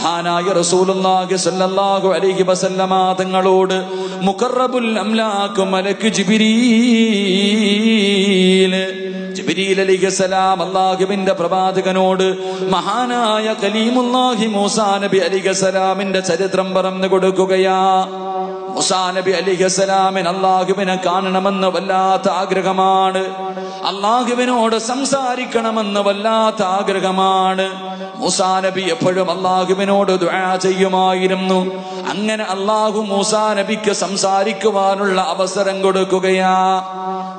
മഹാനായ റസൂലുള്ളാഹി അലൈഹി വസല്ലമ തങ്ങളോട് അംലാക്ക് മലക്ക് പ്രവാചകനോട് മഹാനായ കലീമുല്ലാഹി മൂസാ നബി അലിഖസലാമിന്റെ ചരിത്രം പറഞ്ഞു കൊടുക്കുകയാ. മൂസാ നബി അലിഖസലാമിന് അള്ളാഹുവിനെ കാണണമെന്ന് വല്ലാത്ത ആഗ്രഹമാണ്. അള്ളാഹുവിനോട് സംസാരിക്കണമെന്ന് വല്ലാത്ത ആഗ്രഹമാണ്. മൂസാ നബി എപ്പോഴും അള്ളാഹുവിനോട് ചെയ്യുമായിരുന്നു. അങ്ങനെ അള്ളാഹു മൂസാ നബിക്ക് സംസാരിക്കുവാനുള്ള അവസരം കൊടുക്കുകയാ.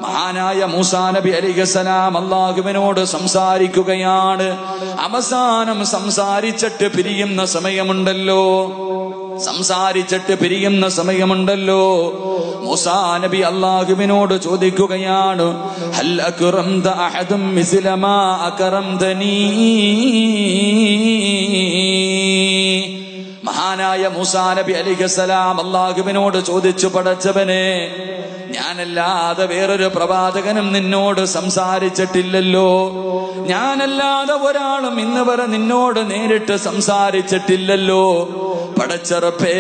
മഹാനായ മൂസാ നബി അലിഖസലാം അള്ളാഹുവിനോട് സംസാരിക്കുകയാണ്. അവസാനം സംസാരിച്ചിട്ട് പിരിയുന്ന സമയമുണ്ടല്ലോ. സംസാരിച്ചിട്ട് പിരിയുന്ന സമയമുണ്ടല്ലോ. മൂസാ നബി അള്ളാഹുവിനോട് ചോദിക്കുകയാണ് മഹാനായ മൂസാ നബി അലിഖസലാം അള്ളാഹുവിനോട് ചോദിച്ചു പടച്ചവനെ ഞാനല്ലാതെ വേറൊരു പ്രവാചകനും നിന്നോട് സംസാരിച്ചിട്ടില്ലല്ലോ. ഞാനല്ലാതെ ഒരാളും ഇന്ന് വരെ നിന്നോട് നേരിട്ട് സംസാരിച്ചിട്ടില്ലല്ലോ. പടച്ചറപ്പേ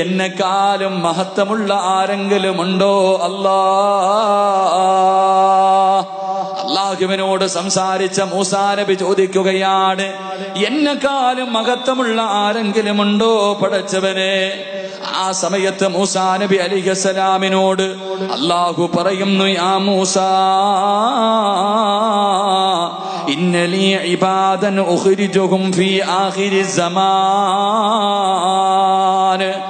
എന്നെക്കാലും മഹത്വമുള്ള ആരെങ്കിലും ഉണ്ടോ അല്ലാ. അള്ളാഹുവിനോട് സംസാരിച്ച മൂസാ നബി ചോദിക്കുകയാണ് എന്നെക്കാലും മഹത്വമുള്ള ആരെങ്കിലും ഉണ്ടോ പടച്ചവനെ? ആ സമയത്ത് മൂസാ നബി അലിഹസലാമിനോട് അള്ളാഹു പറയുന്നു ആ മൂസ ഇന്നലി ഫീ ആഖിരി സമാൻ.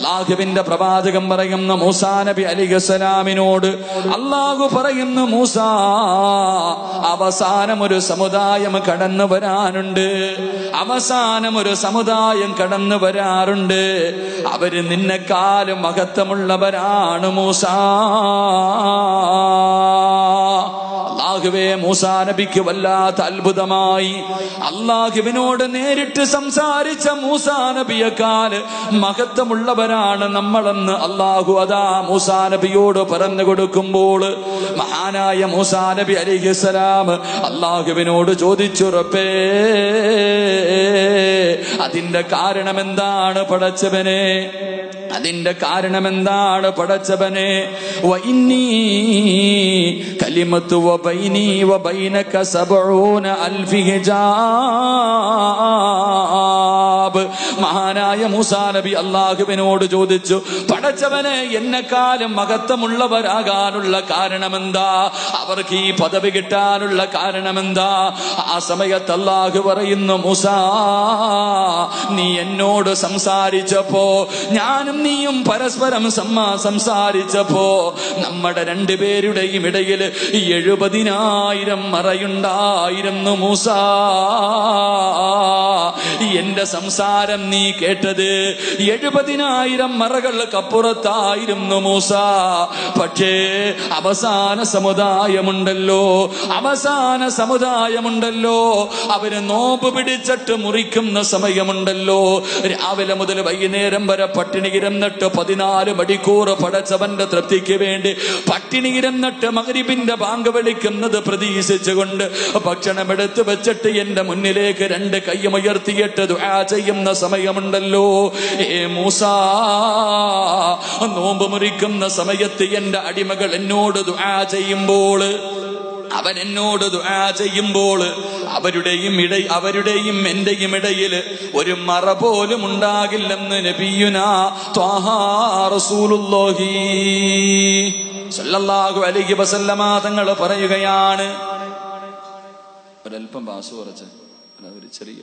അള്ളാഹുവിന്റെ പ്രവാചകം പറയുന്ന മൂസാ നബി അലിഖസലാമിനോട് അള്ളാഹു പറയുന്നു മൂസ അവസാനം ഒരു സമുദായം കടന്നു വരാനുണ്ട്. അവസാനം ഒരു സമുദായം കടന്നു വരാറുണ്ട്. അവർ നിന്നെക്കാലും മഹത്വമുള്ളവരാണ് മൂസ. അള്ളാഹുവേ മൂസാ നബിക്ക് വല്ലാത്ത അത്ഭുതമായി. അള്ളാഹുവിനോട് നേരിട്ട് സംസാരിച്ച മൂസാ നബിയെക്കാൽ മഹത്വമുള്ളവരാണ് നമ്മളെന്ന് അള്ളാഹു അതാ മൂസാ നബിയോട് പറഞ്ഞു കൊടുക്കുമ്പോൾ മഹാനായ മൂസാ നബി അലിഹിസലാം അള്ളാഹുവിനോട് ചോദിച്ചുറപ്പേ അതിന്റെ കാരണം എന്താണ് പടച്ചവനെ? അതിന്റെ കാരണം എന്താണ് പടച്ചവനെ അൽഫിഹിജാ ഹിജാബ് മഹാനായ മൂസാ നബി അള്ളാഹുവിനോട് ചോദിച്ചു പടച്ചവനെ എന്നെക്കാലും മഹത്വമുള്ളവരാകാനുള്ള കാരണമെന്താ? അവർക്ക് ഈ പദവി കിട്ടാനുള്ള കാരണമെന്താ? ആ സമയത്ത് അള്ളാഹു പറയുന്നു മൂസാ നീ എന്നോട് സംസാരിച്ചപ്പോ ഞാനും നീയും പരസ്പരം സമ്മാ സംസാരിച്ചപ്പോ നമ്മുടെ രണ്ടുപേരുടെയും ഇടയിൽ എഴുപതിനായിരം മറയുണ്ടായിരുന്നു മൂസ. എന്റെ സംസാരം നീ കേട്ടത്. എഴുപതിനായിരം മറകൾക്കപ്പുറത്തായിരുന്നു മൂസ. പക്ഷേ അവസാന സമുദായമുണ്ടല്ലോ. അവസാന സമുദായമുണ്ടല്ലോ. അവർ നോമ്പ് പിടിച്ചിട്ട് മുറിക്കുന്ന സമയമുണ്ടല്ലോ. രാവിലെ മുതൽ വൈകുന്നേരം വരെ പട്ടിണി ഇരുന്നിട്ട് പതിനാല് മണിക്കൂർ പടച്ചവന്റെ തൃപ്തിക്ക് വേണ്ടി പട്ടിണി ഇരുന്നിട്ട് മകരിബിന്റെ ബാങ്ക് വിളിക്കുന്നത് പ്രതീക്ഷിച്ചുകൊണ്ട് ഭക്ഷണം എടുത്തു വെച്ചിട്ട് എന്റെ മുന്നിലേക്ക് രണ്ട് കൈയുമുയർത്തിയിട്ട് ദുആ ചെയ്യുന്ന സമയമുണ്ടല്ലോ. ഏ മൂസ നോമ്പ് മുറിക്കുന്ന സമയത്ത് എന്റെ അടിമകൾ എന്നോട് ദുആ ചെയ്യുമ്പോൾ അവൻ എന്നോട് ദുആ ചെയ്യുമ്പോൾ അവരുടെയും ഇട അവരുടെയും എന്റെയും ഇടയിൽ ഒരു മറ പോലും ഉണ്ടാകില്ലെന്ന് നബിയുന റസൂലുള്ളാഹി സല്ലല്ലാഹു അലൈഹി വസല്ലമ തങ്ങൾ പറയുകയാണ്. ഒരല്പം ബാസ് കുറച്ച് ഒരു ചെറിയ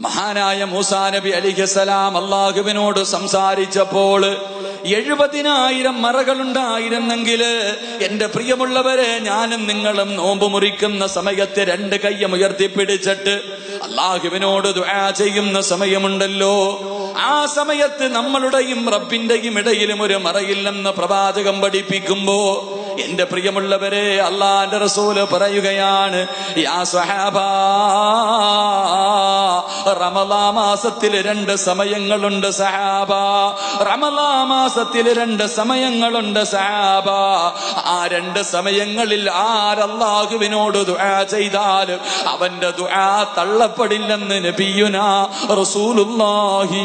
മഹാനായ മൂസാ നബി അലിഖസലാം അള്ളാഹുവിനോട് സംസാരിച്ചപ്പോൾ എഴുപതിനായിരം മറകളുണ്ടായിരുന്നെങ്കിൽ എന്റെ പ്രിയമുള്ളവരെ ഞാനും നിങ്ങളും നോമ്പ് മുറിക്കുന്ന സമയത്ത് രണ്ട് കയ്യം ഉയർത്തിപ്പിടിച്ചിട്ട് അള്ളാഹുവിനോട് ചെയ്യുന്ന സമയമുണ്ടല്ലോ. ആ സമയത്ത് നമ്മളുടെയും റബ്ബിന്റെയും ഇടയിലും ഒരു മറയില്ലെന്ന് പ്രവാചകം പഠിപ്പിക്കുമ്പോ എന്റെ പ്രിയമുള്ളവരെ അള്ളാന്റെ റസൂൽ പറയുകയാണ് യാ സ്വഹാബാ റമലാ മാസത്തിൽ രണ്ട് സമയങ്ങളുണ്ട് സഹാബ റമലാ മാസത്തിൽ രണ്ട് സമയങ്ങളുണ്ട് സഹാബ ആ രണ്ട് സമയങ്ങളിൽ ആരല്ലാഹുവിനോട് ദുആ ചെയ്താൽ അവന്റെ ദുആ തള്ളപ്പെടില്ലെന്ന് നബിയുന റസൂലുള്ളാഹി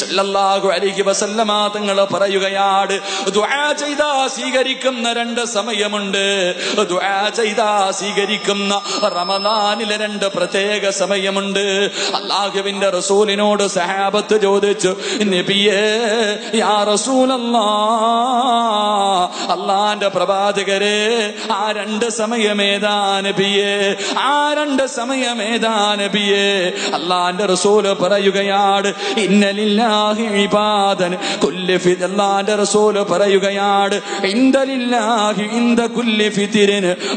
സല്ലല്ലാഹു അലൈഹി വസല്ലമ തങ്ങൾ പറയുകയാണ് ദുആ ചെയ്താ സ്വീകരിക്കുന്ന രണ്ട് സമയമുണ്ട്. ചെയ്താ സ്വീകരിക്കുന്ന റമദാനിലെ രണ്ട് പ്രത്യേക സമയമുണ്ട്. അള്ളാഹുവിന്റെ റസൂലിനോട് സഹാബത്ത് ചോദിച്ചു നബിയേ യാ അള്ളാന്റെ പ്രവാചകരെ ആ രണ്ട് സമയമേതാ നബിയേ ആ രണ്ട് സമയമേതാ നബിയേ? അള്ളാന്റെ റസൂൽ പറയുകയാണ് ഇന്നലില്ലാഹി ഇബാദൻ കുല്ലി ഫി അള്ളാന്റെ റസൂൽ പറയുകയാണ് ഇന്തലില്ലാഹി كل فتر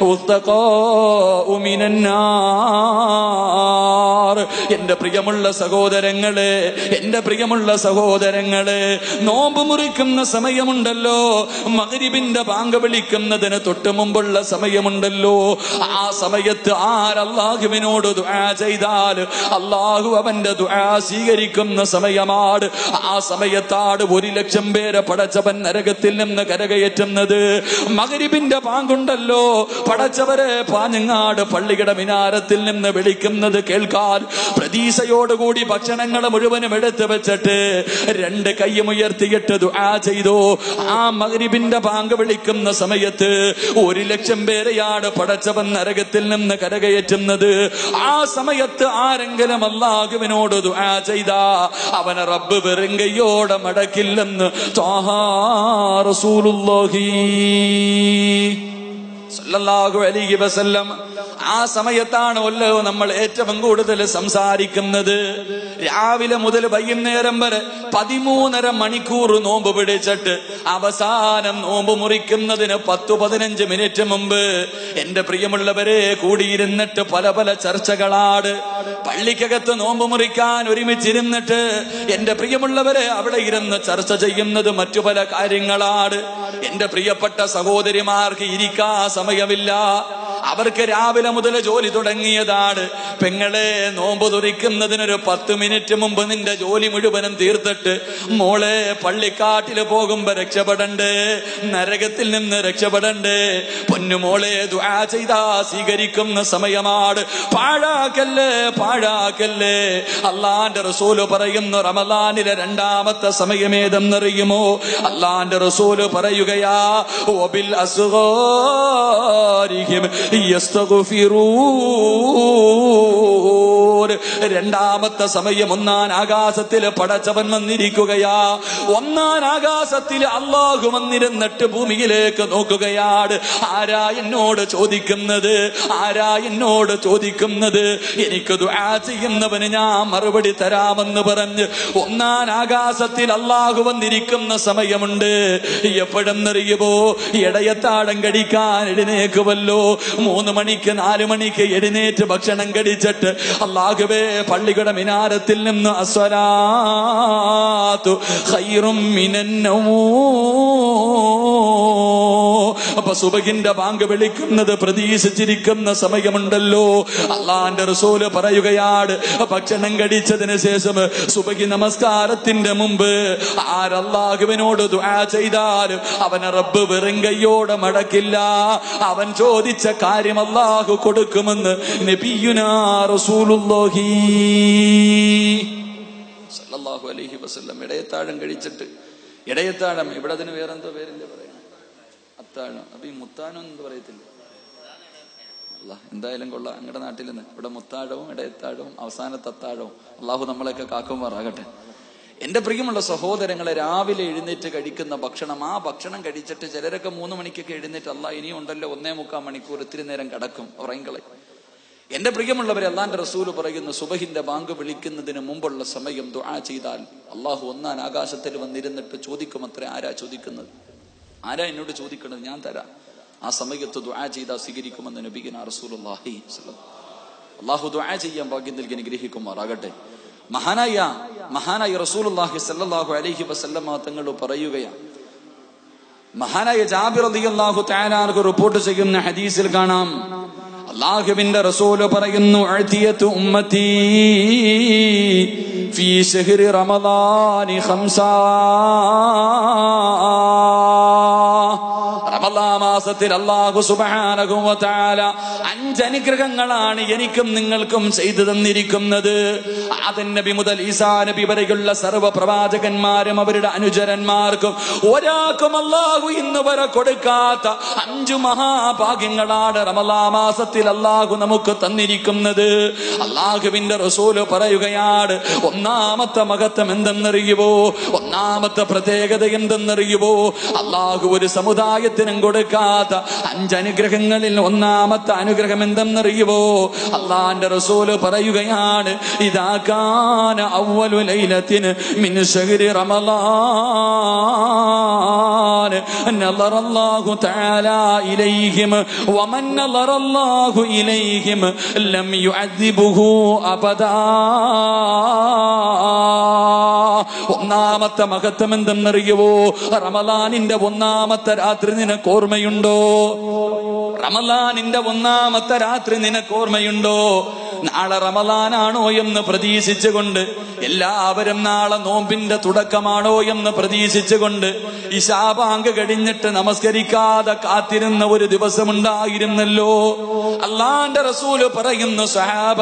والتقاء من മിനന്നാർ എന്റെ പ്രിയമുള്ള സഹോദരങ്ങളെ എന്റെ പ്രിയമുള്ള സഹോദരങ്ങളെ നോമ്പ് മുറിക്കുന്ന സമയമുണ്ടല്ലോ. മകരിബിന്റെ ബാങ്ക് വിളിക്കുന്നതിന് തൊട്ട് മുമ്പുള്ള സമയമുണ്ടല്ലോ. ആ സമയത്ത് ആരല്ലാഹുവിനോട് ദുആ ചെയ്താൽ അള്ളാഹു അവന്റെ ദുആ സ്വീകരിക്കുന്ന സമയമാണ്. ആ സമയത്താണ് ഒരു ലക്ഷം പേരെ പടച്ചവൻ നരകത്തിൽ നിന്ന് കരകയറ്റുന്നത് മകരിബിന്റെ പാങ്കുണ്ടല്ലോ. പടച്ചവരെ പാഞ്ഞങ്ങാട് പള്ളിയുടെ മിനാരത്തിൽ നിന്ന് വിളിക്കുന്നത് കേൾക്കാൻ പ്രതീക്ഷയോടുകൂടി ഭക്ഷണങ്ങൾ മുഴുവനും എടുത്തു വെച്ചിട്ട് രണ്ട് കൈയും ഉയർത്തിയിട്ട് ദുആ ചെയ്തു. ആ മകരിബിന്റെ പാങ്ക് വിളിക്കുന്ന സമയത്ത് ഒരു ലക്ഷം പേരെയാണ് പടച്ചവൻ നരകത്തിൽ നിന്ന് കരകയറ്റുന്നത്. ആ സമയത്ത് ആരെങ്കിലും അള്ളാഹുവിനോട് ദുആ ചെയ്ത അവനെ റബ്ബ് വെറുങ്കയോടെ മടക്കില്ലെന്ന്. ത്വാഹാ റസൂലുള്ളാഹി സല്ലല്ലാഹു അലൈഹി വസല്ലം ആ സമയത്താണ് ഒല്ലോ നമ്മൾ ഏറ്റവും കൂടുതൽ സംസാരിക്കുന്നത്. രാവിലെ മുതൽ വൈകുന്നേരം വരെ പതിമൂന്നര മണിക്കൂർ നോമ്പ് പിടിച്ചിട്ട് അവസാനം നോമ്പ് മുറിക്കുന്നതിന് പത്തു പതിനഞ്ച് മിനിറ്റ് മുമ്പ് എന്റെ പ്രിയമുള്ളവരെ കൂടിയിരുന്നിട്ട് പല പല ചർച്ചകളാണ് പള്ളിക്കകത്ത് നോമ്പ് മുറിക്കാൻ ഒരുമിച്ചിരുന്നിട്ട് എന്റെ പ്രിയമുള്ളവരെ അവിടെ ഇരുന്ന് ചർച്ച ചെയ്യുന്നത് മറ്റു പല കാര്യങ്ങളാണ് എന്റെ പ്രിയപ്പെട്ട സഹോദരിമാർക്ക് ഇരിക്കാ സമയമില്ല. അവർക്ക് രാവിലെ മുതൽ ജോലി തുടങ്ങിയതാണ്. പെങ്ങളെ നോമ്പ് തുറിക്കുന്നതിനൊരു പത്ത് മിനിറ്റ് മുമ്പ് നിന്റെ ജോലി മുഴുവനും തീർത്തിട്ട് മോളെ പള്ളിക്കാട്ടിൽ പോകുമ്പോ രക്ഷപ്പെടണ്ടേ? നരകത്തിൽ നിന്ന് രക്ഷപ്പെടണ്ടേ? പൊന്നുമോളെ ദുആ ചെയ്താ സ്വീകരിക്കുന്ന സമയമാണ്. പാഴാക്കല്ലേ? പാഴാക്കല്ലേ? അള്ളാന്റെ റസൂൽ പറയുന്നു റമലാനിലെ രണ്ടാമത്തെ സമയമേതെന്നറിയുമോ അള്ളാന്റെ റസൂൽ പറയുകയാ അസുഖാരിഹിം യസ്തഗ്ഫിറൂൻ രണ്ടാമത്തെ സമയം ഒന്നാൻ ആകാശത്തിൽ പടച്ചവൻ വന്നിരിക്കുകയാ. ഒന്നാൻ ആകാശത്തിൽ അള്ളാഹു വന്നിരുന്നിട്ട് ഭൂമിയിലേക്ക് നോക്കുകയാണ് ആരാ എന്നോട് ചോദിക്കുന്നത്? ആരാ എന്നോട് ചോദിക്കുന്നത്? എനിക്ക് ചെയ്യുന്നവന് ഞാൻ മറുപടി തരാമെന്ന് പറഞ്ഞ് ഒന്നാൻ ആകാശത്തിൽ അള്ളാഹു വന്നിരിക്കുന്ന സമയമുണ്ട്. എപ്പോഴെന്നറിയുമോ ഇടയത്താടം കടിക്കാൻ എഴുന്നേക്കുമല്ലോ മൂന്ന് മണിക്ക് നാല് മണിക്ക് എഴുന്നേറ്റ് ഭക്ഷണം കടിച്ചിട്ട് അള്ളാഹുവേ പള്ളിയുടെ മിനാരത്തിൽ നിന്ന് അസ്വലാത്തു അപ്പൊ സുബഹിന്റെ ബാങ്ക് വിളിക്കുന്നത് പ്രതീക്ഷിച്ചിരിക്കുന്ന സമയമുണ്ടല്ലോ. അള്ളാന്റെ റസൂൽ പറയുകയാണ് ഭക്ഷണം കടിച്ചതിന് ശേഷം സുബഹി നമസ്കാരത്തിന്റെ മുമ്പ് ആരല്ലാഹുവിനോട് ദുആ ചെയ്താലും അവനെ റബ്ബ് വെറും മടക്കില്ല. അവൻ ചോദിച്ച കാര്യം അള്ളാഹു കൊടുക്കുമെന്ന് നബിയുനാ അലൈഹി വസല്ലം ഇടയത്താഴം കഴിച്ചിട്ട്. ഇടയത്താഴം ഇവിടെ അതിന് വേറെന്തോ പേരില്ല പറയുന്നത് അത്താഴം അപ്പൊ ഈ മുത്താനം എന്ന് പറയത്തില്ല? അല്ല എന്തായാലും കൊള്ളാം ഞങ്ങളുടെ നാട്ടിൽ നിന്ന്. ഇവിടെ മുത്താഴവും ഇടയത്താഴവും അവസാനത്തെ അത്താഴവും. അള്ളാഹു നമ്മളെയൊക്കെ കാക്കുമാറാകട്ടെ. എന്റെ പ്രിയമുള്ള സഹോദരങ്ങളെ രാവിലെ എഴുന്നേറ്റ് കഴിക്കുന്ന ഭക്ഷണം ആ ഭക്ഷണം കഴിച്ചിട്ട് ചിലരൊക്കെ മൂന്ന് മണിക്കൊക്കെ എഴുന്നേറ്റ് അല്ല ഇനിയും ഉണ്ടല്ലോ ഒന്നേ മുക്കാൽ മണിക്കൂർ ഇത്തിരി നേരം കിടക്കും ഉറങ്ങളെ എന്റെ പ്രിയമുള്ളവരെ അള്ളാന്റെ റസൂൽ പറയുന്ന സുബഹിന്റെ ബാങ്ക് വിളിക്കുന്നതിന് മുമ്പുള്ള സമയം ദുആ ചെയ്താൽ അള്ളാഹു ഒന്നാൻ ആകാശത്തിൽ വന്നിരുന്നിട്ട് ചോദിക്കും അത്ര ആരാ ചോദിക്കുന്നത്? ആരാ എന്നോട് ചോദിക്കുന്നത് ഞാൻ തരാം. ആ സമയത്ത് ദുആ ചെയ്താൽ സ്വീകരിക്കുമെന്ന് നബിഗന അള്ളാഹു ദുആ ചെയ്യാൻ ഭാഗ്യം നൽകി അനുഗ്രഹിക്കുമാറാകട്ടെ. മഹാനായ മഹാനായ റസൂലുള്ളാഹി സല്ലല്ലാഹു അലൈഹി വസല്ലമ തങ്ങൾ പറയുകയാണ്. മഹാനായ ജാബിർ റളിയല്ലാഹു തആല റിപ്പോർട്ട് ചെയ്യുന്ന ഹദീസിൽ കാണാം. അള്ളാഹുവിന്റെ റസൂൽ പറയുന്നു അഴ്ത്തിയത്ത് ഉമ്മത്തി ഫീ ഷഹ്രി റമദാനി ഖംസാ മാസത്തിൽ അള്ളാഹു സുബ്ഹാനഹു അഞ്ചനുഗ്രഹങ്ങളാണ് എനിക്കും നിങ്ങൾക്കും ചെയ്തു തന്നിരിക്കുന്നത്. അതൻ നബി മുതൽ ഈസാ നബി വരെയുള്ള സർവ പ്രവാചകന്മാരും അവരുടെ അനുചരന്മാർക്കും ഒരാൾക്കും അള്ളാഹു ഇന്ന് വരെ കൊടുക്കാത്ത അഞ്ചു മഹാഭാഗ്യങ്ങളാണ് റമദാ മാസത്തിൽ അള്ളാഹു നമുക്ക് തന്നിരിക്കുന്നത്. അള്ളാഹുവിന്റെ റസൂൽ പറയുകയാണ് ഒന്നാമത്തെ മഹത്വം എന്തെന്നറിയുവോ? ഒന്നാമത്തെ പ്രത്യേകത എന്തെന്നറിയുവോ? അള്ളാഹു ഒരു സമുദായത്തിനും കൊടുക്കാത്ത അഞ്ചനുഗ്രഹങ്ങളിൽ ഒന്നാമത്തെ അനുഗ്രഹം എന്തെന്നറിയുവോ അള്ളാന്റെ റസൂല് പറയുകയാണ് ഇതാക്കാന അവലു ലൈലത്തിന് മിൻ ശഹരി റമളാൻ نظر الله تعالى إليهم ومن نظر الله إليهم لم يعذبه أبدا ഒന്നാമത്തെ മഹത്വം എന്തെന്നറിയുവോ റമലാനിന്റെ ഒന്നാമത്തെ രാത്രി നിനക്ക് ഓർമ്മയുണ്ടോ? റമലാനിന്റെ ഒന്നാമത്തെ രാത്രി നിനക്ക് ഓർമ്മയുണ്ടോ? നാളെ റമലാനാണോ എന്ന് പ്രതീക്ഷിച്ചുകൊണ്ട് എല്ലാവരും നാളെ നോമ്പിന്റെ തുടക്കമാണോ എന്ന് പ്രതീക്ഷിച്ചുകൊണ്ട് ഇശാബാങ്ക് കഴിഞ്ഞിട്ട് നമസ്കരിക്കാതെ കാത്തിരുന്ന ഒരു ദിവസം ഉണ്ടായിരുന്നല്ലോ അള്ളാന്റെ റസൂൽ പറയുന്നു സഹാബ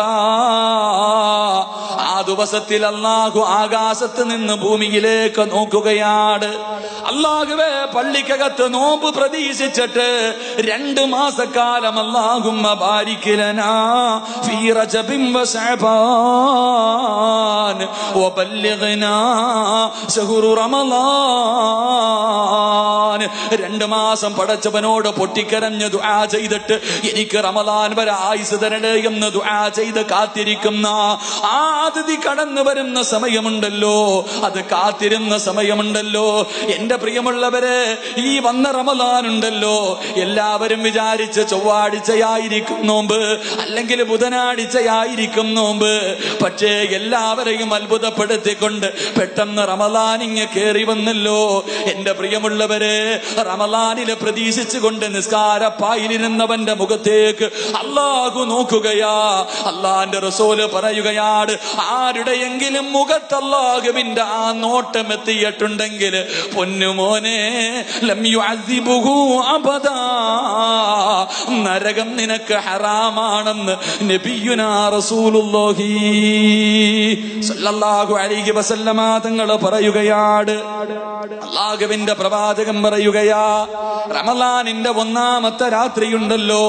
ആ ദിവസത്തിൽ അള്ളാഹു ആകാശത്ത് നിന്ന് ഭൂമിയിലേക്ക് നോക്കുകയാണ്. അള്ളാഹുവേ പള്ളിക്കകത്ത് നോമ്പ് പ്രതീക്ഷിച്ചിട്ട് രണ്ട് മാസക്കാലം ബാരിക്കലനാ ഫീ റജബിൻ വബല്ലിഗ്നാ റമളാൻ രണ്ട് മാസം പടച്ചവനോട് പൊട്ടിക്കരഞ്ഞ് ദുആ ചെയ്തിട്ട് എനിക്ക് റമളാൻ വരെ ആയുസ് തരണേ എന്ന് ദുആ ചെയ്ത് കാത്തിരിക്കുന്ന ആ അതിഥി കടന്നു വരുന്ന സമയമുണ്ടല്ലോ. അത് കാത്തിരുന്ന സമയമുണ്ടല്ലോ. എന്റെ പ്രിയമുള്ളവരെ ഈ വന്ന റമലാനുണ്ടല്ലോ എല്ലാവരും വിചാരിച്ച് ചൊവ്വാഴ്ചയായിരിക്കും നോമ്പ്. അല്ലെങ്കിൽ ബുധനാഴ്ചയായിരിക്കും നോമ്പ്. പക്ഷേ എല്ലാവരെയും അത്ഭുതപ്പെടുത്തിക്കൊണ്ട് പെട്ടെന്ന് റമലാൻ ഇങ്ങ് കയറി വന്നല്ലോ. എന്റെ പ്രിയമുള്ളവരെ റമലാനിലെ പ്രതീക്ഷിച്ചുകൊണ്ട് നിസ്കാരപ്പായിലിരുന്നവന്റെ മുഖത്തേക്ക് അള്ളാഹു നോക്കുകയാ. അള്ളാന്റെ റസോൽ പറയുകയാണ് ആരുടെയെങ്കിലും മുഖത്ത് അള്ളാഹുവിന്റെ ആ നോട്ടം എത്തിയിട്ടുണ്ടെങ്കിൽ പൊന്നുമോനെ ലം യുഅസിബുഹു അബദാ. നരകം നിനക്ക് ഹറാമാണെന്ന് നബിയുനാ റസൂലുള്ളാഹി സല്ലല്ലാഹു അലൈഹി വസല്ലമ തങ്ങൾ പറയുകയാണ് അള്ളാഹുവിന്റെ പ്രവാചകൻ പറയുകയാ റമലാനിന്റെ ഒന്നാമത്തെ രാത്രിയുണ്ടല്ലോ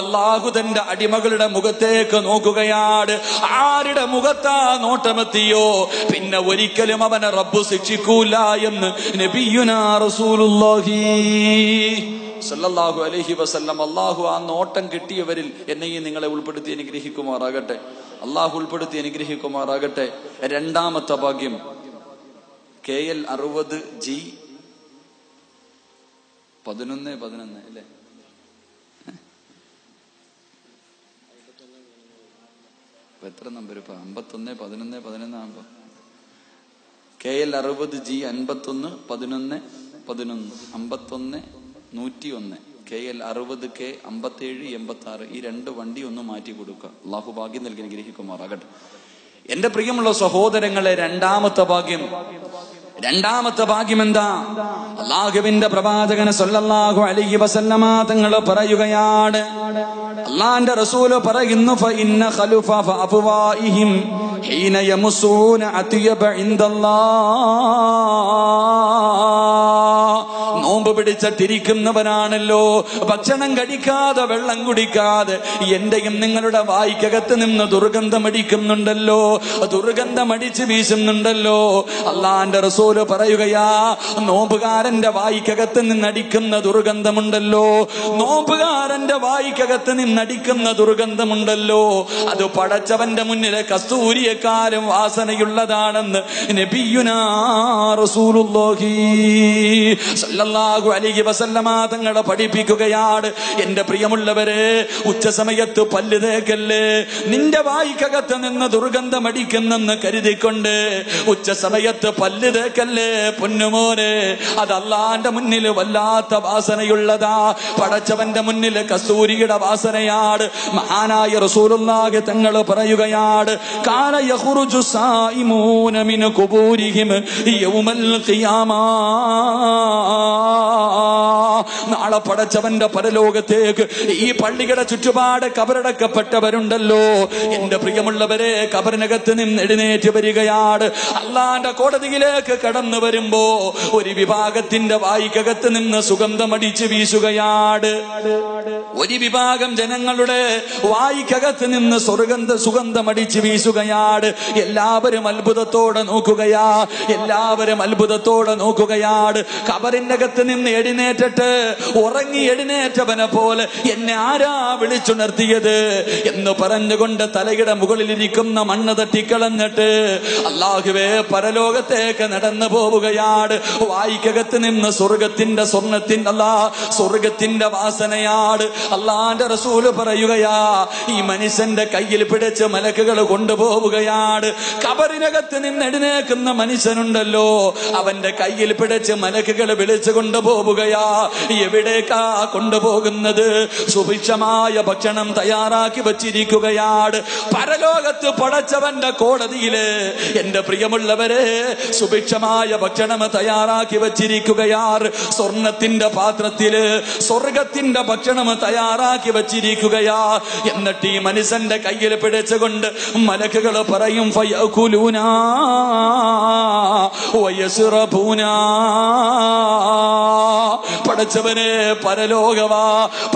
അള്ളാഹു തന്റെ അടിമകളുടെ മുഖത്തേക്ക് നോക്കുകയാട്. ആരുടെ മുഖത്താ നോട്ടമെത്തിയോ? പിന്നെ ഒരിക്കലും അവനെ റബ്ബു ശിക്ഷിക്കൂല എന്ന് നബിയുനാ റസൂലുള്ളാഹി സല്ലല്ലാഹു അലഹി വസല്ലം അള്ളാഹു ആ നോട്ടം കിട്ടിയവരിൽ എന്നെയും നിങ്ങളെ ഉൾപ്പെടുത്തി അനുഗ്രഹിക്കുമാറാകട്ടെ. അള്ളാഹു ഉൾപ്പെടുത്തി അനുഗ്രഹിക്കുമാറാകട്ടെ. രണ്ടാമത്തെ ഭാഗ്യം കെ എൽ അറുപത് ജി പതിനൊന്ന് പതിനൊന്ന് അല്ലേ? എത്ര നമ്പർ ഇപ്പൊ? അമ്പത്തൊന്ന് പതിനൊന്ന് പതിനൊന്നാകുമ്പോ കെ എൽ അറുപത് ജി അൻപത്തൊന്ന് പതിനൊന്ന് പതിനൊന്ന് അമ്പത്തൊന്ന് നൂറ്റി ഒന്ന് കെ എൽ അറുപത് കെ അമ്പത്തേഴ് എൺപത്തി ആറ് ഈ രണ്ട് വണ്ടി ഒന്ന് മാറ്റി കൊടുക്കുക. അള്ളാഹു ഭാഗ്യം നൽകി അനുഗ്രഹിക്കുമാറാകട്ടെ. എന്റെ പ്രിയമുള്ള സഹോദരങ്ങളെ രണ്ടാമത്തെ ഭാഗ്യം. രണ്ടാമത്തെ ഭാഗ്യം എന്താ? അള്ളാഹുവിന്റെ പ്രവാചകന് സല്ലല്ലാഹു അലൈഹി വസല്ലമ തങ്ങൾ പറയുകയാണ്. അള്ളാന്റെ റസൂൽ പറയുന്നു ഹീന യമസൂന അതിയബ ഇൻദല്ലാഹ്. നോമ്പ് പിടിച്ചിട്ടിരിക്കുന്നവനാണല്ലോ. ഭക്ഷണം കഴിക്കാതെ വെള്ളം കുടിക്കാതെ എന്റെയും നിങ്ങളുടെ വായിക്കകത്ത് നിന്ന് ദുർഗന്ധം അടിക്കുന്നുണ്ടല്ലോ. ദുർഗന്ധം അടിച്ച് വീശുന്നുണ്ടല്ലോ. അള്ളാന്റെ റസൂൽ പറയുകയാ നോമ്പുകാരന്റെ വായിക്കകത്ത് നിന്നടിക്കുന്ന ദുർഗന്ധമുണ്ടല്ലോ. നോമ്പുകാരന്റെ വായിക്കകത്ത് നിന്നടിക്കുന്ന ദുർഗന്ധമുണ്ടല്ലോ. അത് പടച്ചവന്റെ മുന്നിലെ കസ്തൂരിയെക്കാരും വാസനയുള്ളതാണെന്ന് നബിയുനാ റസൂലുള്ളാഹി സല്ലല്ലാഹു സല്ലല്ലാഹു അലൈഹി വസല്ലമ തങ്ങളെ പഠിപ്പിക്കുകയാണ്. എന്റെ പ്രിയമുള്ളവരെ ഉച്ചസമയത്ത് പല്ല് തേക്കല്ലേ? നിന്റെ വായിക്കകത്ത് നിന്ന് ദുർഗന്ധമടിക്കുന്നെന്ന് കരുതിക്കൊണ്ട് ഉച്ചസമയത്ത് പല്ല് തേക്കല്ലേ പൊന്നുമോനെ? അത് അള്ളാന്റെ മുന്നിൽ വല്ലാത്ത വാസനയുള്ളതാ. പടച്ചവന്റെ മുന്നിൽ കസ്തൂരിയുടെ വാസനയാണ്. മഹാനായ റസൂലുള്ളാഹി തങ്ങൾ പറയുകയാണ് കാല യഹുറുജു സായിമൂന മിൻ കുബൂരിഹിം യൗമൽ ഖിയാമാ. നാളെ പടച്ചവന്റെ പരലോകത്തേക്ക് ഈ പള്ളികളുടെ ചുറ്റുപാട് കബറടക്കപ്പെട്ടവരുണ്ടല്ലോ. എന്റെ പ്രിയമുള്ളവരെ കബറിനകത്ത് നിന്ന് എഴുന്നേറ്റ് വരികയാണ് അള്ളാന്റെ കോടതിയിലേക്ക് കടന്നു വരുമ്പോ ഒരു വിഭാഗത്തിന്റെ വായിക്കകത്ത് നിന്ന് സുഗന്ധം സുഗന്ധമടിച്ച് വീശുകയാണ് ഒരു വിഭാഗം ജനങ്ങളുടെ വായിക്കകത്ത് നിന്ന് സ്വർഗന്ധ സുഗന്ധമടിച്ച് വീശുകയാണ് എല്ലാവരും അത്ഭുതത്തോടെ നോക്കുകയാ. എല്ലാവരും അത്ഭുതത്തോടെ നോക്കുകയാണ് കബറിന്റെ അകത്ത് നിന്ന് എഴുന്നേറ്റിട്ട് ഉറങ്ങി എഴുന്നേറ്റവനെ പോലെ എന്നെ ആരാ വിളിച്ചുണർത്തിയത് എന്ന് പറഞ്ഞുകൊണ്ട് തലയുടെ മുകളിലിരിക്കുന്ന മണ്ണ് തട്ടിക്കളഞ്ഞിട്ട് അല്ലാഹുവേ പരലോകത്തേക്ക് നടന്നു പോവുകയാണ് വായിക്കകത്ത് നിന്ന് സ്വർഗത്തിന്റെ സ്വർണത്തിന്റെ അല്ലാ സ്വർഗത്തിന്റെ വാസനയാട് അള്ളാന്റെ റസൂൽ പറയുകയാ ഈ മനുഷ്യന്റെ കയ്യിൽ പിടിച്ച് മലക്കുകൾ കൊണ്ടുപോവുകയാണ് കബറിനകത്ത് നിന്ന് എഴുന്നേക്കുന്ന മനുഷ്യനുണ്ടല്ലോ. അവന്റെ കയ്യിൽ പിടിച്ച് മലക്കുകൾ വിളിച്ചു കൊണ്ടുപോവുകയാ. എവിടേക്കാ കൊണ്ടുപോകുന്നത്? സുഭിക്ഷമായ ഭക്ഷണം തയ്യാറാക്കി വച്ചിരിക്കുകയാണ്. പരലോകത്ത് പടച്ചവന്റെ കോടതിയിൽ എന്റെ പ്രിയമുള്ളവരെ സുഭിക്ഷമായ ഭക്ഷണം തയ്യാറാക്കി വച്ചിരിക്കുകയാർ. സ്വർണത്തിന്റെ പാത്രത്തിൽ സ്വർഗത്തിന്റെ ഭക്ഷണം തയ്യാറാക്കി വച്ചിരിക്കുകയാ. എന്നിട്ട് ഈ മനുഷ്യന്റെ കയ്യിൽ പിടിച്ചുകൊണ്ട് മലക്കുകൾ പറയും പടച്ചവനെ പരലോകമാ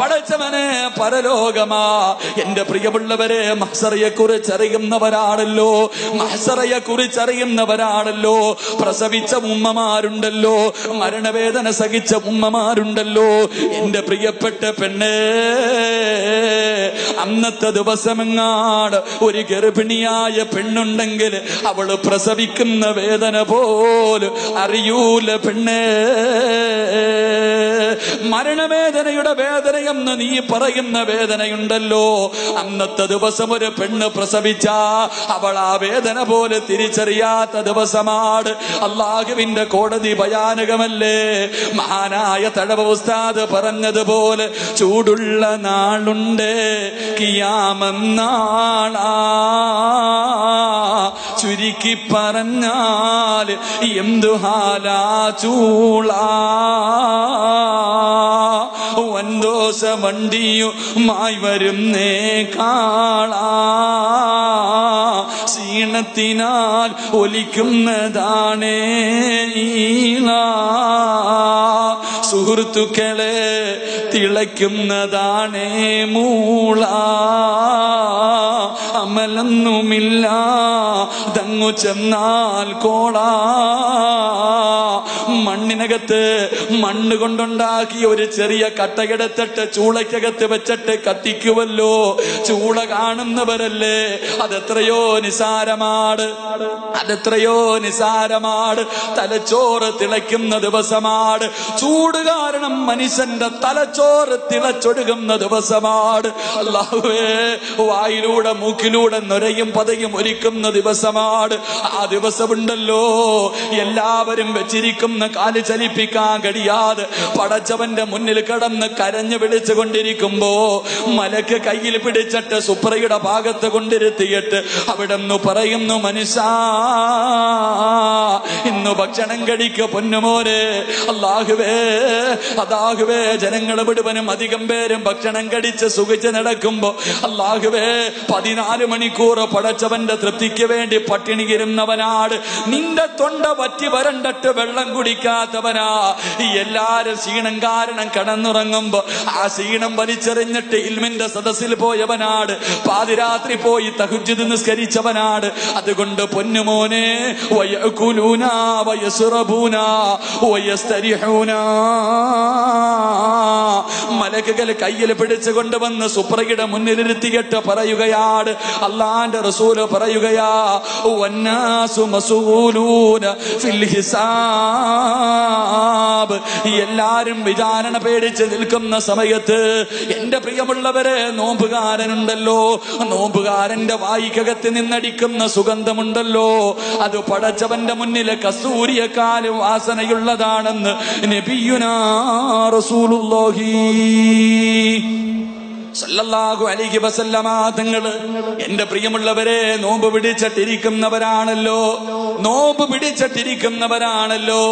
പടച്ചവനെ പരലോകമാ. എന്റെ പ്രിയമുള്ളവരെ മഹ്സറയെ കുറിച്ച് അറിയുന്നവരാണല്ലോ മഹസറയെ കുറിച്ച് അറിയുന്നവരാണല്ലോ പ്രസവിച്ച ഉമ്മമാരുണ്ടല്ലോ. മരണവേദന സഹിച്ച ഉമ്മമാരുണ്ടല്ലോ. എന്റെ പ്രിയപ്പെട്ട പെണ്ണേ അന്നത്തെ ദിവസമെങ്ങാട് ഒരു ഗർഭിണിയായ പെണ്ണുണ്ടെങ്കിൽ അവൾ പ്രസവിക്കുന്ന വേദന പോലും അറിയൂല പെണ്ണേ. മരണവേദനയുടെ വേദന എന്ന് നീ പറയുന്ന വേദനയുണ്ടല്ലോ. അന്നത്തെ ദിവസം ഒരു പെണ്ണ് പ്രസവിച്ച അവൾ ആ വേദന പോലെ തിരിച്ചറിയാത്ത ദിവസമാണ്. അള്ളാഹുവിന്റെ കോടതി ഭയാനകമല്ലേ? മഹാനായ തടവ ഉസ്താദ് പറഞ്ഞതുപോലെ ചൂടുള്ള നാളുണ്ട്. ചുരുക്കി പറഞ്ഞാൽ എന്തു ഹാലാ ചൂളാ. വൻദോഷ വണ്ടിയുമായി വരുന്നേ കാളാ ക്ഷീണത്തിനാൽ ഒലിക്കുന്നതാണേ ഈള സുഹൃത്തുക്കളെ തിളയ്ക്കുന്നതാണേ മൂള. അമലൊന്നുമില്ല തങ്ങു ചെന്നാൽ കോളാ. മണ്ണിനകത്ത് മണ്ണ് കൊണ്ടുണ്ടാക്കിയ ഒരു ചെറിയ കട്ടയെടുത്തിട്ട് ചൂളയ്ക്കകത്ത് വെച്ചിട്ട് കത്തിക്കുവല്ലോ. ചൂള കാണുന്നവരല്ലേ? അതെത്രയോ നിസാരമാട്. അതെത്രയോ നിസാരമാട്. തലച്ചോറ് തിളയ്ക്കുന്ന ദിവസമാട്. ചൂട് കാരണം മനുഷ്യന്റെ തലച്ചോറ് തിളച്ചൊടുകുന്ന ദിവസമാട്. അല്ലാഹുവേ വായിലൂടെ മൂക്കിലൂടെ നൊരയും പതയും ഒരുക്കുന്ന ദിവസമാണ് ആ ദിവസമുണ്ടല്ലോ. എല്ലാവരും വെച്ചിരിക്കുന്ന കാൽ ചലിപ്പിക്കാൻ കഴിയാതെ പടച്ചവന്റെ മുന്നിൽ കടന്ന് കരഞ്ഞു വിളിച്ചു കൊണ്ടിരിക്കുമ്പോ മലക്ക് കയ്യിൽ പിടിച്ചിട്ട് സുപ്രയുടെ ഭാഗത്ത് കൊണ്ടിരുത്തിയിട്ട് അവിടെ നിന്ന് പറയുന്നു മനുഷ്യ ഇന്ന് ഭക്ഷണം കഴിക്ക പൊന്നുമോനെ. അല്ലാഹുവേ അതാഹുവേ ജനങ്ങൾ വിടുവനും അധികം പേരും ഭക്ഷണം കടിച്ച് സുഖിച്ച് നടക്കുമ്പോ അല്ലാഹുവേ പതിനാല് മണിക്കൂർ പടച്ചവന്റെ തൃപ്തിക്ക് വേണ്ടി പട്ടിണി ഇരുന്നവനാട് നിന്റെ തൊണ്ട പറ്റി വരണ്ടിട്ട് വെള്ളം കുടിക്കാത്തവനാ ഈ എല്ലാരും ക്ഷീണം കാരണം കടന്നുറങ്ങുമ്പോ ആ ക്ഷീണം വലിച്ചെറിഞ്ഞിട്ട് ഇൽമിന്റെ സദസ്സിൽ പോയവനാട്. പാതിരാത്രി പോയി തഹുജിത് നിസ്കരിച്ചവനാട്. അതുകൊണ്ട് പൊന്നുമോനെ വയകുലൂന മലക്കുകൾ കയ്യിൽ പിടിച്ചു കൊണ്ടുവന്ന് സുപ്രയുടെ മുന്നിലിരുത്തിയിട്ട് പറയുകയാണ് അള്ളാന്റെ റസൂൽ പറയുകയാ ഫിൽ ഹിസാബ് എല്ലാരും വിചാരണ പേടിച്ച് നിൽക്കുന്ന സമയത്ത് എന്റെ പ്രിയമുള്ളവരെ നോമ്പുകാരനുണ്ടല്ലോ. നോമ്പുകാരന്റെ വായിക്കകത്ത് നിന്നടിക്കുന്ന സുഗന്ധമുണ്ടല്ലോ. അത് പടച്ചവന്റെ മുന്നിലെ കസൂരിയക്കാൽ വാസനയുള്ളതാണെന്ന് നബിയുനാ റസൂലുള്ളാഹി. സല്ലല്ലാഹു അലൈഹി വസല്ലമ തങ്ങൾ എന്റെ പ്രിയമുള്ളവരെ നോമ്പ് പിടിച്ചിട്ടിരിക്കുന്നവരാണല്ലോ നോമ്പ് പിടിച്ചിട്ടിരിക്കുന്നവരാണല്ലോ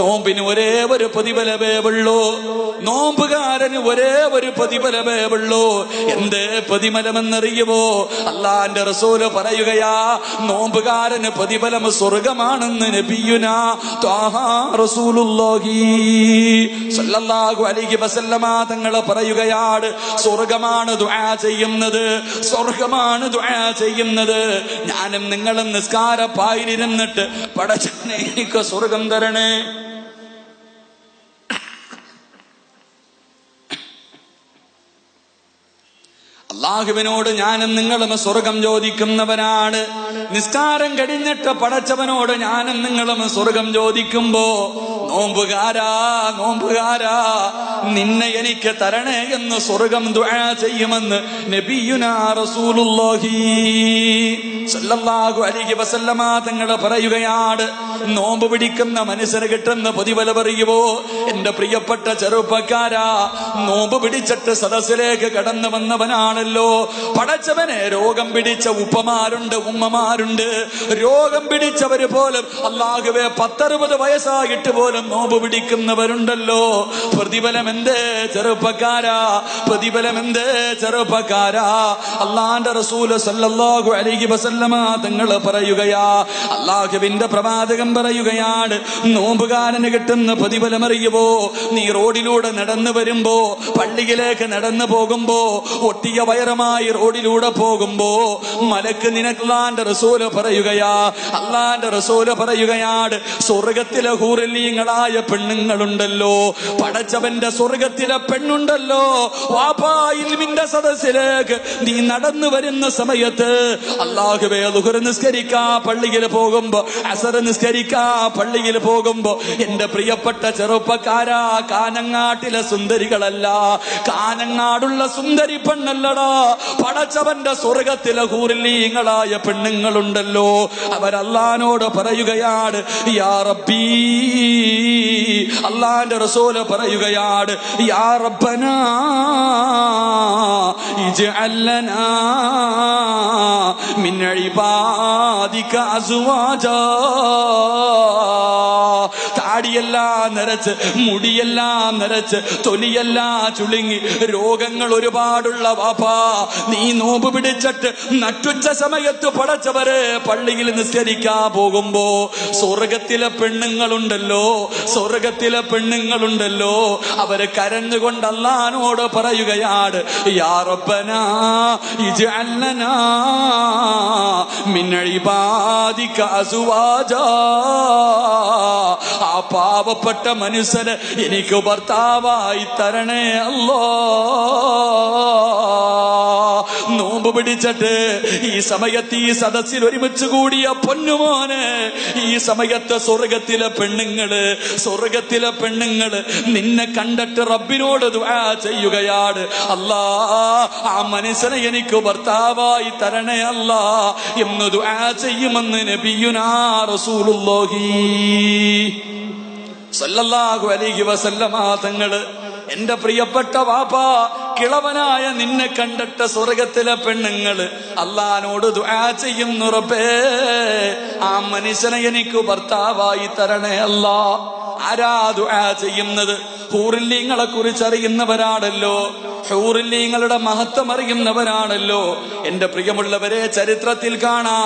നോമ്പിന് ഒരേ ഒരു പ്രതിഫലമേ ഉള്ളൂ. നോമ്പുകാരന് ഒരേ ഒരു പ്രതിഫലമേ ഉള്ളൂ. എന്ത് പ്രതിഫലമെന്നറിയുമോ അള്ളാന്റെ റസൂൽ പറയുകയാ നോമ്പുകാരന് പ്രതിഫലം സ്വർഗമാണെന്ന് നബിയുന റസൂലുള്ളാഹി സല്ലല്ലാഹു അലൈഹി വസല്ലമ തങ്ങൾ പറയുകയാണ് സ്വർഗമാണ് ദുആ ചെയ്യുന്നത്. സ്വർഗമാണ് ദുആ ചെയ്യുന്നത്. ഞാനും നിങ്ങളും നിസ്കാരപ്പായിരുന്നിട്ട് പടച്ചനെ എനിക്ക് സ്വർഗം തരണേ. അള്ളാഹുവിനോട് ഞാനും നിങ്ങളും സ്വർഗം ചോദിക്കുന്നവനാണ് നിസ്കാരം കഴിഞ്ഞിട്ട് പടച്ചവനോട് ഞാനും നിങ്ങളും സ്വർഗം ചോദിക്കുമ്പോ നോമ്പുകാരാ നോമ്പുകാരാ നിന്നെ എനിക്ക് തരണേ എന്ന് സ്വർഗം ചെയ്യുമെന്ന് സല്ലല്ലാഹു അലൈഹി വസല്ലമ തങ്ങൾ പറയുകയാണ്. നോമ്പ് പിടിക്കുന്ന മനുഷ്യന് കിട്ടുന്ന പൊതുവല പറയുവോ എന്റെ പ്രിയപ്പെട്ട ചെറുപ്പക്കാരാ നോമ്പ് പിടിച്ചിട്ട് സദസ്സിലേക്ക് കടന്നു വന്നവനാണല്ലോ പടച്ചവനെ രോഗം പിടിച്ച ഉപ്പമാരുണ്ട് ഉമ്മമാരുണ്ട്. രോഗം പിടിച്ചവര് പോലും അള്ളാഹുവെ പത്തറുപത് വയസ്സായിട്ട് പോലും നോമ്പ് പിടിക്കുന്നവരുണ്ടല്ലോ. പ്രതിഫലം എന്തേ ചെറുപ്പക്കാരാ? പ്രതിഫലം എന്തേ ചെറുപ്പക്കാരാ? അള്ളാന്റെ റസൂൽ സല്ലല്ലാഹു അലൈഹി വസല്ലമ തങ്ങൾ പറയുകയാ അല്ലാഹുവിന്റെ പ്രവാചകം പറയുകയാണ് നോമ്പുകാരന് കിട്ടുന്ന പ്രതിഫലം അറിയുമോ നീ റോഡിലൂടെ നടന്നു വരുമ്പോ പള്ളിയിലേക്ക് നടന്നു പോകുമ്പോ ഒട്ടിയ വയറുമായി റോഡിലൂടെ പോകുമ്പോ മലക്ക് നിനക്കല്ലാന്റെ റസൂൽ പറയുകയാ അള്ളാന്റെ റസൂൽ പറയുകയാണ് സ്വർഗത്തിലെ ഹൂറലീങ്ങളായ പെണ്ണുങ്ങളുണ്ടല്ലോ. പടച്ചവന്റെ സ്വർഗത്തിലെ പെണ്ണുണ്ടല്ലോ. വാപ്പായിൽമിന്റെ സദസ്സിലേക്ക് നീ നടന്നു വരുന്ന സമയത്ത് അള്ളാഹുബേ ലുഹർ നിസ്കരിക്കാ പള്ളിയിൽ പോകുമ്പോ അസർ നിസ്കരിക്കാ പള്ളിയിൽ പോകുമ്പോ എന്റെ പ്രിയപ്പെട്ട ചെറുപ്പക്കാരാ കാനങ്ങാട്ടിലെ സുന്ദരികളല്ല കാനങ്ങാടുള്ള സുന്ദരി പെണ്ണല്ലടാ. പടച്ചവന്റെ സ്വർഗത്തിലെ ഹൂറിലീങ്ങളായ പെണ്ണുങ്ങളുണ്ടല്ലോ. അവരല്ലാനോട് പറയുകയാണ് യാ റബ്ബീ അള്ളാന്റെ റസൂൽ പറയുകയാണ് യാ റബ്ബനാ മിൻ അസ്വാജാ. താടിയെല്ലാം നിറച്ച് മുടിയെല്ലാം നിറച്ച് തൊലിയെല്ലാം ചുളുങ്ങി രോഗങ്ങൾ ഒരുപാടുള്ള വാപ്പാ നീ നോമ്പ് പിടിച്ചിട്ട് നട്ടുച്ച സമയത്ത് പടച്ചവര് പള്ളിയിൽ നിസ്കരിക്കാൻ പോകുമ്പോ സ്വർഗത്തിലെ പെണ്ണുങ്ങളുണ്ടല്ലോ സ്വർഗത്തിലെ പെണ്ണുങ്ങളുണ്ടല്ലോ അവർ കരഞ്ഞുകൊണ്ട് അല്ലാനോട് പറയുകയാണ് യാ റബ്ബനാ ഇജ്അൽ ലനാ മിൻ ഇബാദിക അസ്വാജാ. ആ പാവപ്പെട്ട മനുഷ്യന് എനിക്ക് ഭർത്താവായി തരണേ അല്ലോ. നോമ്പ് പിടിച്ചിട്ട് ഈ സമയത്ത് ഈ സദസ്സിൽ ഒരുമിച്ച് കൂടിയ പൊന്നുമോന് ഈ സമയത്ത് സ്വർഗത്തിലെ പെണ്ണുങ്ങൾ സ്വർഗത്തിലെ പെണ്ണുങ്ങൾ നിന്നെ കണ്ടിട്ട് റബ്ബിനോട് ചെയ്യുകയാണ്. അല്ലാ ആ മനുഷ്യനെ എനിക്ക് ഭർത്താവായി തരണേ അല്ല എന്ന് ദുആ ചെയ്യുമെന്ന് നബിയുനാ റസൂലുള്ളാഹി. സല്ലല്ലാഹു അലൈഹി വസല്ലമ തങ്ങൾ എന്റെ പ്രിയപ്പെട്ട വാപ്പ കിളവനായ നിന്നെ കണ്ടിട്ട് സ്വർഗത്തിലെ പെണ്ണുങ്ങൾ അള്ളഹാനോട് ദുആ ചെയ്യുന്നു ആ മനുഷ്യനെ എനിക്ക് ഭർത്താവായി തരണേ അല്ല. ആരാ ദുആ ചെയ്യുന്നത്? ഹൂറില്ലീങ്ങളെ കുറിച്ച് അറിയുന്നവരാണല്ലോ ഹൂറില്ലീങ്ങളുടെ മഹത്വം അറിയുന്നവരാണല്ലോ. എന്റെ പ്രിയമുള്ളവരെ ചരിത്രത്തിൽ കാണാ.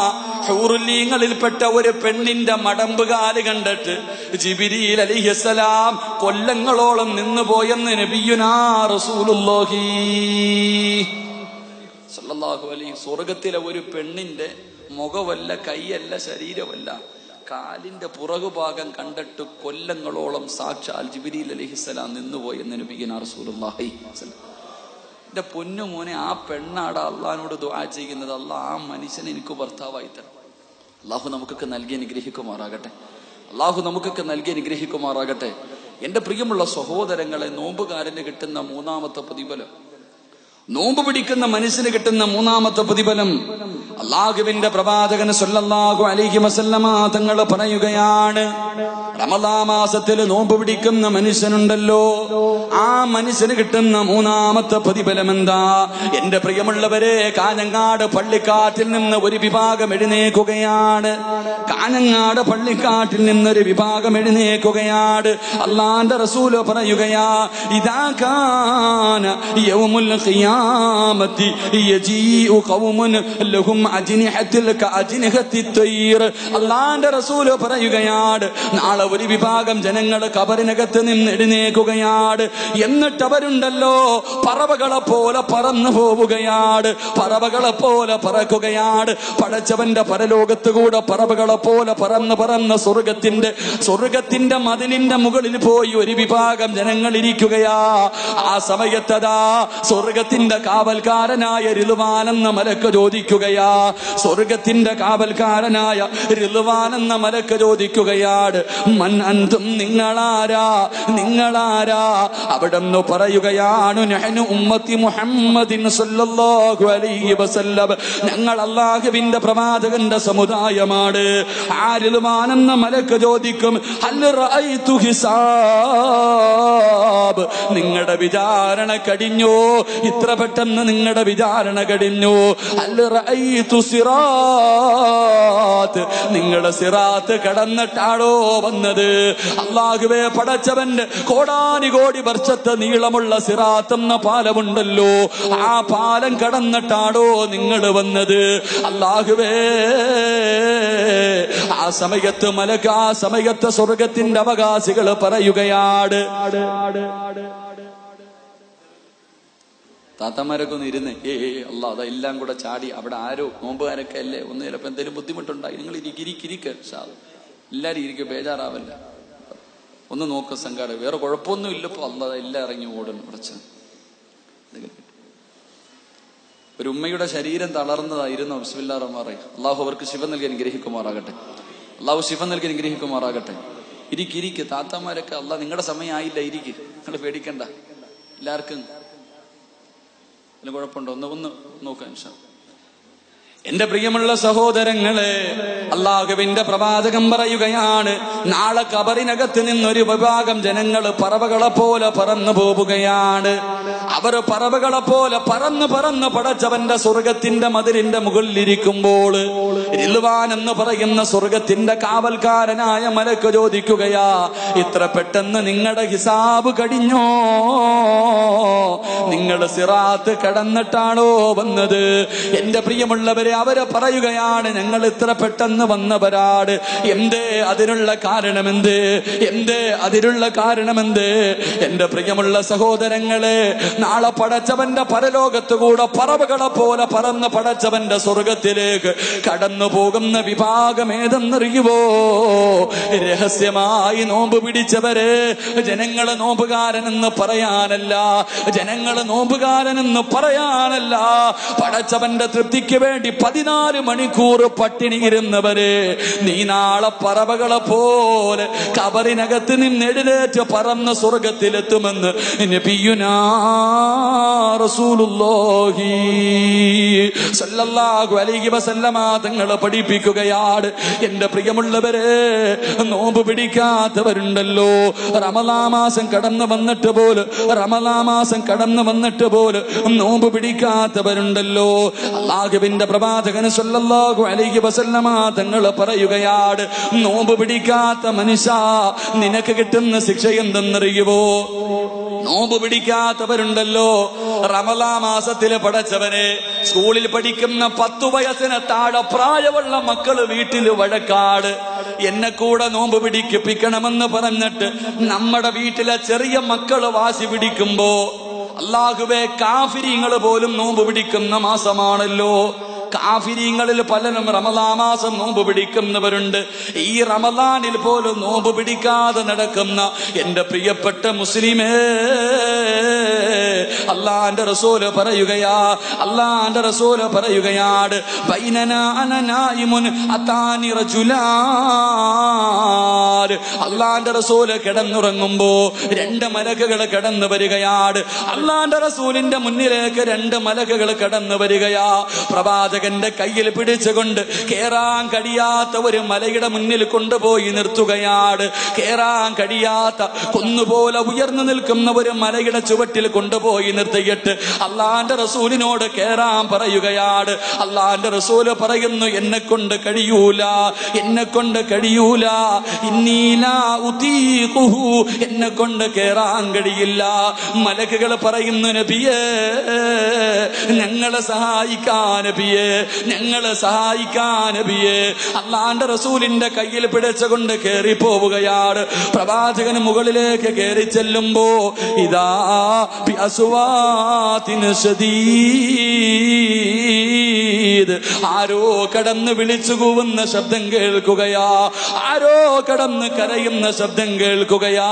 ഹൂറുല്ലീങ്ങളിൽപ്പെട്ട ഒരു പെണ്ണിന്റെ മടമ്പുകാൽ കണ്ടിട്ട് ജിബിരിയിൽ അലിഹസലാം കൊല്ലങ്ങളോളം നിന്നുപോയെന്ന് നബിയുനാ റസൂലുള്ളാഹി അലൈഹി സ്വർഗത്തിലെ ഒരു പെണ്ണിന്റെ മുഖമല്ല കൈയല്ല ശരീരമല്ല. കാലിന്റെ പുറകുഭാഗം കണ്ടിട്ട് കൊല്ലങ്ങളോളം സാക്ഷാൽ ജിബിരിൽ അലഹിസ്സലാം നിന്നുപോയി എന്ന് റസൂലുള്ളാഹി എന്റെ പൊന്നു മോനെ ആ പെണ്ണാട അള്ളഹാനോട് ദുആ ചെയ്യുന്നത്. അല്ല ആ മനുഷ്യനെ എനിക്ക് ഭർത്താവായി തരണം അള്ളാഹു നമുക്കൊക്കെ നൽകി അനുഗ്രഹിക്കുമാറാകട്ടെ. അള്ളാഹു നമുക്കൊക്കെ നൽകി അനുഗ്രഹിക്കുമാറാകട്ടെ. എന്റെ പ്രിയമുള്ള സഹോദരങ്ങളെ നോമ്പുകാരന് കിട്ടുന്ന മൂന്നാമത്തെ പ്രതിഫലം. നോമ്പ് പിടിക്കുന്ന മനസ്സിന് കിട്ടുന്ന മൂന്നാമത്തെ പ്രതിഫലം. അള്ളാഹുവിന്റെ പ്രവാചകന് സല്ലല്ലാഹു അലൈഹി വസല്ലമ തങ്ങൾ പറയുകയാണ് റമദാ മാസത്തിൽ നോമ്പ് പിടിക്കുന്ന മനുഷ്യനുണ്ടല്ലോ. ആ മനുഷ്യന് കിട്ടുന്ന മൂന്നാമത്തെ പ്രതിഫലം എന്താ എന്റെ പ്രിയമുള്ളവരെ കാഞ്ഞങ്ങാട് പള്ളിക്കാട്ടിൽ നിന്ന് ഒരു വിഭാഗം എഴുന്നേക്കുകയാണ് കാഞ്ഞങ്ങാട് പള്ളിക്കാട്ടിൽ നിന്നൊരു വിഭാഗം എഴുന്നേക്കുകയാണ് അള്ളാന്റെ റസൂൽ പറയുകയാ ഇതാ കാന യൗമുൽ ഖിയാമത്തി യജീഉ ഖൗമുൻ ലഹും അള്ളാന്റെ റസൂൽ പറയുകയാണ് നാളെ ഒരു വിഭാഗം ജനങ്ങൾ കബറിനകത്ത് നിന്ന് എഴുന്നേക്കുകയാണ് എന്നിട്ട് അവരുണ്ടല്ലോ പറവകളെ പോലെ പറന്നു പോവുകയാണ് പറവകളെ പോലെ പറക്കുകയാണ് പടച്ചവന്റെ പരലോകത്ത് കൂടെ പറവകളെ പോലെ പറന്ന് പറന്ന് സ്വർഗത്തിന്റെ സ്വർഗത്തിന്റെ മതിലിന്റെ മുകളിൽ പോയി ഒരു വിഭാഗം ജനങ്ങൾ ഇരിക്കുകയാ. ആ സമയത്തതാ സ്വർഗത്തിന്റെ കാവൽക്കാരനായ രിലുവാനെന്ന മലക്ക് ചോദിക്കുകയാ. സ്വർഗത്തിന്റെ കാവൽക്കാരനായ റിൽവാനെന്ന മലക്ക് ചോദിക്കുകയാണ് മൻ അന്തും നിങ്ങളാരാ? നിങ്ങളാരാ? അവിടെ നിന്ന് പറയുകയാണ് നഹ്നു ഉമ്മത്തി മുഹമ്മദിൻ സല്ലല്ലാഹു അലൈഹി വസല്ലം. ഞങ്ങൾ അള്ളാഹുവിന്റെ പ്രവാചകന്റെ സമുദായമാണ്. ആരിലുമാനെന്ന മലക്ക് ചോദിക്കും ഹിസാബ്? നിങ്ങളുടെ വിചാരണ കടിഞ്ഞോ ഇത്ര പെട്ടെന്ന് നിങ്ങളുടെ വിചാരണ കടിഞ്ഞു സിറാത്ത്. നിങ്ങളുടെ സിറാത്ത് കടന്നിട്ടാണോ വന്നത്? അള്ളാഹുവേ പടച്ചവന്റെ കോടാനി കോടി വർഷത്തെ നീളമുള്ള സിറാത്ത് എന്ന പാലമുണ്ടല്ലോ. ആ പാലം കടന്നിട്ടാണോ നിങ്ങൾ വന്നത്? അള്ളാഹുവേ ആ സമയത്ത് മലക ആ സമയത്ത് സ്വർഗത്തിന്റെ അവകാശികൾ പറയുകയാണ്. താത്തമാരൊക്കെ ഒന്ന് ഇരുന്ന്. ഏ അല്ല അതെല്ലാം കൂടെ ചാടി. അവിടെ ആരോ നോമ്പുകാരൊക്കെ അല്ലേ? ഒന്ന് ചിലപ്പോ എന്തെങ്കിലും ബുദ്ധിമുട്ടുണ്ടായി. നിങ്ങൾ ഇരിക്കിരിക്കിരിക്ക എല്ലാരും ഇരിക്കും ബേജാറാവല്ല? ഒന്ന് നോക്ക് സംഘാട വേറെ കുഴപ്പമൊന്നും ഇല്ലപ്പോ അല്ല എല്ലാം ഇറങ്ങി ഓടുന്നു കുറച്ച് ഒരു ഉമ്മയുടെ ശരീരം തളർന്നതായിരുന്നു അബ്സുല്ലാറമാറെ അള്ളാഹു അവർക്ക് ശിവ നൽകി അനുഗ്രഹിക്കുമാറാകട്ടെ. അള്ളാഹു ശിവ നൽകി അനുഗ്രഹിക്കുമാറാകട്ടെ. ഇരിക്കിരിക്ക് താത്തമാരൊക്കെ അല്ല നിങ്ങളുടെ സമയം ആയില്ല ഇരിക്ക്. നിങ്ങൾ പേടിക്കണ്ട. എല്ലാവർക്കും അതിന് കുഴപ്പമുണ്ടോ ഒന്ന് ഒന്ന് നോക്കാം ഇൻഷാ. എന്റെ പ്രിയമുള്ള സഹോദരങ്ങളെ അള്ളാഹുവിന്റെ പ്രവാചകം പറയുകയാണ് നാളെ കബറിനകത്ത് നിന്നൊരു വിഭാഗം ജനങ്ങൾ പറവകളെ പോലെ പറന്നു പോവുകയാണ്. അവർ പറവകളെ പോലെ പറന്ന് പറന്ന് പടച്ചവന്റെ സ്വർഗത്തിന്റെ മതിലിന്റെ മുകളിലിരിക്കുമ്പോൾ റിൽവാൻ എന്ന് പറയുന്ന സ്വർഗത്തിന്റെ കാവൽക്കാരനായ മലക്ക് ചോദിക്കുകയാ ഇത്ര പെട്ടെന്ന് നിങ്ങളുടെ ഹിസാബ് കടിഞ്ഞോ നിങ്ങൾ സിറാത്ത് കടന്നിട്ടാണോ വന്നത്? എന്റെ പ്രിയമുള്ളവരെ അവരെ പറയുകയാണ് ഞങ്ങൾ ഇത്ര പെട്ടെന്ന് വന്നവരാട് എന്തേ അതിനുള്ള കാരണമെന്ത്? എന്തേ അതിനുള്ള കാരണമെന്ത്? എന്റെ പ്രിയമുള്ള സഹോദരങ്ങളെ നാളെ പടച്ചവന്റെ പരലോകത്ത് കൂടെ പറവുകളെ പോലെ പറന്ന് പടച്ചവന്റെ സ്വർഗത്തിലേക്ക് കടന്നു പോകുന്ന വിഭാഗം ഏതെന്നറിയുവോ? രഹസ്യമായി നോമ്പ് പിടിച്ചവരെ ജനങ്ങളെ നോമ്പുകാരനെന്ന് പറയാനല്ല ജനങ്ങളെ നോമ്പുകാരനെന്ന് പറയാനല്ല. പടച്ചവന്റെ തൃപ്തിക്ക് വേണ്ടി പതിനാല് മണിക്കൂർ പട്ടിണി ഇരുന്നവര് നീ നാളെ പറവകളെ പോലെ കബറിനകത്ത് നിന്നെഴുന്നേറ്റ് പറന്ന് സ്വർഗത്തിലെത്തുമെന്ന് തങ്ങൾ പഠിപ്പിക്കുകയാണ്. എന്റെ പ്രിയമുള്ളവരെ നോമ്പ് പിടിക്കാത്തവരുണ്ടല്ലോ. റമലാമാസം കടന്നു വന്നിട്ട് പോലും റമലാമാസം കടന്നു വന്നിട്ട് പോലും നോമ്പ് പിടിക്കാത്തവരുണ്ടല്ലോ. അള്ളാഹുവിന്റെ പ്രവാചകന് സല്ലല്ലാഹു അലൈഹി വസല്ലമ തങ്ങൾ പറയുകയാണ് നോമ്പ് പിടിക്കാത്ത മനുഷ്യ നിനക്ക് കിട്ടുന്ന ശിക്ഷ എന്തെന്നറിയുവോ? നോമ്പ് പിടിക്കാത്തവരുണ്ടല്ലോ റമലാ മാസത്തിൽ പടച്ചവനെ സ്കൂളിൽ പഠിക്കുന്ന പത്തു വയസ്സിന് താഴെ പ്രായമുള്ള മക്കൾ വീട്ടിൽ വഴക്കാട് എന്നെ കൂടെ നോമ്പ് പിടിക്കിപ്പിക്കണമെന്ന് പറഞ്ഞിട്ട് നമ്മുടെ വീട്ടിലെ ചെറിയ മക്കൾ വാശി പിടിക്കുമ്പോ അള്ളാഹുവെ കാഫിരിങ്ങൾ പോലും നോമ്പ് പിടിക്കുന്ന മാസമാണല്ലോ. കാഫിരീങ്ങളിൽ പലരും റമദാ മാസം നോമ്പ് പിടിക്കുന്നവരുണ്ട്. ഈ റമദാനിൽ പോലും നോമ്പ് പിടിക്കാതെ നടക്കുന്ന എന്റെ പ്രിയപ്പെട്ട മുസ്ലിമേ അള്ളാന്റെ റസൂൽ പറയുകയാ അള്ളാന്റെ റസൂൽ പറയുകയാണ് അള്ളാന്റെ റസൂൽ കിടന്നുറങ്ങുമ്പോ രണ്ട് മലക്കുകൾ കിടന്നു വരികയാണ് അള്ളാന്റെ റസൂലിന്റെ മുന്നിലേക്ക് രണ്ട് മലക്കുകൾ കിടന്നു വരികയാ. പ്രവാചകന്റെ കയ്യിൽ പിടിച്ചുകൊണ്ട് കേറാൻ കഴിയാത്ത ഒരു മലയുടെ മുന്നിൽ കൊണ്ടുപോയി നിർത്തുകയാണ്. കേറാൻ കഴിയാത്ത കുന്നുപോലെ ഉയർന്നു നിൽക്കുന്ന ഒരു മലയുടെ ചുവട്ടിൽ കൊണ്ടുപോയി നിർത്തിയിട്ട് അള്ളാന്റെ റസൂലിനോട് കേറാൻ പറയുകയാണ്. അള്ളാന്റെ റസൂൽ പറയുന്നു എന്നെ കൊണ്ട് കഴിയൂല എന്നെ കൊണ്ട് കഴിയൂല എന്നെ കൊണ്ട് കേറാൻ കഴിയില്ല. മലക്കുകൾ പറയുന്നു നബിയേ ഞങ്ങളെ സഹായിക്കാൻ നബിയേ. ഞങ്ങളെ സഹായിക്കാൻ നബിയെ അള്ളാന്റെ റസൂലിന്റെ കയ്യിൽ പിടിച്ചുകൊണ്ട് കയറി പോവുകയാണ് പ്രവാചകന് മുകളിലേക്ക് കയറി ചെല്ലുമ്പോ ഇതാ ആരോ കടന്ന് വിളിച്ചു കൂവുന്ന ശബ്ദം കേൾക്കുകയാ. ആരോ കടന്ന് കരയുന്ന ശബ്ദം കേൾക്കുകയാ.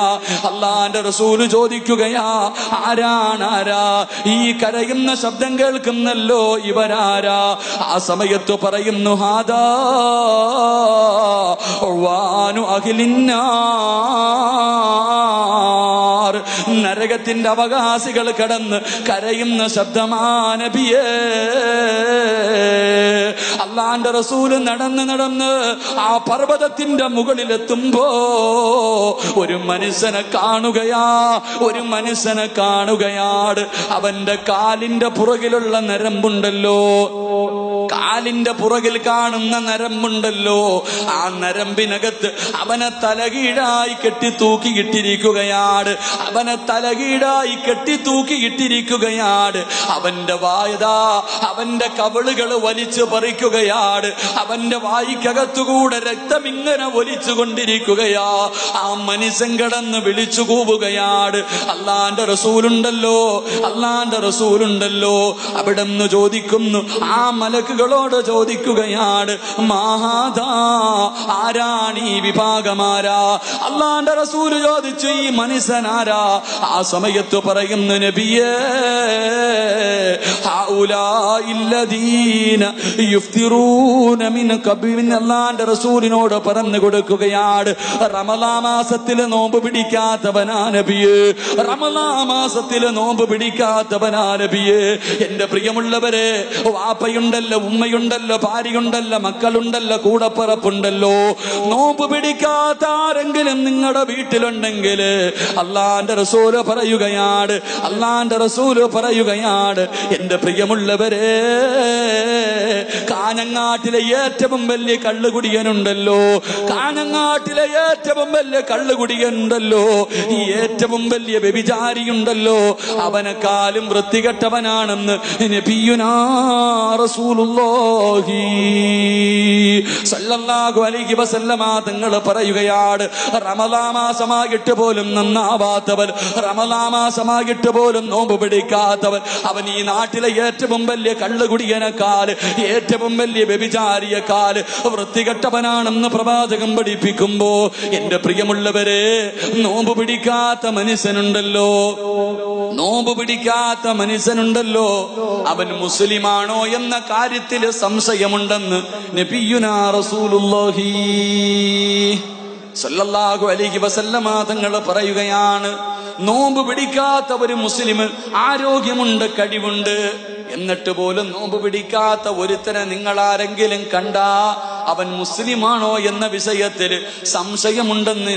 അള്ളാന്റെ റസൂൽ ചോദിക്കുകയാ ആരാണ് ആരാ ഈ കരയുന്ന ശബ്ദം കേൾക്കുന്നല്ലോ ഇവരാരാ? ആ സമയത്ത് പറയുന്നു ഹാദാ അഖിലിന്നാർ. നരകത്തിന്റെ അവകാശികൾ കടന്ന് കരയുന്ന ശബ്ദമാനബിയേ അള്ളാന്റെ റസൂൽ നടന്ന് നടന്ന് ആ പർവതത്തിന്റെ മുകളിലെത്തുമ്പോ ഒരു മനുഷ്യനെ കാണുകയാ ഒരു മനുഷ്യനെ കാണുകയാട്. അവന്റെ കാലിന്റെ പുറകിലുള്ള നരമ്പുണ്ടല്ലോ. കാലിന്റെ പുറകിൽ കാണുന്ന നരമ്പുണ്ടല്ലോ. ആ നരമ്പിനകത്ത് അവനെ തലകീഴായി കെട്ടി തൂക്കിയിട്ടിരിക്കുകയാണ് അവനെ തലകീഴായി കെട്ടി തൂക്കിയിട്ടിരിക്കുകയാണ് അവന്റെ വായതാ അവന്റെ കവിളുകൾ വലിച്ചു പറിക്കുകയാണ്. അവന്റെ വായിക്കകത്തുകൂടെ രക്തം ഇങ്ങനെ ഒലിച്ചു കൊണ്ടിരിക്കുകയാ ആ മനുഷ്യൻ കിടന്ന് വിളിച്ചു കൂവുകയാണ്. അള്ളാന്റെ റസൂലുണ്ടല്ലോ അള്ളാന്റെ റസൂലുണ്ടല്ലോ. അവിടെ നിന്ന് ചോദിക്കുന്നു ആ ആളുകളോട് ചോദിക്കുകയാണ് മഹാദാ ആരാണ് ഈ വിഭാഗമാരാ? അള്ളാന്റെ റസൂൽ ചോദിച്ചു ഈ മനുഷ്യനാരാ? ആ സമയത്ത് പറയുന്നു നബിയേ റസൂലിനോട് പറഞ്ഞു കൊടുക്കുകയാണ് റമലാ മാസത്തിൽ നോമ്പ് പിടിക്കാത്തവനാ നബിയേ റമലാ മാസത്തിൽ നോമ്പ് പിടിക്കാത്തവനാ നബിയേ. എന്റെ പ്രിയമുള്ളവരെ വാപ്പയുണ്ടല്ലോ ഉമ്മയുണ്ടല്ലോ ഭാര്യയുണ്ടല്ലോ മക്കളുണ്ടല്ലോ കൂടപ്പിറപ്പുണ്ടല്ലോ. നോമ്പ് പിടിക്കാത്ത ആരെങ്കിലും നിങ്ങളുടെ വീട്ടിലുണ്ടെങ്കിൽ അള്ളാന്റെ റസൂൽ പറയുകയാണ് അള്ളാന്റെ റസൂൽ പറയുകയാണ് എന്റെ പ്രിയമുള്ളവരെ കാഞ്ഞങ്ങാട്ടിലെ ഏറ്റവും വലിയ കള്ളുകുടിയനുണ്ടല്ലോ കാഞ്ഞങ്ങാട്ടിലെ ഏറ്റവും വലിയ കള്ളുകുടിയനുണ്ടല്ലോ ഈ ഏറ്റവും വലിയ വ്യഭിചാരിയുണ്ടല്ലോ അവനെക്കാളും വൃത്തികെട്ടവനാണെന്ന് നബിയുനാ റസൂലുള്ള തങ്ങൾ പറയുകയാണ് റമദാ മാസമായിട്ട് പോലും നന്നാവാത്തവൻ റമദാ മാസമായിട്ട് പോലും നോമ്പ് പിടിക്കാത്തവൻ അവൻ ഈ നാട്ടിലെ ഏറ്റവും വലിയ കള്ളുകുടിയനക്കാൽ ഏറ്റവും വലിയ വ്യഭിചാരിയക്കാൽ വൃത്തികെട്ടവനാണെന്ന് പ്രവാചകം പഠിപ്പിക്കുമ്പോ എന്റെ പ്രിയമുള്ളവരെ നോമ്പ് പിടിക്കാത്ത മനുഷ്യനുണ്ടല്ലോ. നോമ്പ് പിടിക്കാത്ത മനുഷ്യനുണ്ടല്ലോ. അവൻ മുസ്ലിമാണോ എന്ന കാര്യത്തിൽ സംശയമുണ്ടെന്ന് നബിയുനാ സല്ലല്ലാഹു അലൈഹി വസല്ലമ തങ്ങൾ പറയുകയാണ്. നോമ്പ് പിടിക്കാത്ത ഒരു മുസ്ലിം ആരോഗ്യമുണ്ട് കഴിവുണ്ട്. എന്നിട്ട് പോലും നോമ്പ് പിടിക്കാത്ത ഒരുത്തനെ നിങ്ങൾ ആരെങ്കിലും കണ്ടാ അവൻ മുസ്ലിമാണോ എന്ന വിഷയത്തിൽ സംശയമുണ്ടെന്ന്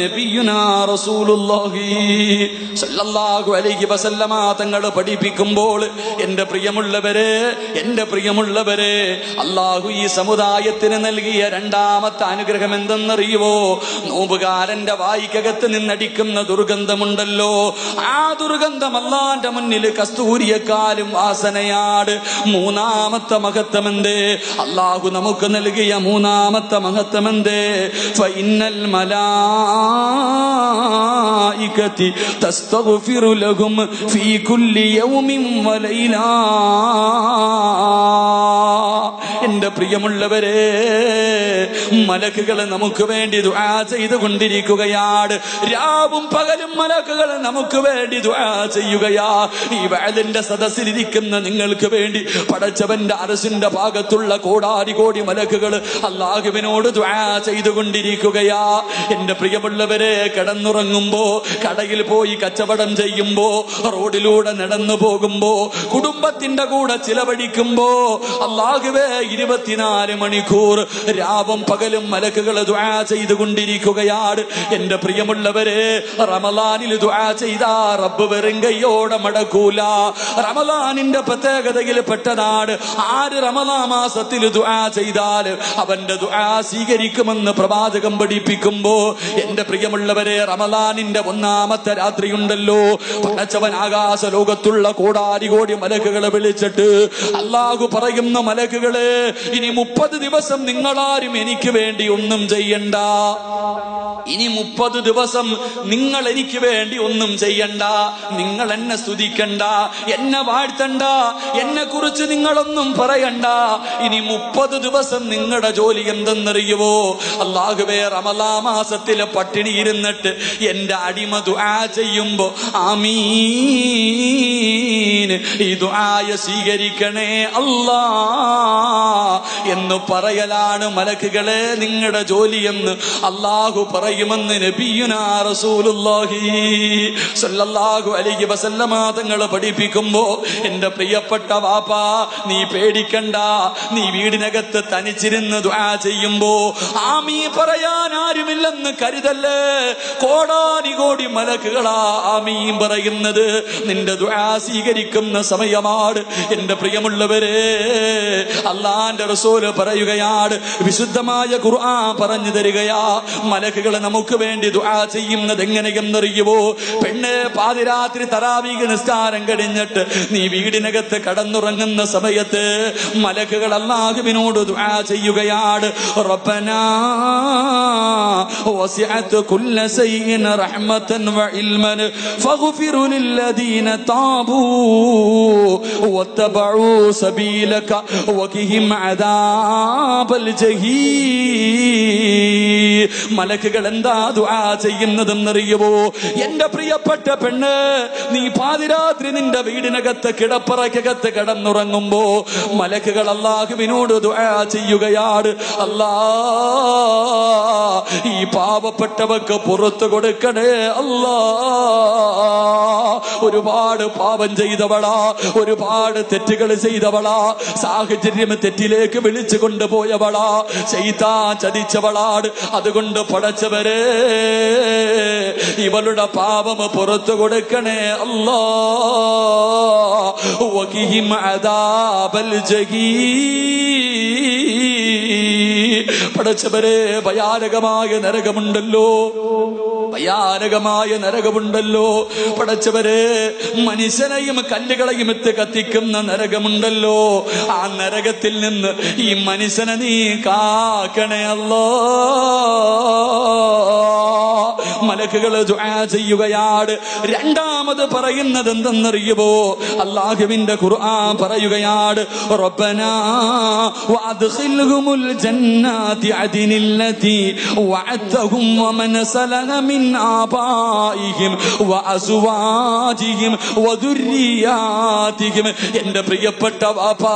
തങ്ങൾ പഠിപ്പിക്കുമ്പോൾ എന്റെ പ്രിയമുള്ളവരെ എന്റെ പ്രിയമുള്ളവരെ അള്ളാഹു ഈ സമുദായത്തിന് നൽകിയ രണ്ടാമത്തെ അനുഗ്രഹം എന്തെന്നറിയുവോ? നോമ്പുകാരന്റെ വായിക്കകത്ത് നിന്നടിക്കുന്ന ദുർഗന്ധമുണ്ടല്ലോ. ആ ദുർഗന്ധം അള്ളാന്റെ മുന്നിൽ കസ്തൂരിയെക്കാലും വാസനയാണ് മൂന്നാമത്തെ മഹത്വം എന്തേ അള്ളാഹു നമുക്ക് നൽകിയ മൂന്നാമത്തെ മഹത്വം എന്തേ ഫൈനൽ മലായികത്തി തസ്തഗ്ഫിറു ലഹും ഫീ കുല്ലി യൗമിൻ വലൈല. എന്റെ പ്രിയമുള്ളവരെ മലക്കുകളെ നമുക്ക് വേണ്ടി ദുആ ചെയ്തുകൊണ്ടിരിക്കുകയാണ്. രാവും പകലും മലക്കുകളെ നമുക്ക് വേണ്ടി ദുആ ചെയ്യുകയാ. ഈ വയലിന്റെ സദസ്സിലിരിക്കുന്ന നിങ്ങൾക്ക് വേണ്ടി പടച്ചവന്റെ അരസിന്റെ ഭാഗത്തുള്ള കോടാരി കോടി മലക്കുകൾ അള്ളാഹുവിനോട് ചെയ്തുകൊണ്ടിരിക്കുകയാ. എന്റെ പ്രിയമുള്ളവരെ കിടന്നുറങ്ങുമ്പോ കടയിൽ പോയി കച്ചവടം ചെയ്യുമ്പോ റോഡിലൂടെ നടന്നു പോകുമ്പോ കുടുംബത്തിന്റെ കൂടെ ചിലവഴിക്കുമ്പോ അള്ളാഹുവേ ഇരുപത്തിനാല് മണിക്കൂർ രാവും പകലും മലക്കുകൾ ദുആ ചെയ്തുകൊണ്ടിരിക്കുകയാണ്. എന്റെ പ്രിയമുള്ളവരെ റമലാനിൽ ദുആ ചെയ്താ റബ്ബ് വെറും കയ്യോടെ മടക്കൂല. റമലാനിന്റെ പ്രത്യേകതയിൽ പെട്ടതാണ്. ആര് റമദാമാസത്തിൽ ദുആ ചെയ്താൽ അവന്റെ ദുആ സ്വീകരിക്കുമെന്ന് പ്രവാചകം പഠിപ്പിക്കുമ്പോ എന്റെ പ്രിയമുള്ളവരെ റമദാനിന്റെ ഒന്നാമത്തെ രാത്രിയുണ്ടല്ലോ. പടച്ചവൻ ആകാശ ലോകത്തുള്ള കോടാരി കോടി മലക്കുകളെ വിളിച്ചിട്ട് അള്ളാഹു പറയുന്ന മലക്കുകളെ ഇനി മുപ്പത് ദിവസം നിങ്ങളാരും എനിക്ക് വേണ്ടി ഒന്നും ചെയ്യണ്ട. ഇനി മുപ്പത് ദിവസം നിങ്ങൾ എനിക്ക് വേണ്ടി ഒന്നും ചെയ്യണ്ട. നിങ്ങൾ എന്നെ സ്തുതിക്കണ്ട. എന്നെ വാഴ്ത്തണ്ട. എന്നെ കുറിച്ച് നിങ്ങളൊന്നും പറയണ്ട. ഇനി മുപ്പത് ദിവസം നിങ്ങളുടെ ജോലി എന്തെന്നറിയുവോ? അള്ളാഹുബേ റമലാ മാസത്തിലെ പട്ടിണി ഇരുന്നിട്ട് എന്റെ അടിമ ദുആ ചെയ്യുമ്പോ ആമീൻ ഈ ദുആയ സ്വീകരിക്കണേ അല്ലാ എന്ന് പറയലാണ് മലക്കുകളെ നിങ്ങളുടെ ജോലിയെന്ന് അള്ളാഹു പറയുമെന്ന് നബിയുന റസൂലുള്ളാഹി സല്ലല്ലാഹു അലൈഹി വസല്ലമ തങ്ങൾ പഠിപ്പിക്കുമ്പോ എന്റെ പ്രിയപ്പെട്ട വാപ്പാ നീ പേടിക്കണ്ട. നീ വീടിനകത്ത് തനിച്ചിരുന്ന് ദ്വാ ചെയ്യുമ്പോ ആമീ പറയാൻ ആരുമില്ലെന്ന് കരുതല്ലേ? കോടാനി കോടി മലക്കുകളാ ആമീം പറയുന്നത്. നിന്റെ ദ്വാ സ്വീകരിക്കുന്ന സമയമാണ്. എന്റെ പ്രിയമുള്ളവരെ അള്ളാന്റെ റസൂൽ പറയുകയാണ് വിശുദ്ധമായ ഖുർആൻ പറഞ്ഞു തരികയാ. മലക്കുകൾ നമുക്ക് വേണ്ടി ദുആ ചെയ്യുന്നത് എങ്ങനെയെന്നറിയുവോ? പെണ്ണ് പാതിരാത്രി തറാവീക നിസ്കാരം കഴിഞ്ഞിട്ട് നീ വീടിനകത്ത് കിടന്നുറങ്ങുന്ന സമയത്ത് മലക്കുകൾ അള്ളാഹുവിനോട് ദുആ ചെയ്യുകയാണ്. റബ്ബനാ കുല്ല റഹ്മതൻ ഫഗ്ഫിർ ലില്ലദീന സബീലക അദാബൽ മലക്കുകൾ എന്താ ദുആ ചെയ്യുന്നതെന്നറിയുമോ എന്റെ പ്രിയപ്പെട്ട പെണ്ണ് നീ പാതിരാത്രി നിന്റെ വീടിനകത്ത് കിടപ്പറയ്ക്കകത്ത് കിടന്നുറങ്ങുമ്പോ മലക്കുകൾ അള്ളാഹുവിനോട് ചെയ്യുകയാണ്. അല്ലാ ഈ പാവപ്പെട്ടവർക്ക് പുറത്തു കൊടുക്കണേ അല്ലാ. ഒരുപാട് പാപം ചെയ്തവളാ ഒരുപാട് തെറ്റുകൾ ചെയ്തവളാ സാഹചര്യം തെറ്റിലേക്ക് വിളിച്ചു കൊണ്ടുപോയവളാ ചെയ്താ ചതിച്ചവളാണ്. അതുകൊണ്ട് പടച്ചവരെ ഇവളുടെ പാപം പുറത്തു കൊടുക്കണേ അല്ലാ. വകിഹിം അദാബൽ الجحيم. പടച്ചവരെ ഭയാനകമായ നരകമുണ്ടല്ലോ. ഭയാനകമായ നരകമുണ്ടല്ലോ. പടച്ചവരെ മനുഷ്യനെയും കല്ലുകളെയും എത്ത് കത്തിക്കുന്ന നരകമുണ്ടല്ലോ. ആ നരകത്തിൽ നിന്ന് ഈ മനുഷ്യനെ നീ കാക്കണേ അല്ലോ. മലക്കുകൾ ചെയ്യുകയാണ്. രണ്ടാമത് പറയുന്നത് എന്തെന്നറിയുമോ? അള്ളാഹുവിന്റെ ഖുർആൻ പറയുകയാണ് റബ്ബനാ ജന്നാതി അദിനില്ലതി വഅദ്തഹും വമൻ സലഹ ആബായിഹിം വഅസ്വാജിഹിം വദുർരിയാതിഹിം എന്റെ പ്രിയപ്പെട്ട വാപ്പാ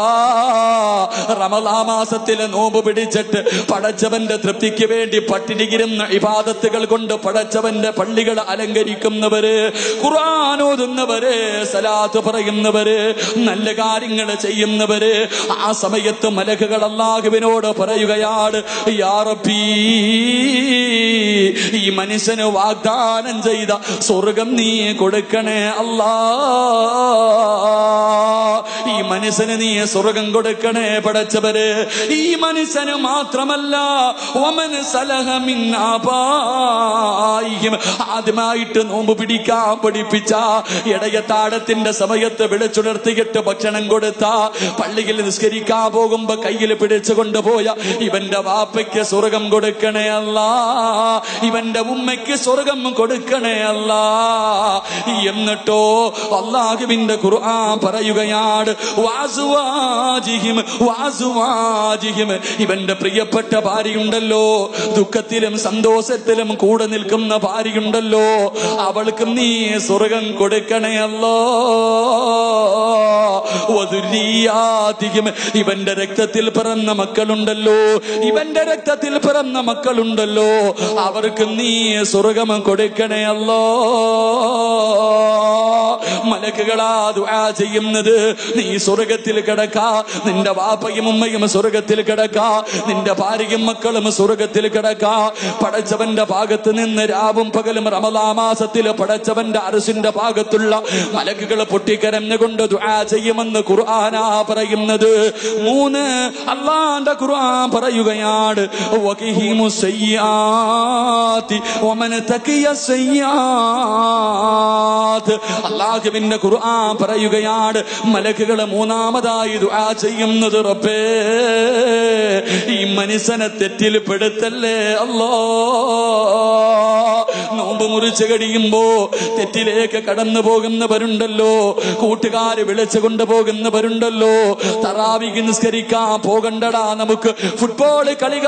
റമളാ മാസത്തിലെ നോമ്പ് പിടിച്ചിട്ട് പടച്ചവന്റെ തൃപ്തിക്ക് വേണ്ടി പട്ടിണികിരുന്ന ഇബാദത്തുകൾ കൊണ്ട് പടച്ചവന്റെ പള്ളികൾ അലങ്കരിക്കുന്നവര് ഖുർആൻ ഓതുന്നവര് സലാത്ത് പറയുന്നവര് നല്ല കാര്യങ്ങൾ ചെയ്യുന്നവര് ആ സമയത്ത് മലക്കുകൾ അല്ലാഹുവിനോട് പറയുകയാണ് യാ ഈ മനുഷ്യന് വാഗ്ദാനം ചെയ്ത സ്വർഗം നീ കൊടുക്കണേ അല്ലാ. ഈ മനുഷ്യന് നീ സ്വർഗം കൊടുക്കണേ പടച്ചവര്. ഈ മനുഷ്യന് മാത്രമല്ല ആദ്യമായിട്ട് നോമ്പ് പിടിക്കാൻ പഠിപ്പിച്ച ഇടയത്താടത്തിന്റെ സമയത്ത് വിളിച്ചുണർത്തിയിട്ട് ഭക്ഷണം കൊടുത്ത പള്ളിയിൽ നിസ്കരിക്കാൻ പോകുമ്പോ കയ്യിൽ പിടിച്ചു കൊണ്ടുപോയ ഇവന്റെ വാപ്പയ്ക്ക് സ്വർഗം കൊടുക്കണേ അല്ല. ഇവന്റെ ഉമ്മയ്ക്ക് സ്വർഗം കൊടുക്കണേ അല്ല. എന്നിട്ടോ അള്ളാഹുവിന്റെ ഖുർആൻ പറയുകയാണ് വാസുവാജിഹിം വാസുവാജിഹിം. ഇവന്റെ പ്രിയപ്പെട്ട ഭാര്യയുണ്ടല്ലോ. ദുഃഖത്തിലും സന്തോഷത്തിലും കൂടെ നിൽക്കുന്ന ഭാര്യയുണ്ടല്ലോ. അവൾക്കും നീ സ്വർഗം കൊടുക്കണേ അല്ലോ. വധുരീയാതിയും ഇവന്റെ രക്തത്തിൽ പിറന്ന മക്കളുണ്ടല്ലോ. ഇവന്റെ രക്തത്തിൽ പിറന്ന മക്കളുണ്ടല്ലോ. അവർക്ക് നീ സ്വർഗം കൊടുക്കണേ അല്ലോ. മലക്കുകളാ ദുആ ചെയ്യുന്നത്. നീ സ്വർഗത്തിൽ കിടക്കാ. നിന്റെ വാപ്പയും ഉമ്മയും സ്വർഗത്തിൽ കിടക്കാ. നിന്റെ ഭാര്യയും മക്കളും സ്വർഗത്തിൽ കിടക്കാ. പടച്ചവന്റെ ഭാഗത്ത് നിന്ന് രാവും പകലും റമലാമാസത്തിൽ പടച്ചവന്റെ അരസിന്റെ ഭാഗത്തുള്ള മലക്കുകൾ പൊട്ടിക്കരഞ്ഞുകൊണ്ട് ദുആ ചെയ്യുമെന്ന് ഖുർആനാ പറയുന്നത്. മൂന്ന് അള്ളാന്റെ ഖുർആൻ പറയുകയാണ്. അള്ളാഹുവിന്റെ ഖുർആൻ പറയുകയാണ് മലക്കുകളെ മൂന്നാമതായി ദുആ ചെയ്യുന്നത് റബ്ബേ. ഈ മനുഷ്യനെ തെറ്റിൽ പെടുത്തല്ലേ അല്ലോ മുറിച്ച് കഴിയുമ്പോ തെറ്റിലേക്ക് കടന്നു പോകുന്നവരുണ്ടല്ലോ. കൂട്ടുകാര് വിളിച്ചു കൊണ്ടുപോകുന്നവരുണ്ടല്ലോ. തറാവിക്ക് നിസ്കരിക്കാൻ പോകണ്ടടാ നമുക്ക് ഫുട്ബോൾ കളി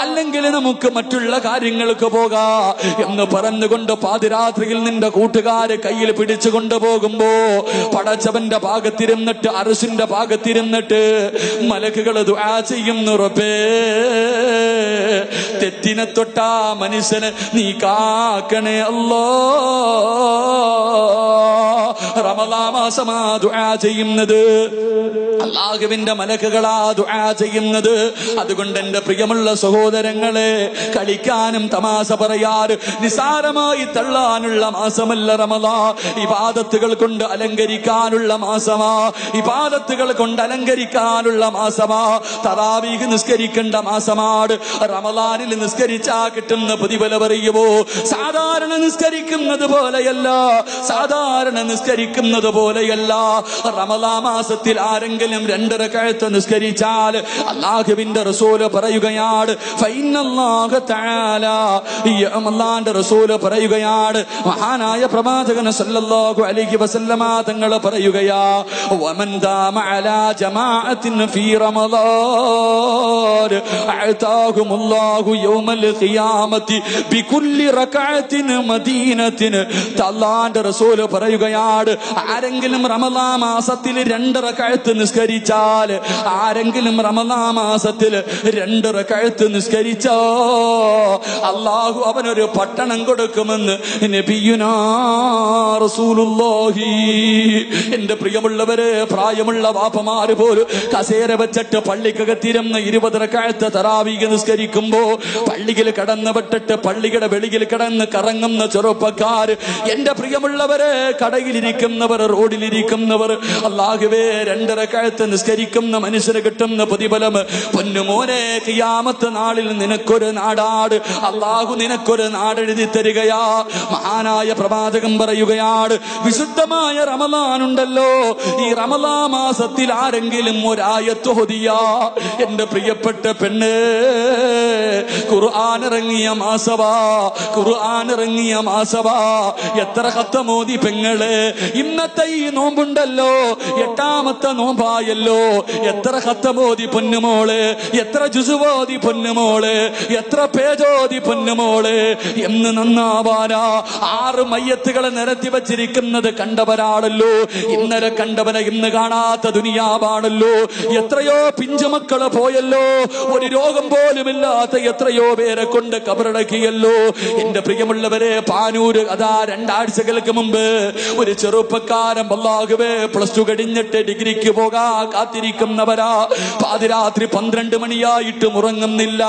അല്ലെങ്കിൽ നമുക്ക് മറ്റുള്ള കാര്യങ്ങൾക്ക് പോകാ എന്ന് പറഞ്ഞുകൊണ്ട് പാതിരാത്രിയിൽ നിന്റെ കൂട്ടുകാര് കയ്യിൽ പിടിച്ചു കൊണ്ടുപോകുമ്പോ പടച്ചവന്റെ ഭാഗത്തിരുന്നിട്ട് അരസിന്റെ ഭാഗത്തിരുന്നിട്ട് മലക്കുകൾ ദുആ ചെയ്യുന്നു റബ്ബേ. തെറ്റിനെ തൊട്ടാ മനുഷ്യന് നീ കാക്കണേ അല്ലോ. റമലാ മാസമാ ദുആ ചെയ്യുന്നത്. അള്ളാഹുവിന്റെ മലക്കുകളാ ദുആ ചെയ്യുന്നത്. അതുകൊണ്ട് എന്റെ പ്രിയമുള്ള സഹോദരങ്ങളെ കളിക്കാനും തമാശ പറയാറ് നിസാരമായി തള്ളാനുള്ള മാസമല്ല റമലാ ഇബാദത്തുകൾ കൊണ്ട് അലങ്കരിക്കാനുള്ള മാസമാ. ഇബാദത്തുകൾ കൊണ്ട് അലങ്കരിക്കാനുള്ള മാസമാ. തറാവീഹ് നിസ്കരിക്കേണ്ട മാസമാണ് റമലാനിൽ നിസ്കരിച്ചാ കിട്ടുന്ന പ്രതിഫല പറയുമോ സാധാരണ നിസ്കരിക്കുന്നത് പോലെയല്ല. സാധാരണ നിസ്കരിക്കുന്നത് പോലെയല്ല. റമലാ മാസത്തിൽ ആരെങ്കിലും രണ്ടര കഴുത്ത് നിസ്കരിച്ചാൽ അള്ളാഹുവിന്റെ റസൂൽ പറയുകയാണ് അള്ളാന്റെ റസൂൽ പറയുകയാണ് മഹാനായ പ്രവാചകൻ സല്ലല്ലാഹു അലൈഹി വസല്ലമ തങ്ങൾ പറയുകയാ വമൻ ദാമ അലാ ജമാഅത്തിൻ ഫീ റമളാൻ അഅതാഹുമുല്ലാഹു യൗമൽ ഖിയാമത്തി ബികുല്ലി റകഅത്തിൻ മദീനത്തിൻ. അല്ലാഹുവിന്റെ റസൂൽ പറയുകയാണ് ആരെങ്കിലും റമളാൻ മാസത്തിൽ രണ്ടര കഴുത്ത് നിസ്കരിച്ചാൽ ആരെങ്കിലും റമളാൻ മാസത്തിൽ രണ്ടര കഴുത്ത് നിസ്കരിച്ചോ? അള്ളാഹു അവനൊരു പട്ടണം കൊടുക്കുമെന്ന് നബിയുനാ റസൂലുള്ളാഹി. എന്റെ പ്രിയമുള്ളവരെ പ്രായമുള്ള വാപ്പമാര് പോലും കസേര വെച്ചിട്ട് പള്ളിക്കകത്തിരുന്ന് ഇരുപതര കഴുത്ത് തറാവീക നിസ്കരിക്കുമ്പോ പള്ളിയിൽ കടന്നുപെട്ടിട്ട് പള്ളിയുടെ വെളിയിൽ കിടന്ന് കറങ്ങുന്ന ചെറുപ്പക്കാർ എന്റെ പ്രിയമുള്ളവര് കടയിലിരിക്കുന്നവർ റോഡിലിരിക്കുന്നവർ അല്ലാഹുവേ രണ്ടര കാലത്ത് നിസ്കരിക്കുന്ന മനുഷ്യന് കിട്ടുന്ന പ്രതിഫലം പൊന്നുമോനെ കിയാമത്ത് നാളിൽ നിനക്കൊരു നാടാട്. അള്ളാഹു നിനക്കൊരു നാടെഴുതി തരികയാ. മഹാനായ പ്രവാചകം പറയുകയാണ് വിശുദ്ധമായ റമലാനുണ്ടല്ലോ ഈ റമലാ മാസത്തിൽ ആരെങ്കിലും ഒരായത്ത് ഹൊതിയ എന്റെ പ്രിയപ്പെട്ട പെണ്ണ് ഖുർആൻ ഇറങ്ങിയ മാസവാ ഖുർആൻ ഇറങ്ങിയ മാസവാ. എത്ര പെങ്ങൾ. ഇന്നത്തെ ഈ നോമ്പുണ്ടല്ലോ. എട്ടാമത്തെ നോമ്പായല്ലോ. എത്ര കത്തമോദി പൊന്നുമോൾ. എത്ര ജുസുവോതി പൊന്നുമോൾ. എത്ര പേജോതി പൊന്നുമോൾ. എന്ന് നന്നാവാനാ. ആറ് മയ്യത്തുകളെ നിരത്തി വച്ചിരിക്കുന്നത് കണ്ടവരാണല്ലോ. ഇന്നലെ കണ്ടവനെ ഇന്ന് കാണാത്ത ദുനിയാവാണല്ലോ. എത്രയോ പിഞ്ചുമക്കൾ പോയല്ലോ. ഒരു രോഗം പോലുമില്ലാത്ത എത്രയോ പേരെ കൊണ്ട് കബറടക്കിയല്ലോ. എന്റെ പ്രിയമുള്ളവരെ പാനൂര് അതാ രണ്ടാഴ്ചകൾക്ക് മുമ്പ് ഒരു ചെറുപ്പക്കാരൻ വല്ലാകുവേ പ്ലസ് ടു കഴിഞ്ഞിട്ട് ഡിഗ്രിക്ക് പോകാ കാത്തിരിക്കുന്നവരാ. പാതിരാത്രി പന്ത്രണ്ട് മണിയായിട്ടും ഉറങ്ങുന്നില്ല.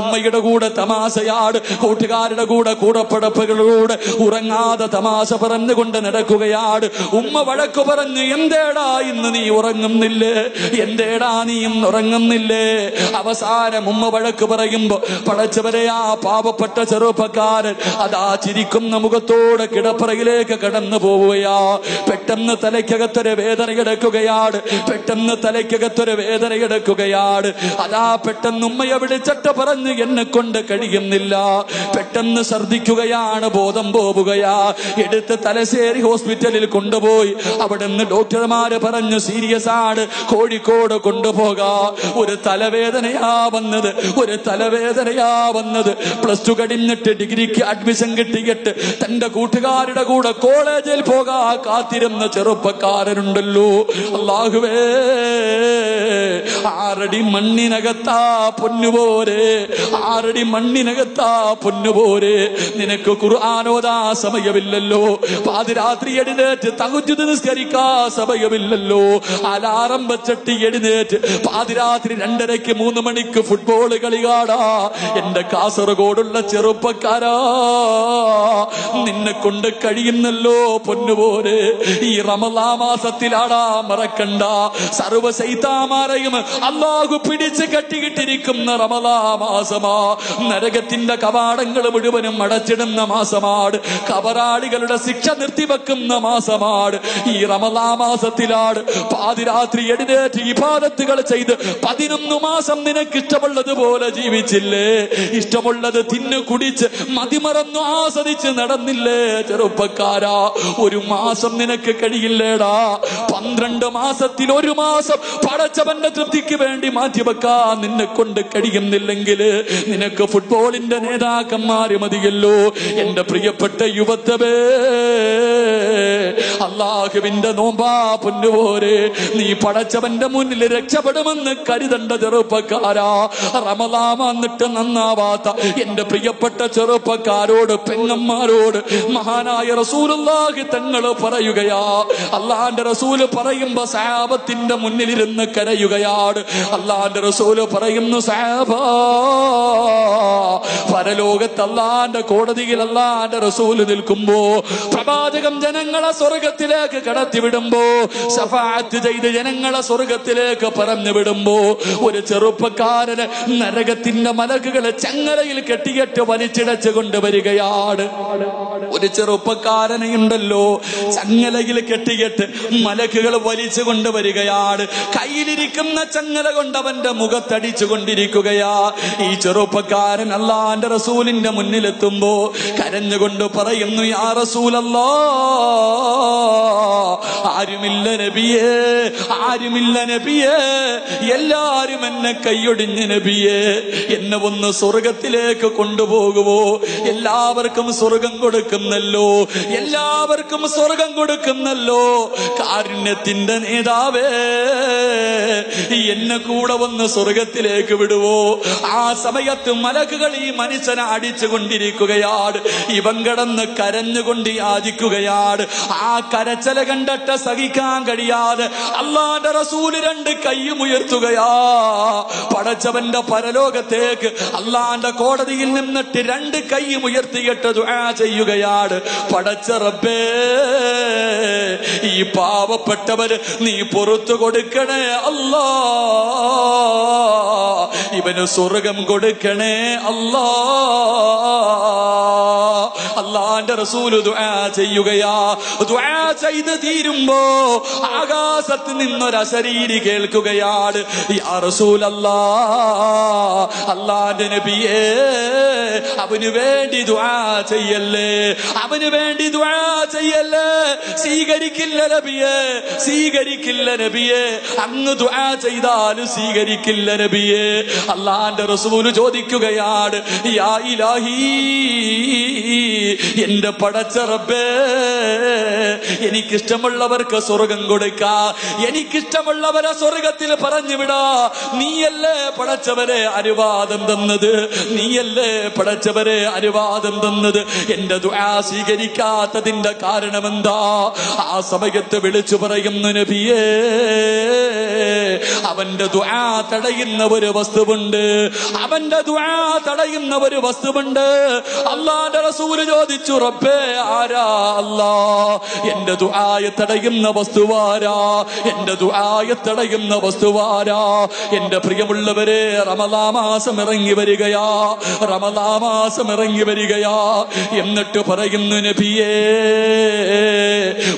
ഉമ്മയുടെ കൂടെ തമാശയാട് കൂട്ടുകാരുടെ കൂടെ കൂടപ്പടപ്പുകളോട് ഉറങ്ങാതെ തമാശ പറഞ്ഞുകൊണ്ട് നടക്കുകയാണ് ഉമ്മ വഴക്കു പറഞ്ഞു എന്തേടാ ഇന്ന് നീ ഉറങ്ങുന്നില്ലേ? എന്തേടാ നീ ഇന്ന് ഉറങ്ങുന്നില്ലേ? അവസാനം ഉമ്മ വഴക്ക് പറയുമ്പോ പടച്ചവരെ ആ പാവപ്പെട്ട ചെറുപ്പക്കാരൻ അതാ ചിരിക്കുന്ന മുഖത്തോടെ കിടപ്പറയിലേക്ക് കടന്നു പോവുകയാ. പെട്ടെന്ന് തലയ്ക്കകത്തൊരു വേദന കിടക്കുകയാണ്. പെട്ടെന്ന് തലയ്ക്കകത്തൊരു വേദന കിടക്കുകയാണ്. അതാ പെട്ടെന്ന് ഉമ്മയെ വിളിച്ചിട്ട് പറഞ്ഞ് എന്നെ കൊണ്ട് കഴിയുന്നില്ല. പെട്ടെന്ന് ഛർദിക്കുകയാണ് ബോധം പോവുകയാ. എടുത്ത് തലശ്ശേരി ഹോസ്പിറ്റലിൽ കൊണ്ടുപോയി. അവിടെ നിന്ന് ഡോക്ടർമാര് പറഞ്ഞു സീരിയസ് ആണ് കോഴിക്കോട് കൊണ്ടുപോകാ. ഒരു തലവേദനയാ വന്നത്. ഒരു തലവേദനയാ വന്നത്. പ്ലസ് ടു കഴിഞ്ഞിട്ട് ഡിഗ്രിക്ക് അഡ്മിഷൻ കിട്ടിയിട്ട് തന്റെ കൂട്ടുകാരുടെ കൂടെ കോളേജിൽ പോകാ കാത്തിരുന്ന ചെറുപ്പക്കാരനുണ്ടല്ലോ. അള്ളാഹുവേ ആറടി മണ്ണിനകത്താ പൊന്നുപോരെ ആറടി മണ്ണിനകത്താ പൊന്നുപോരെ നിനക്ക് ഖുർആാനോദാ സമയമില്ലല്ലോ. പാതിരാത്രി എഴുന്നേറ്റ് തകുജു നിസ്കരിക്കാ സമയമില്ലല്ലോ. അലാറം വെച്ചിട്ട് എഴുന്നേറ്റ്. പാതിരാത്രി രണ്ടരയ്ക്ക് മൂന്ന് മണിക്ക് ഫുട്ബോൾ കളി എന്റെ കാസർഗോഡുള്ള ചെറുപ്പക്കാരാ. നിന്നെ കൊണ്ട് കഴിയുന്നല്ലോ പൊന്നുപോലെ ഈ റമലാ മാസത്തിലാടാ മറക്കണ്ട. സർവ സൈതാമാരയും അള്ളാഹു പിടിച്ച് കെട്ടിയിട്ടിരിക്കുന്ന റമലാ മാസമാ. നരകത്തിന്റെ കവാടങ്ങൾ മുഴുവനും അടച്ചിടുന്ന മാസമാണ് കബറാളികളുടെ ശിക്ഷ നിർത്തിവെക്കുന്ന മാസമാണ് ഈ റമലാ മാസത്തിലാണ് പാതിരാത്രി എഴുന്നേറ്റ് ഇബാദത്തുകൾ ചെയ്ത് പതിനൊന്ന് മാസം നിനക്ക് ഇഷ്ടമുള്ളതുപോലെ ജീവിച്ചില്ലേ ഇഷ്ടമുള്ളത് തിന്നു കുടിച്ച് മതിമറന്നു ആസ്വദിച്ച് നടന്നില്ലേ ചെറുപ്പക്കാരാ? ഒരു മാസം നിനക്ക് കഴിയില്ലേടാ. പന്ത്രണ്ട് മാസത്തിൽ ഒരു മാസം പടച്ചവന്റെ തൃപ്തിക്ക് വേണ്ടി മാറ്റിവെക്കാൻ നിന്നെ കൊണ്ട് കഴിയുന്നില്ലെങ്കിൽ നിനക്ക് ഫുട്ബോളിന്റെ നേതാക്കന്മാര് മതിയല്ലോ. എന്റെ പ്രിയപ്പെട്ട യുവത്വേ അള്ളാഹുവിന്റെ നോമ്പാ പൊന്നുപോരെ. നീ പടച്ചവന്റെ മുന്നിൽ രക്ഷപ്പെടുമെന്ന് കരുതണ്ട ചെറുപ്പക്കാരാ. റമലാമ എന്നിട്ട് നന്നാവാത്ത എന്റെ പ്രിയപ്പെട്ട ചെറുപ്പക്കാരോട് പെങ്ങന്മാരോട് മഹാനായ റസൂലുള്ളാഹി തങ്ങൾ പറയുകയാ അള്ളാന്റെ റസൂൽ പറയുമ്പോ സാബത്തിന്റെ മുന്നിലിരുന്ന് കരയുകയാണ്. അള്ളാന്റെ റസൂൽ പറയുന്നു സാബ പരലോകത്ത് അള്ളാന്റെ കോടതിയിൽ അള്ളാന്റെ റസൂൽ നിൽക്കുമ്പോ പ്രവാചകം ജനങ്ങളെ സ്വർഗത്തിലേക്ക് കടത്തിവിടുമ്പോ സഫാത്ത് ചെയ്ത് ജനങ്ങളെ സ്വർഗത്തിലേക്ക് പറഞ്ഞു വിടുമ്പോ ഒരു ചെറുപ്പക്കാരന് നരകത്തിന്റെ മലക്കുകളെ ചങ്ങലയിൽ കെട്ടിയിട്ട് വലിച്ചിടച്ചു കൊണ്ടുവരികയാണ് ഒരു ചെറുപ്പക്കാരനെയുണ്ടല്ലോ ചങ്ങലയിൽ കെട്ടിയിട്ട് മലക്കുകൾ വലിച്ചു കൊണ്ടുവരികയാണ് കയ്യിലിരിക്കുന്ന ചങ്ങല കൊണ്ട് അവന്റെ മുഖത്തടിച്ചു കൊണ്ടിരിക്കുകയാ. ഈ ചെറുപ്പക്കാരൻ അള്ളാന്റെ റസൂലിന്റെ മുന്നിലെത്തുമ്പോ കരഞ്ഞുകൊണ്ട് പറയുന്നു യാ റസൂലല്ലാ ആരുമില്ല നബിയേ ആരുമില്ല നബിയേ എല്ലാരും എന്നെ കൈയൊടിഞ്ഞ് നബിയേ എന്നെ ഒന്ന് സ്വർഗത്തിലേക്ക് കൊണ്ടുപോകുമോ എല്ലാവർക്കും സ്വർഗം കൊടുക്കുന്നല്ലോ. എല്ലാവർക്കും സ്വർഗം കൊടുക്കുന്നല്ലോ. കാരുണ്യത്തിന്റെ നേതാവേ എന്നെ കൂടെ ഒന്ന് സ്വർഗത്തിലേക്ക് വിടുവോ? ആ സമയത്ത് മലക്കുകൾ ഈ മനുഷ്യനെ അടിച്ചു കൊണ്ടിരിക്കുകയാണ് ഇവൻ കിടന്ന് കരഞ്ഞുകൊണ്ട് യാചിക്കുകയാണ്. ആ കരച്ചല കണ്ടിട്ട് സഹിക്കാൻ കഴിയാതെ അള്ളാന്റെ റസൂൽ രണ്ട് കൈയും ഉയർത്തുകയാ. പടച്ചവന്റെ പരലോകത്തേക്ക് അള്ളാന്റെ കോടതിയിൽ നിന്നിട്ട് രണ്ട് കൈയും ഉയർത്തിയിട്ട് ദുആ ചെയ്യുകയാണ്. പടച്ച റബ്ബേ ഈ പാവപ്പെട്ടവര് നീ പുറത്തു കൊടുക്കണേ അല്ലാ. ഇവന് സ്വർഗം കൊടുക്കണേ അല്ലാ. അള്ളാന്റെ റസൂൽ ദുആ ചെയ്യുകയാ. ദുആ ചെയ്ത് തീരുമ്പോ ആകാശത്ത് നിന്നൊരശരീരി കേൾക്കുകയാണ്. യാ റസൂലല്ലാ അള്ളാന്റെ നബിയേ അവന് വേണ്ടി ദുആ ചെയ്യല്ലേ? അവന് വേണ്ടി ദുആ ചെയ്യല്ലേ? സ്വീകരിക്കില്ല നബിയെ സ്വീകരിക്കില്ല നബിയെ. അങ്ങ് ദുആ ചെയ്താലും സ്വീകരിക്കില്ല നബിയെ. അള്ളാന്റെ റസൂൽ ചോദിക്കുകയാണ് യാ ഇലാഹി എന്റെ പടച്ച റബ്ബേ എനിക്കിഷ്ടമുള്ളവർക്ക് സ്വർഗം കൊടുക്ക എനിക്കിഷ്ടമുള്ളവരെ സ്വർഗത്തിൽ പറഞ്ഞു വിടാ നീയല്ലേ പടച്ചവരെ അനുവാദം തന്നത്. നീയല്ലേ പടച്ചവരെ അനുവാദം തന്നത്? എന്റെ ദുആ സ്വീകരിക്കാത്തതിന്റെ കാരണമെന്താ? ആ സമയത്ത് വിളിച്ചു പറയുന്നു നബിയേ അവന്റെ ദുആ തടയുന്ന ഒരു വസ്തുവുണ്ട്. അവന്റെ ദുആ തടയുന്ന ഒരു വസ്തുവുണ്ട്. അള്ളാന്റെ റസൂൽ ചോദിച്ചു റബ്ബേ ആരാ അല്ലാ? എന്റെ ദുആയെ തടയുന്ന വസ്തുവാരാ എന്റെ ദുആയെ തടയുന്ന വസ്തുവാരാ എന്റെ പ്രിയമുള്ളവരെ റമലാ മാസം ഇറങ്ങി വരികയാ. റമദാമാസം ഇറങ്ങി വരികയാ. എന്നിട്ട് പറയുന്നു നബിയേ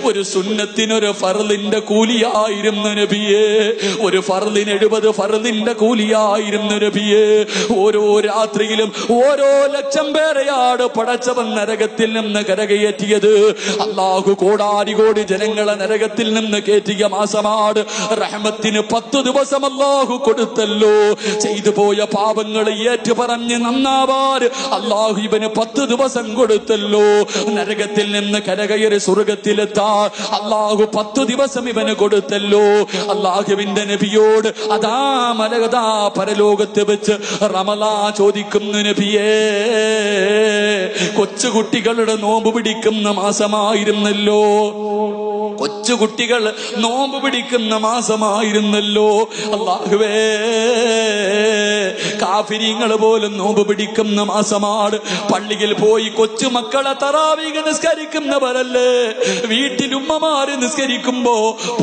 ഒരു സുന്നത്തിനൊരു ഫർലിന്റെ കൂലിയായിരുന്നു നബിയേ. ഒരു ഫർലിന് എഴുപത് ഫർലിന്റെ കൂലിയായിരുന്നു നബിയേ. ഓരോ രാത്രിയിലും ഓരോ ലക്ഷം പേരെയാണ് പടച്ചവൻ നരകത്തിൽ നിന്ന് കരകയറ്റിയത്. അള്ളാഹു കോടാരി കോടി ജനങ്ങളെ നരകത്തിൽ നിന്ന് കയറ്റിയ മാസമാണ്. റഹ്മത്തിന് പത്ത് ദിവസം അള്ളാഹു കൊടുത്തല്ലോ. ചെയ്തു പോയ പാപങ്ങൾ ഏറ്റു പറഞ്ഞ് നന്നാവാർ അള്ളാഹു ഇവന് പത്ത് ദിവസം കൊടുത്തല്ലോ. നരകത്തിൽ നിന്ന് കരകയറി സ്വർഗത്തിലെത്താ. അള്ളാഹു പത്തു ദിവസം ഇവന് കൊടുത്തല്ലോ. അള്ളാഹുവിന്റെ നബിയോട് അതാ മലകതാ പരലോകത്ത് വെച്ച് റമലാ ചോദിക്കുന്നു നബിയേ കൊച്ചുകുട്ടികളുടെ നോമ്പ് പിടിക്കുന്ന മാസമായിരുന്നല്ലോ. കൊച്ചുകുട്ടികൾ നോമ്പ് പിടിക്കുന്ന മാസമായിരുന്നല്ലോ. അള്ളാഹുവേ കാഫിരിങ്ങൾ പോലും നോമ്പ് പിടിക്കുന്ന മാസമാണ്. പള്ളിയിൽ പോയി കൊച്ചു മക്കളെ തറാവിക നിസ്കരിക്കുന്നവരല്ലേ? വീട്ടിൽ ഉമ്മമാര് നിസ്കരിക്കുമ്പോ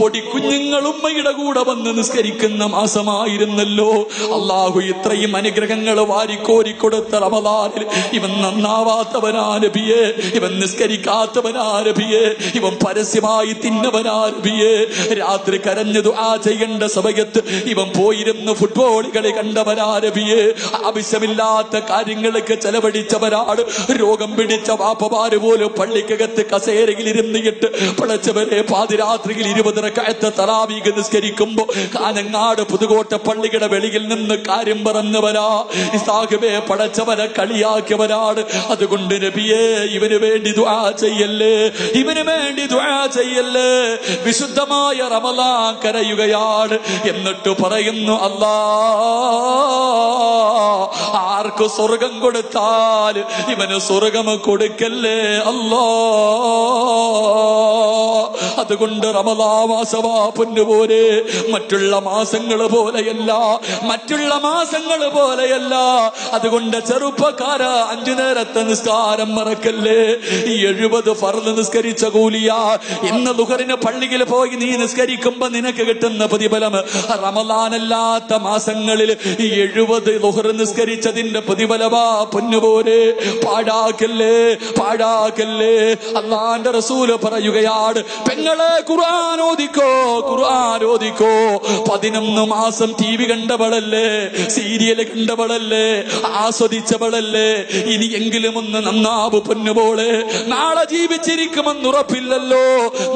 പൊടിക്കുഞ്ഞുങ്ങൾ ഉമ്മയുടെ കൂടെ വന്ന് നിസ്കരിക്കുന്ന മാസമായിരുന്നല്ലോ. അള്ളാഹു ഇത്രയും അനുഗ്രഹങ്ങൾ വാരിക്കോരി കൊടുത്ത റമദാനിൽ ഇവൻ നന്നാവാത്തവനാരഭിയെ ഇവൻ നിസ്കരിക്കാത്തവനാരഭിയെ ഇവൻ പരസ്യമായി രാത്രി കരഞ്ഞതു ആ ചെയ്യേണ്ട സമയത്ത് ഇവൻ പോയിരുന്ന് ഫുട്ബോൾ കളി കണ്ടവനാരബിയെ ആവശ്യമില്ലാത്ത കാര്യങ്ങൾക്ക് ചെലവഴിച്ചവരാണ് രോഗം പിടിച്ച വാപ്പമാര് പോലും പള്ളിക്കകത്ത് കസേരയിൽ ഇരുന്നിട്ട് പിളച്ചവരെ പാതിരാത്രിയിൽ ഇരുപതരക്കയത്തെ തറാവീക നിസ്കരിക്കുമ്പോ കാനങ്ങാട് പുതുകോട്ട പള്ളിയുടെ വെളിയിൽ നിന്ന് കാര്യം പറഞ്ഞവരാ ഇസാഹുബെ പടച്ചവരെ കളിയാക്കിയവരാണ് അതുകൊണ്ട് നബിയെ ഇവന് വേണ്ടി ദുആ ചെയ്യല്ലേ? ഇവന് വേണ്ടി ദുആ ചെയ്യല്ലേ? വിശുദ്ധമായ റമലാൻ കരയുകയാണ്. എന്നിട്ട് പറയുന്നു അല്ലാ ആർക്ക് സ്വർഗം കൊടുത്താൽ ഇവന് സ്വർഗം കൊടുക്കല്ലേ? അല്ലോ. അതുകൊണ്ട് റമലാ മാസമാ പൊന്നുപോലെ മറ്റുള്ള മാസങ്ങൾ പോലെയല്ല മറ്റുള്ള മാസങ്ങൾ പോലെയല്ല. അതുകൊണ്ട് ചെറുപ്പക്കാര അഞ്ചു നേരത്തെ നിസ്കാരം മറക്കല്ലേ? ഈ എഴുപത് ഫർദ് നിസ്കരിച്ച കൂലിയ. ഇന്ന് ലുഹറിന് പള്ളിയിൽ പോയി നീ നിസ്കരിക്കുമ്പോ നിനക്ക് കിട്ടുന്ന പ്രതിഫലം റമലാനല്ലാത്ത മാസങ്ങളിൽ ഈ എഴുപത് ലുഹർ നിസ്കരിച്ചതിന്റെ പ്രതിഫലമാ പൊന്നുപോലെ. പാടാക്കല്ലേ പാടാക്കല്ലേ അള്ളാന്റെ റസൂൽ പറയുകയാണ് പെങ്ങളെ ഖുർആൻ ഓദിക്കോ ഖുർആൻ പതിനൊന്ന് മാസം ടി വി കണ്ടവളല്ലേ സീരിയൽ കണ്ടവളല്ലേ ആസ്വദിച്ചവളല്ലേ. ഇനിയെങ്കിലും ഒന്ന് നന്നാവ് പൊന്നുപോലെ നാളെ ജീവിച്ചിരിക്കുമെന്നുറപ്പില്ലല്ലോ.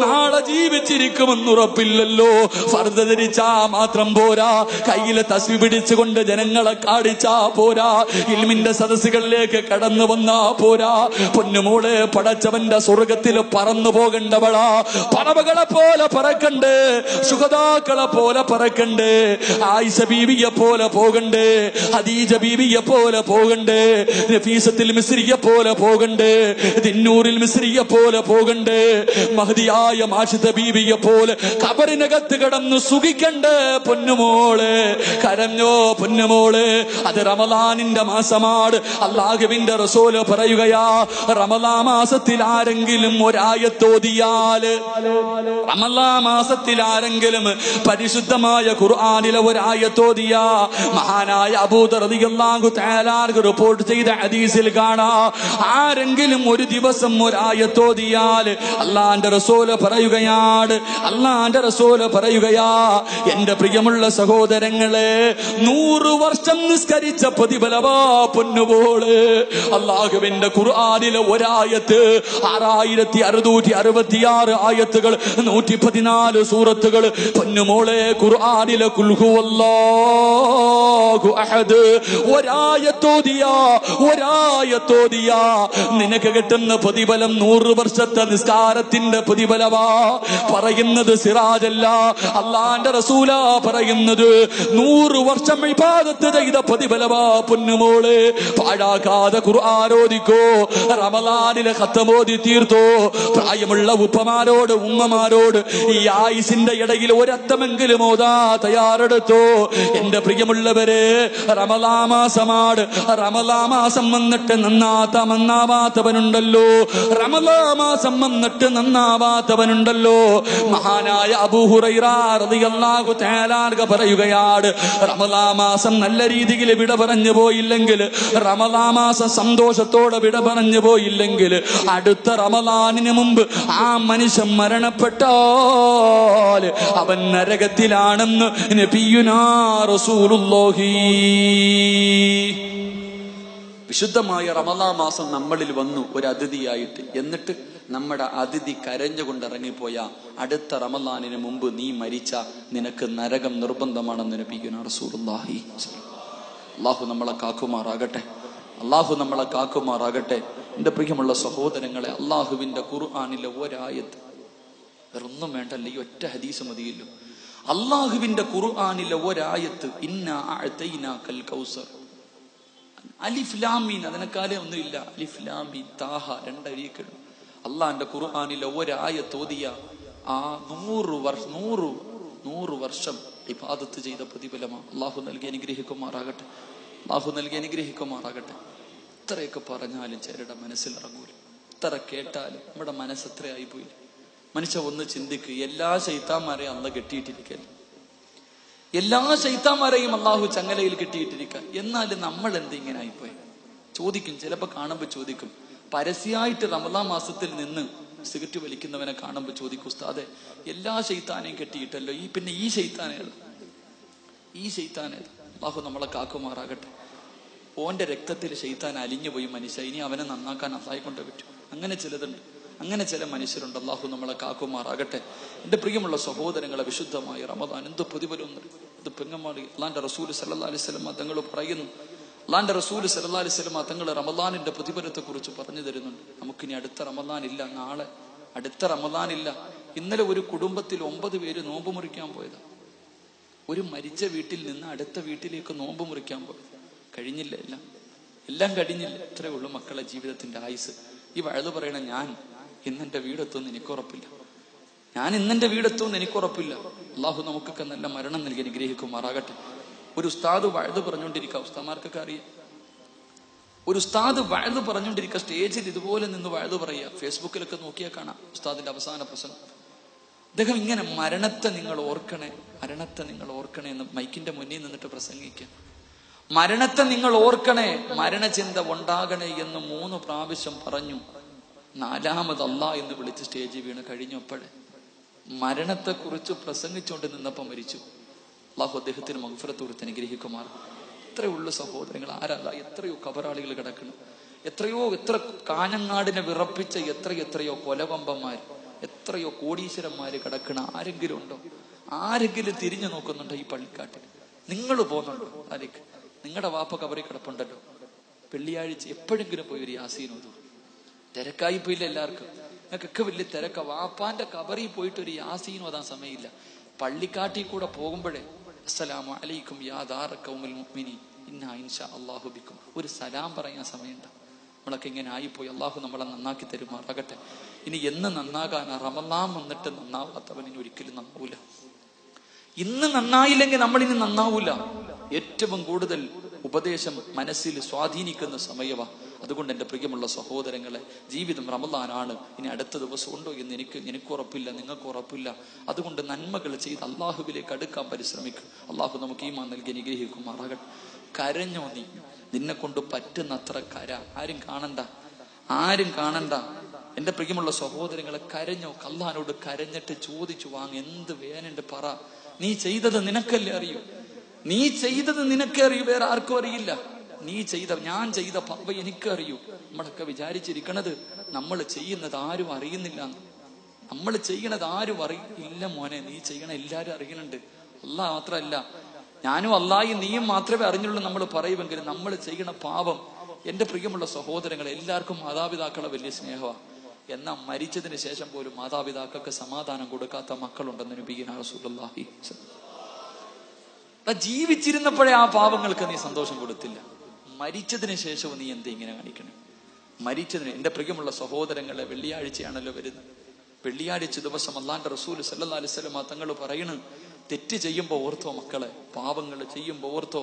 നാളെ ജീവിച്ചിരിക്കുമെന്ന് ഉറപ്പില്ലല്ലോ. ഫർദ ധരിച്ചാ മാത്രം പോരാ. കയ്യിലെ തസ്വി പിടിച്ചുകൊണ്ട് ജനങ്ങളെ കാടിച്ചാ പോരാ. ഇൽമിന്റെ സദസ്സുകളിലേക്ക് കടന്നു വന്നാ പോരാ. പൊന്നുമോളെ പടച്ചവന്റെ സ്വർഗത്തിൽ പറന്നു പോകേണ്ടവളാ. പറവകളെ പോലെ പറക്കണ്ടേ. സുഖതാക്കളെ പോലെ പറക്കണ്ടേ. ആയിഷ ബീവിയെ പോലെ പോകണ്ടേ. ഹദീജ ബീവിയെ പോലെ പോകണ്ടേ. നഫീസത്തിൽ മിസ്രിയെ പോലെ പോകണ്ടേ. ദിന്നൂറിൽ മിസ്രിയെ പോലെ പോകണ്ടേ. മഹദിയായ മാഷിത ബീവിയെ പോലെ കബറിനകത്ത് കിടന്ന് സുഖിക്കണ്ട് പൊന്നുമോളെ കരഞ്ഞോ പൊന്നുമോളെ. അത് റമലാനിന്റെ മാസമാണ്. അള്ളാഹുവിന്റെ റസോൽ പറയുകയാ റമലാ മാസത്തിൽ ആരെങ്കിലും ഒരായത്തോതിയാൽ റമലാ മാസത്തിൽ ആരെങ്കിലും പരിശുദ്ധമായ ഖുർആാനിലെ ഒരായത്തോതിയ. മഹാനായ അബൂദർദിയല്ലാഹു തേലാർക്ക് റിപ്പോർട്ട് ചെയ്ത ഹദീസിൽ കാണാ ആരെങ്കിലും ഒരു ദിവസം ഒരായത്തോതിയാൽ അള്ളാന്റെ റസൂൽ പറയുകയാണ് അള്ളാന്റെ റസൂൽ പറയുകയാ എന്റെ പ്രിയമുള്ള സഹോദരങ്ങളെ നൂറ് വർഷം നിസ്കരിച്ച പ്രതിഫലവാ പൊന്നുപോൾ. അള്ളാഹുവിന്റെ ഖുർആനിലെ ഒരായത്ത് ആറായിരത്തി അറുന്നൂറ്റി അറുപത്തിയാറ് ആയത്തുകൾ നൂറ്റി പതിനാല് സൂറത്തുകൾ. പൊന്നുമോളെ ഖുർആനിലെ കുൽഹുവല്ലാഹു അഹദ് ഒരായത്തോതിയ നിനക്ക് കിട്ടുന്ന പ്രതിഫലം നൂറ് വർഷത്തെ നിസ്കാരത്തിന്റെ പ്രതിഫലമാ. പറയുന്നത് സിറാജല്ല. അള്ളാന്റെ റസൂല പറയുന്നത് നൂറ് വർഷം ഇബാദത്ത് ചെയ്ത പ്രതിഫലമാ പൊന്നുമോൾ പാഴാക്കാതെ ആരോധിക്കോ റമലാനിലെ കത്തമോദി തീർത്തോ. പ്രായമുള്ള ഉപ്പമാരോട് ഉമ്മമാരോട് ഈ ആയുസിന്റെ ഇടയിൽ ഒരത്തമെങ്കിലും ഓതാ തയ്യാറെടുത്തോ. എന്റെ പ്രിയമുള്ളവരെ റമലാമാസമാട് റമലാമാസം റമലാ മാസം വന്നിട്ട് നന്നാത്ത നന്നാവാത്തവനുണ്ടല്ലോ റമലാമാസം വന്നിട്ട് നന്നാവാത്തവനുണ്ടല്ലോ. മഹാനായ അബൂഹുറൈറാഹു തേലാർഗ പറയുകയാണ് റമലാ മാസം നല്ല രീതിയിൽ വിട പറഞ്ഞു പോയില്ലെങ്കിൽ റമലാ മാസം സന്തോഷത്തോടെ വിട പറഞ്ഞു പോയില്ലെങ്കിൽ അടുത്ത റമലാനിന് മുമ്പ് ആ മനുഷ്യൻ മരണപ്പെട്ടാൽ അവൻ നരകത്തിലാണെന്ന് നബിയുനാ റസൂലുള്ളാഹി. വിശുദ്ധമായ റമദാ മാസം നമ്മളിൽ വന്നു ഒരു അതിഥിയായിട്ട് എന്നിട്ട് നമ്മുടെ അതിഥി കരഞ്ഞുകൊണ്ട് ഇറങ്ങിപ്പോയ അടുത്ത റമദാനിന് മുമ്പ് നീ മരിച്ച നിനക്ക് നരകം നിർബന്ധമാണെന്ന് നിനപ്പിക്കുന്ന റസൂലുള്ളാഹി അള്ളാഹു നമ്മളെ കാക്കുമാറാകട്ടെ. അള്ളാഹു നമ്മളെ കാക്കുമാറാകട്ടെ. എന്റെ പ്രിയമുള്ള സഹോദരങ്ങളെ അള്ളാഹുവിന്റെ ഖുർആാനിലെ ഒരായത്ത്. വേറൊന്നും വേണ്ടല്ല ഈ ഒറ്റ ഹദീസ് മതിയല്ലോ. അള്ളാഹുവിന്റെ ഖുർആാനിലെ ഒരായത്ത് ഇന്ന കൽ കൗസർ. അലിഫ് ലാമീൻ അതിനെക്കാലേ ഒന്നുമില്ല. അലിഫ്ലാമീൻ താഹ രണ്ടരിയക്കളും അള്ളാന്റെ ഖുർആാനിലെ ഒരായ ഓതിയ ആ നൂറ് വർഷ നൂറ് നൂറ് വർഷം ഇബാദത്ത് ചെയ്ത പ്രതിഫലമാണ്. അള്ളാഹു നൽകി അനുഗ്രഹിക്കുമാറാകട്ടെ. അള്ളാഹു നൽകി അനുഗ്രഹിക്കുമാറാകട്ടെ. ഇത്രയൊക്കെ പറഞ്ഞാലും ചിലരുടെ മനസ്സിലിറങ്ങൂല ഇത്ര കേട്ടാലും നമ്മുടെ മനസ്സ് എത്രയായി പോയി. മനുഷ്യ ഒന്ന് ചിന്തിക്കുക എല്ലാ ചൈത്താന്മാരെയും അന്ന് കെട്ടിയിട്ടിരിക്കല്ലേ? എല്ലാ ശൈത്താന്മാരെയും അള്ളാഹു ചങ്ങലയിൽ കിട്ടിയിട്ടിരിക്കുക എന്നാൽ നമ്മൾ എന്ത് ഇങ്ങനെ ആയിപ്പോയി ചോദിക്കും. ചിലപ്പോൾ കാണുമ്പോൾ ചോദിക്കും. പരസ്യമായിട്ട് റമദാ മാസത്തിൽ നിന്ന് സിഗരറ്റ് വലിക്കുന്നവനെ കാണുമ്പോൾ ചോദിക്കും ഉസ്താദെ എല്ലാ ശൈത്താനെയും കെട്ടിയിട്ടല്ലോ? ഈ പിന്നെ ഈ ശൈത്താനേത് ഈ ശൈത്താനേത് അള്ളാഹു നമ്മളെ കാക്കുമാറാകട്ടെ. ഓന്റെ രക്തത്തിൽ ശൈത്താൻ അലിഞ്ഞു പോയി മനുഷ്യ. ഇനി അവനെ നന്നാക്കാൻ അസായിക്കൊണ്ടേ കൊണ്ടേ പറ്റും. അങ്ങനെ ചിലതുണ്ട്. അങ്ങനെ ചില മനുഷ്യരുണ്ട്. അള്ളാഹു നമ്മളെ കാക്കുമാറാകട്ടെ. എന്റെ പ്രിയമുള്ള സഹോദരങ്ങളെ വിശുദ്ധമായി റമദാൻ എന്ത് പ്രതിഫലം ഇത് പെങ്ങമാടി അള്ളാന്റെ റസൂൽ സല്ലാ അലൈഹി സ്വലമ തങ്ങൾ പറയുന്നു. അള്ളാന്റെ റസൂൽ സല്ലാ അലൈഹി സ്വലമ തങ്ങൾ റമദാനിന്റെ പ്രതിഫലത്തെ കുറിച്ച് പറഞ്ഞു തരുന്നുണ്ട്. നമുക്കിനി അടുത്ത റമദാൻ ഇല്ല നാളെ. അടുത്ത റമദാൻ ഇല്ല. ഇന്നലെ ഒരു കുടുംബത്തിൽ ഒമ്പത് പേര് നോമ്പ് മുറിക്കാൻ പോയതാണ് ഒരു മരിച്ച വീട്ടിൽ നിന്ന് അടുത്ത വീട്ടിലേക്ക് നോമ്പ് മുറിക്കാൻ പോയി കഴിഞ്ഞില്ല എല്ലാം. എല്ലാം കഴിഞ്ഞില്ല. ഇത്രയേ ഉള്ളൂ മക്കളെ ജീവിതത്തിന്റെ ആയുസ്. ഈ വഴുതു പറയണ ഞാൻ ഇന്നെന്റെ വീടെത്തുമെന്ന് എനിക്കുറപ്പില്ല. ഞാൻ ഇന്നെന്റെ വീടെത്തുമെന്ന് എനിക്കുറപ്പില്ല. അള്ളാഹു നമുക്കൊക്കെ നല്ല മരണം നൽകി അനുഗ്രഹിക്കുമാറാകട്ടെ. ഒരു ഉസ്താദ് വഴുത് പറഞ്ഞുകൊണ്ടിരിക്കുക. ഉസ്താമാർക്കൊക്കെ അറിയാം. ഒരു ഉസ്താദ് വഴുത് പറഞ്ഞുകൊണ്ടിരിക്കുക. സ്റ്റേജിൽ ഇതുപോലെ നിന്ന് വഴുത് പറയുക. ഫേസ്ബുക്കിലൊക്കെ നോക്കിയാൽ കാണാം ഉസ്താദിന്റെ അവസാന പ്രസംഗം. അദ്ദേഹം ഇങ്ങനെ മരണത്തെ നിങ്ങൾ ഓർക്കണേ മരണത്തെ നിങ്ങൾ ഓർക്കണേ എന്ന് മൈക്കിന്റെ മുന്നിൽ നിന്നിട്ട് പ്രസംഗിക്കുക. മരണത്തെ നിങ്ങൾ ഓർക്കണേ മരണചിന്ത ഉണ്ടാകണേ എന്ന് മൂന്ന് പ്രാവശ്യം പറഞ്ഞു. നാലാമത് അല്ല എന്ന് വിളിച്ച് സ്റ്റേജിൽ വീണ് കഴിഞ്ഞപ്പോഴേ മരണത്തെ കുറിച്ച് പ്രസംഗിച്ചുകൊണ്ട് നിന്നപ്പം മരിച്ചു. അള്ളാഹു അദ്ദേഹത്തിന് മഹഫുരത്തൂർത്ത് അനുഗ്രഹിക്കുമാർ. എത്രയുള്ള സഹോദരങ്ങൾ ആരല്ല എത്രയോ കബറാളികൾ കിടക്കണം എത്രയോ എത്ര കാഞ്ഞങ്ങാടിനെ വിറപ്പിച്ച എത്ര എത്രയോ കൊലവമ്പന്മാർ എത്രയോ കോടീശ്വരന്മാര് കിടക്കണ ആരെങ്കിലും ഉണ്ടോ? ആരെങ്കിലും തിരിഞ്ഞു നോക്കുന്നുണ്ടോ ഈ പള്ളിക്കാട്ടിൽ? നിങ്ങൾ പോകുന്നുണ്ടോ? ആരേക്ക് നിങ്ങളുടെ വാപ്പ കബറി കിടപ്പുണ്ടല്ലോ. വെള്ളിയാഴ്ച എപ്പോഴെങ്കിലും പോയി ഒരു ഓതു. തിരക്കായി പോയില്ല എല്ലാവർക്കും? നിങ്ങൾക്കൊക്കെ വലിയ തിരക്ക. വാപ്പാന്റെ കബറിൽ പോയിട്ട് ഒരു യാസീനും അതാ സമയമില്ല. പള്ളിക്കാട്ടിൽ കൂടെ പോകുമ്പോഴേ അസ്സലാമു അലൈക്കും മുഅ്മിനി ഇന്ന ഇൻഷാ അല്ലാഹു ബിക്കും. ഒരു സലാം പറയാൻ സമയമുണ്ട്. നമ്മളൊക്കെ ഇങ്ങനെ ആയിപ്പോയി. അള്ളാഹു നമ്മളെ നന്നാക്കി തരുമാറാകട്ടെ ഇനി എന്ന് നന്നാകാൻ റമലാം വന്നിട്ട് നന്നാവാത്തവൻ ഇനി ഒരിക്കലും നന്നാവൂല. ഇന്ന് നന്നായില്ലെങ്കിൽ നമ്മൾ ഇനി നന്നാവൂല. ഏറ്റവും കൂടുതൽ ഉപദേശം മനസ്സിൽ സ്വാധീനിക്കുന്ന സമയവാ. അതുകൊണ്ട് എന്റെ പ്രിയമുള്ള സഹോദരങ്ങളെ ജീവിതം റമദാനാണ്. ഇനി അടുത്ത ദിവസം ഉണ്ടോ എന്ന് എനിക്ക് എനിക്ക് ഉറപ്പില്ല നിങ്ങൾക്ക് ഉറപ്പില്ല. അതുകൊണ്ട് നന്മകൾ ചെയ്ത് അള്ളാഹുവിലേക്ക് അടുക്കാൻ പരിശ്രമിക്കും. അള്ളാഹു നമുക്ക് ഈ മാ നൽകി അനുഗ്രഹിക്കുമാറാകട്ടെ. കരഞ്ഞോ നീ? നിന്നെ കൊണ്ട് പറ്റുന്നത്ര കര. ആരും കാണണ്ട. ആരും കാണണ്ട. എന്റെ പ്രിയമുള്ള സഹോദരങ്ങളെ കരഞ്ഞോ? കല്ലാനോട് കരഞ്ഞിട്ട് ചോദിച്ചു വാങ്ങി. എന്ത് വേനുണ്ട് പറ. നീ ചെയ്തത് നിനക്കല്ലേ അറിയൂ? നീ ചെയ്തത് നിനക്കേ അറിയൂ. വേറെ ആർക്കും അറിയില്ല. നീ ചെയ്ത ഞാൻ ചെയ്ത പാപ എനിക്കറിയൂ. നമ്മളൊക്കെ വിചാരിച്ചിരിക്കണത് നമ്മൾ ചെയ്യുന്നത് ആരും അറിയുന്നില്ല. നമ്മൾ ചെയ്യണത് ആരും അറിയില്ല മോനെ നീ ചെയ്യണ എല്ലാരും അറിയണുണ്ട്. അല്ല മാത്രമല്ല ഞാനും അല്ലായി നീയും മാത്രമേ അറിഞ്ഞുള്ളൂ നമ്മൾ പറയുമെങ്കിലും നമ്മൾ ചെയ്യണ പാപം എന്റെ പ്രിയമുള്ള സഹോദരങ്ങൾ എല്ലാവർക്കും മാതാപിതാക്കളെ വലിയ സ്നേഹമാണ് എന്നാൽ മരിച്ചതിന് ശേഷം പോലും മാതാപിതാക്കൾക്ക് സമാധാനം കൊടുക്കാത്ത മക്കളുണ്ടെന്ന് നബീനാഹി ജീവിച്ചിരുന്നപ്പോഴേ ആ പാവങ്ങൾക്ക് നീ സന്തോഷം കൊടുത്തില്ല. മരിച്ചതിന് ശേഷവും നീ എന്ത് ഇങ്ങനെ കാണിക്കണം? മരിച്ചതിന് എന്റെ പ്രിയമുള്ള സഹോദരങ്ങളെ വെള്ളിയാഴ്ചയാണല്ലോ വരുന്നത്. വെള്ളിയാഴ്ച ദിവസം അള്ളാന്റെ റസൂൽ സല്ലാ അലിസ്ലമ തങ്ങൾ പറയണ് തെറ്റ് ചെയ്യുമ്പോൾ ഓർത്തോ മക്കളെ പാവങ്ങൾ ചെയ്യുമ്പോൾ ഓർത്തോ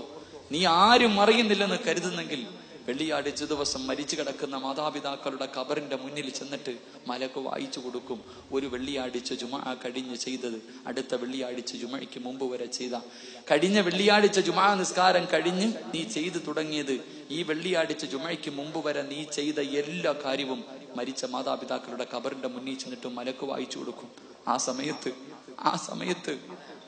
നീ ആരും അറിയുന്നില്ലെന്ന് കരുതുന്നെങ്കിൽ വെള്ളിയാഴ്ച ദിവസം മരിച്ചു കിടക്കുന്ന മാതാപിതാക്കളുടെ കബറിന്റെ മുന്നിൽ ചെന്നിട്ട് മലക്ക് വായിച്ചു കൊടുക്കും. ഒരു വെള്ളിയാഴ്ച ജുമ കഴിഞ്ഞ് ചെയ്തത്. അടുത്ത വെള്ളിയാഴ്ച ജുമയ്ക്ക് മുമ്പ് വരെ ചെയ്ത. കഴിഞ്ഞ വെള്ളിയാഴ്ച ജുമാ നിസ്കാരം കഴിഞ്ഞ് നീ ചെയ്തു തുടങ്ങിയത്. ഈ വെള്ളിയാഴ്ച ജുമയ്ക്ക് മുമ്പ് വരെ നീ ചെയ്ത എല്ലാ കാര്യവും മരിച്ച മാതാപിതാക്കളുടെ കബറിന്റെ മുന്നിൽ ചെന്നിട്ട് മലക്ക് വായിച്ചു കൊടുക്കും. ആ സമയത്ത് ആ സമയത്ത്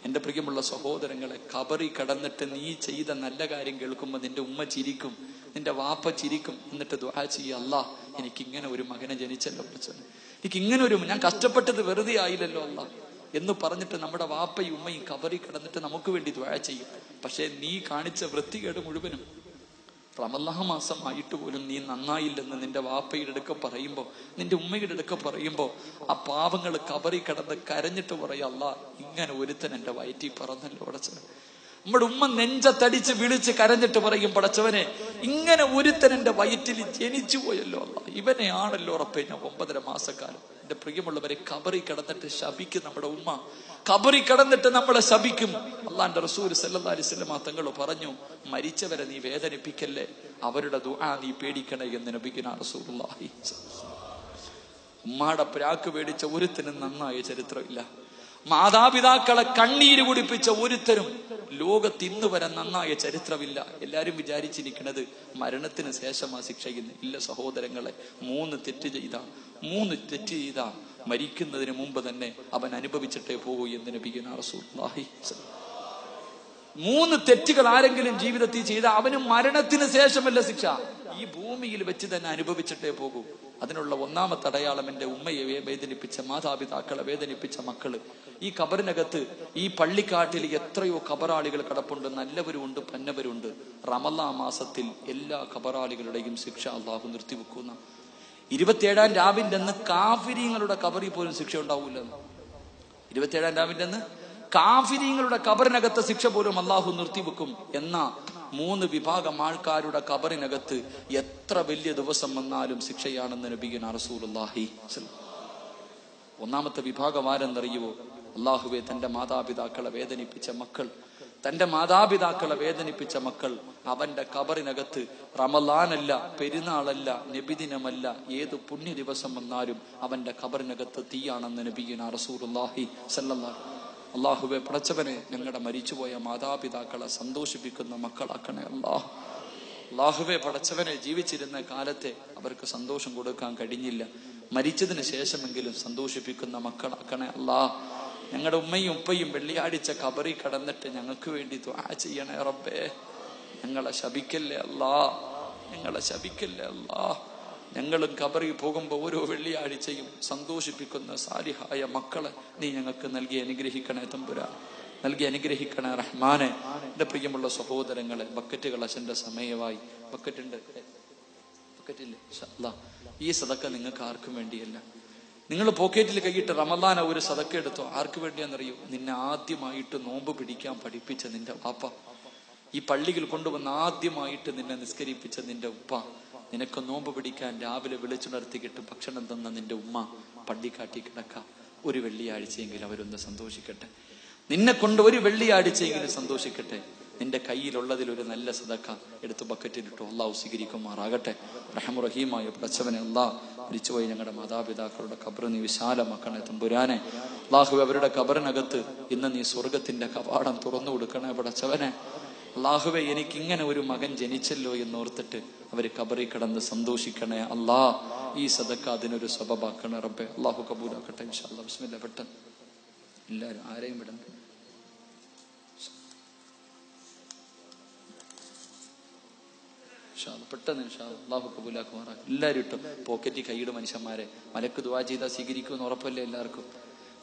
എന്റെ പ്രിയമുള്ള സഹോദരങ്ങളെ കബറി കടന്നിട്ട് നീ ചെയ്ത നല്ല കാര്യം കേൾക്കുമ്പോൾ നിന്റെ ഉമ്മ ചിരിക്കും. നിന്റെ വാപ്പ ചിരിക്കും. എന്നിട്ട് ദുആ ചെയ്യ അല്ല എനിക്ക് ഇങ്ങനെ ഒരു മകനെ ജനിച്ചല്ലോ പഠിച്ചവന് എനിക്ക് ഇങ്ങനെ ഒരു ഞാൻ കഷ്ടപ്പെട്ടത് വെറുതെ ആയില്ലല്ലോ അല്ല. എന്ന് പറഞ്ഞിട്ട് നമ്മുടെ വാപ്പയും ഉമ്മയും കബറി കിടന്നിട്ട് നമുക്ക് വേണ്ടി ദുആ ചെയ്യും. പക്ഷേ നീ കാണിച്ച വൃത്തികേട് മുഴുവനും റമല്ലാഹ മാസം ആയിട്ട് പോലും നീ നന്നായില്ലെന്ന് നിന്റെ വാപ്പയുടെ അടുക്ക പറയുമ്പോ നിന്റെ ഉമ്മയുടെ അടുക്ക പറയുമ്പോ ആ പാവങ്ങൾ കബറി കിടന്ന് കരഞ്ഞിട്ട് പറയല്ല ഇങ്ങനെ ഒരുത്തൻ എന്റെ വയറ്റി പറന്നല്ലോ പടച്ചവൻ നമ്മുടെ ഉമ്മ നെഞ്ചത്തടിച്ച് വിളിച്ച് കരഞ്ഞിട്ട് പറയും പടച്ചവനെ ഇങ്ങനെ ഒരുത്തൻ എന്റെ വയറ്റിൽ ജനിച്ചു പോയല്ലോ അല്ല. ഇവനെയാണല്ലോ ഉറപ്പേ ഞാൻ ഒമ്പതര മാസക്കാലം. എന്റെ പ്രിയമുള്ളവരെ കബറി കിടന്നിട്ട് ശപിക്കും നമ്മുടെ ഉമ്മ. കബറി കിടന്നിട്ട് നമ്മളെ ശപിക്കും. അള്ളാന്റെ റസൂൽ സല്ലല്ലാഹു അലൈഹി വസല്ലം തങ്ങൾ പറഞ്ഞു മരിച്ചവരെ നീ വേദനിപ്പിക്കല്ലേ? അവരുടെ ദുആ നീ പേടിക്കണേ എന്ന് നബിക്കുന്ന റസൂലുള്ളാഹി ഉമ്മാടെ പ്രാക്ക് പേടിച്ച ഒരുത്തിനും നന്നായ ചരിത്രമില്ല മാതാപിതാക്കളെ കണ്ണീര് കുടിപ്പിച്ച ഒരുത്തരും ലോകത്ത് ഇന്ന് വരെ നന്നായ ചരിത്രമില്ല. എല്ലാരും വിചാരിച്ചിരിക്കുന്നത് മരണത്തിന് ശേഷമാ ശിക്ഷ ഇല്ല സഹോദരങ്ങളെ മൂന്ന് തെറ്റ് ചെയ്ത മൂന്ന് തെറ്റ് ചെയ്ത മരിക്കുന്നതിന് മുമ്പ് തന്നെ അവൻ അനുഭവിച്ചിട്ടേ പോകൂ എന്ന് നബിക്കുന്ന മൂന്ന് തെറ്റുകൾ ആരെങ്കിലും ജീവിതത്തിൽ ചെയ്ത അവന് മരണത്തിന് ശേഷമല്ല ശിക്ഷ. ഈ ഭൂമിയിൽ വെച്ച് തന്നെ അനുഭവിച്ചിട്ടേ പോകൂ. അതിനുള്ള ഒന്നാമത്തെ അടയാളം എന്റെ ഉമ്മയെ വേദനിപ്പിച്ച മാതാപിതാക്കളെ വേദനിപ്പിച്ച മക്കൾ. ഈ കബറിനകത്ത് ഈ പള്ളിക്കാട്ടിൽ എത്രയോ കബറാളികൾ കിടപ്പുണ്ട്. നല്ലവരുമുണ്ട് പന്നവരുണ്ട്. റമല്ലാ മാസത്തിൽ എല്ലാ കബറാളികളുടെയും ശിക്ഷ അള്ളാഹു നിർത്തിവെക്കുന്ന. ഇരുപത്തിയേഴാം രാവിന്റെ അന്ന് കാഫിരിങ്ങളുടെ കബറിൽ പോലും ശിക്ഷ ഉണ്ടാവില്ല ഇരുപത്തിയേഴാം രാവിന്റെ അന്ന് കാഫിരിങ്ങളുടെ കബറിനകത്തെ ശിക്ഷ പോലും അള്ളാഹു നിർത്തിവെക്കും. എന്ന മൂന്ന് വിഭാഗം ആൾക്കാരുടെ കബറിനകത്ത് എത്ര വലിയ ദിവസം വന്നാലും ശിക്ഷയാണെന്ന് നബിഗൻ റസൂലുള്ളാഹി ഒന്നാമത്തെ വിഭാഗം ആരെന്നറിയുവോ? അള്ളാഹുവെ തന്റെ മാതാപിതാക്കളെ വേദനിപ്പിച്ച മക്കൾ. തന്റെ മാതാപിതാക്കളെ വേദനിപ്പിച്ച മക്കൾ അവന്റെ കബറിനകത്ത് റമലാനല്ല പെരുന്നാളല്ല നബിദിനമല്ല ഏത് പുണ്യ ദിവസം വന്നാലും അവന്റെ കബറിനകത്ത് തീയാണെന്ന് നബിയുന റസൂലുള്ളാഹി സല്ലല്ലാഹു അള്ളാഹുവെ പടച്ചവനെ ഞങ്ങളുടെ മരിച്ചുപോയ മാതാപിതാക്കളെ സന്തോഷിപ്പിക്കുന്ന മക്കളാക്കണേ അല്ലാഹ് അള്ളാഹുവെ പടച്ചവനെ ജീവിച്ചിരുന്ന കാലത്തെ അവർക്ക് സന്തോഷം കൊടുക്കാൻ കഴിഞ്ഞില്ല. മരിച്ചതിന് ശേഷമെങ്കിലും സന്തോഷിപ്പിക്കുന്ന മക്കളാക്കണേ അല്ലാ. ഞങ്ങളുടെ ഉമ്മയും ഉപ്പയും വെള്ളിയാഴ്ച കബറി കടന്നിട്ട് ഞങ്ങൾക്ക് വേണ്ടി ദ്വാ ചെയ്യണേ റബ്ബേ. ഞങ്ങളെ ശപിക്കല്ലേ അല്ലാ. ഞങ്ങളെ ശപിക്കല്ലേ അല്ലാ. ഞങ്ങളും കബറി പോകുമ്പോൾ ഓരോ വെള്ളിയാഴ്ചയും സന്തോഷിപ്പിക്കുന്ന സാലിഹായ മക്കളെ നീ ഞങ്ങൾക്ക് നൽകി അനുഗ്രഹിക്കണേ തമ്പുരാ. നൽകി അനുഗ്രഹിക്കണേ റഹ്മാനെ. എന്റെ പ്രിയമുള്ള സഹോദരങ്ങളെ ബക്കറ്റുകൾ കളശന്റെ സമയമായി. ബക്കറ്റുണ്ട്. ബക്കറ്റില്ലേ. ഈ സതക്ക നിങ്ങൾക്ക് ആർക്കും വേണ്ടിയല്ല. നിങ്ങൾ പോക്കറ്റിൽ കൈയിട്ട് റമദാന ഒരു സതക്ക എടുത്തോ? ആർക്ക് വേണ്ടിയാണെന്നറിയോ? നിന്നെ ആദ്യമായിട്ട് നോമ്പ് പിടിക്കാൻ പഠിപ്പിച്ച നിന്റെ വാപ്പ. ഈ പള്ളിയിൽ കൊണ്ടുവന്ന് ആദ്യമായിട്ട് നിന്നെ നിസ്കരിപ്പിച്ച നിന്റെ ഉപ്പ. നിനക്ക് നോമ്പ് പിടിക്കാൻ രാവിലെ വിളിച്ചുണർത്തിക്കിട്ട് ഭക്ഷണം തന്ന നിന്റെ ഉമ്മ പള്ളിക്കാട്ടി കിടക്ക. ഒരു വെള്ളിയാഴ്ചയെങ്കിലും അവരൊന്ന് സന്തോഷിക്കട്ടെ. നിന്നെ കൊണ്ട് ഒരു വെള്ളിയാഴ്ചയെങ്കിലും സന്തോഷിക്കട്ടെ. നിന്റെ കയ്യിലുള്ളതിൽ ഒരു നല്ല സദക്ക എടുത്ത് ബക്കറ്റിലിട്ട് അള്ളാഹു സ്വീകരിക്കുമാറാകട്ടെ. റഹമുറഹീമായ പ്രച്ചവനെ അള്ളാഹ് മരിച്ചുപോയി ഞങ്ങളുടെ മാതാപിതാക്കളുടെ കബർ നീ വിശാലമാക്കണേ തമ്പുരാനെ. അള്ളാഹു അവരുടെ ഖബറിനകത്ത് ഇന്ന് നീ സ്വർഗത്തിന്റെ കവാടം തുറന്നു കൊടുക്കണേ പടച്ചവനെ. അള്ളാഹുവെ എനിക്കിങ്ങനെ ഒരു മകൻ ജനിച്ചല്ലോ എന്നോർത്തിട്ട് അവർ കബറി കിടന്ന് സന്തോഷിക്കണേ. അല്ലാ ഈ സദക്ക അതിനൊരു സബബാക്കണേ റബ്ബെ. അള്ളാഹു കബൂലാക്കട്ടെ ഇല്ല പെട്ടെന്ന്. എല്ലാരും ആരെയും വിടണ്ട. പെട്ടെന്ന് അള്ളാഹു കബൂലാക്കുമാറാക്കും എല്ലാരും ഇട്ടും. പോക്കറ്റിൽ കൈയിടും മനുഷ്യന്മാരെ. മലക്ക് ദുവാ ചെയ്താൽ സ്വീകരിക്കുമെന്ന് ഉറപ്പല്ലേ എല്ലാവർക്കും?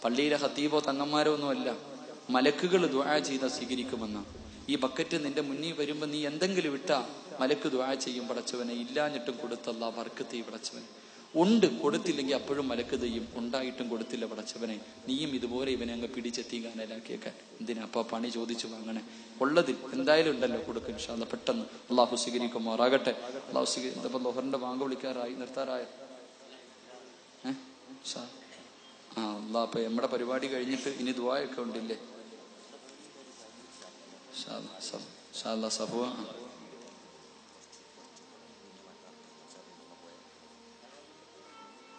പള്ളിയിലെ ഹത്തീബോ തങ്ങന്മാരോ ഒന്നുമല്ല. മലക്കുകൾ ദുവാ ചെയ്താൽ സ്വീകരിക്കുമെന്ന. ഈ ബക്കറ്റ് നിന്റെ മുന്നിൽ വരുമ്പോൾ നീ എന്തെങ്കിലും ഇട്ട മലക്ക് ദ്വാ ചെയ്യും പടച്ചവനെ. ഇല്ലാഞ്ഞിട്ടും കൊടുത്തല്ല വർക്ക് തീ പടച്ചവൻ ഉണ്ട് കൊടുത്തില്ലെങ്കിൽ അപ്പോഴും മലക്ക് തെയ്യും ഉണ്ടായിട്ടും കൊടുത്തില്ല പടച്ചവനെ. നീയും ഇതുപോലെ ഇവനെ അങ്ങ് പിടിച്ചെത്തിക്കാനലാക്കിയേക്കാൻ എന്തിനാ അപ്പൊ പണി ചോദിച്ചു അങ്ങനെ ഉള്ളതിൽ എന്തായാലും ഉണ്ടല്ലോ കൊടുക്കും ഇൻഷാല്ല പെട്ടെന്ന്. അള്ളാഹു സ്വീകരിക്കുമാറാകട്ടെ. അള്ളാഹു സ്വീകരി എന്താ ലോഹറിന്റെ വാങ്ങ വിളിക്കാറായി നിർത്താറായ? ആ അള്ളാഹ് അപ്പൊ നമ്മുടെ പരിപാടി കഴിഞ്ഞിട്ട് ഇനി ദ്വായൊക്കെ ഉണ്ടില്ലേ? സഫുവ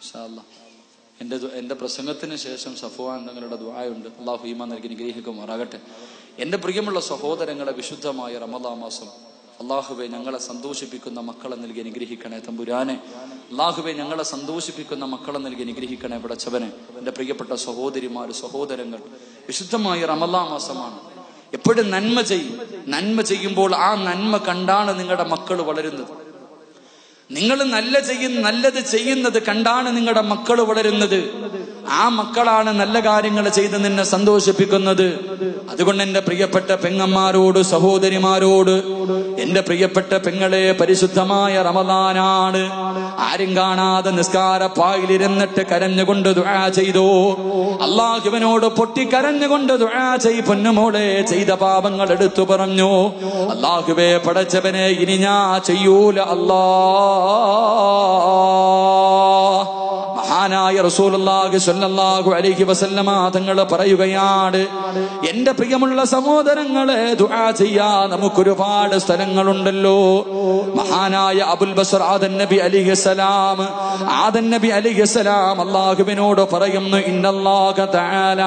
എന്റെ എന്റെ എന്റെ പ്രസംഗത്തിന് ശേഷം സഫുവാൻ നിങ്ങളുടെ ദ്വായുണ്ട് അള്ളാഹു ഈമാൻ നൽകി നിഗ്രഹിക്കുമാറാകട്ടെ എന്റെ പ്രിയമുള്ള സഹോദരങ്ങളെ വിശുദ്ധമായ റമദാ മാസം. അള്ളാഹുവെ ഞങ്ങളെ സന്തോഷിപ്പിക്കുന്ന മക്കളെ നൽകി അനുഗ്രഹിക്കണേ തമ്പുരാനെ. അള്ളാഹുവെ ഞങ്ങളെ സന്തോഷിപ്പിക്കുന്ന മക്കളെ നൽകി അനുഗ്രഹിക്കണേ പടച്ചവനെ. എന്റെ പ്രിയപ്പെട്ട സഹോദരിമാര് സഹോദരങ്ങൾ വിശുദ്ധമായ റമദാ മാസമാണ്. എപ്പോഴും നന്മ ചെയ്യും. നന്മ ചെയ്യുമ്പോൾ ആ നന്മ കണ്ടാണ് നിങ്ങളുടെ മക്കൾ വളരുന്നത്. നിങ്ങൾ നല്ല ചെയ്യുന്ന നല്ലത് ചെയ്യുന്നത് കണ്ടാണ് നിങ്ങളുടെ മക്കൾ വളരുന്നത്. ആ മക്കളാണ് നല്ല കാര്യങ്ങൾ ചെയ്ത് നിന്നെ സന്തോഷിപ്പിക്കുന്നത്. അതുകൊണ്ട് എന്റെ പ്രിയപ്പെട്ട പെങ്ങന്മാരോട് സഹോദരിമാരോട് എന്റെ പ്രിയപ്പെട്ട പെങ്ങളെ പരിശുദ്ധമായ റമദാനാണ്. ആരും കാണാതെ നിസ്കാര പായിലിരുന്നിട്ട് കരഞ്ഞുകൊണ്ട് ദുആ ചെയ്തോ. അള്ളാഹുവിനോട് പൊട്ടി കരഞ്ഞുകൊണ്ട് ദുആ ചെയ് പൊന്നുമോളെ ചെയ്ത പാപങ്ങൾ എടുത്തു പറഞ്ഞു. അള്ളാഹുവെ പടച്ചവനെ ഇനി ഞാ ചെയ്യൂല അല്ലാ. മഹാനായ റസൂലുള്ളാഹി സ്വല്ലല്ലാഹു അലൈഹി വസല്ലമ തങ്ങൾ പറയുകയാണ് എന്റെ പ്രിയമുള്ള സഹോദരങ്ങളെ ദുആ ചെയ്യാ നമുക്ക് ഒരുപാട് സ്ഥലങ്ങളുണ്ടല്ലോ. മഹാനായ അബുൽ ബസർ ആദൻ നബി അലിഹി സലാം ആദൻ നബി അലിഹി സലാം അല്ലാഹുവിനോട് പറയുന്നു ഇന്നല്ലാഹ തആല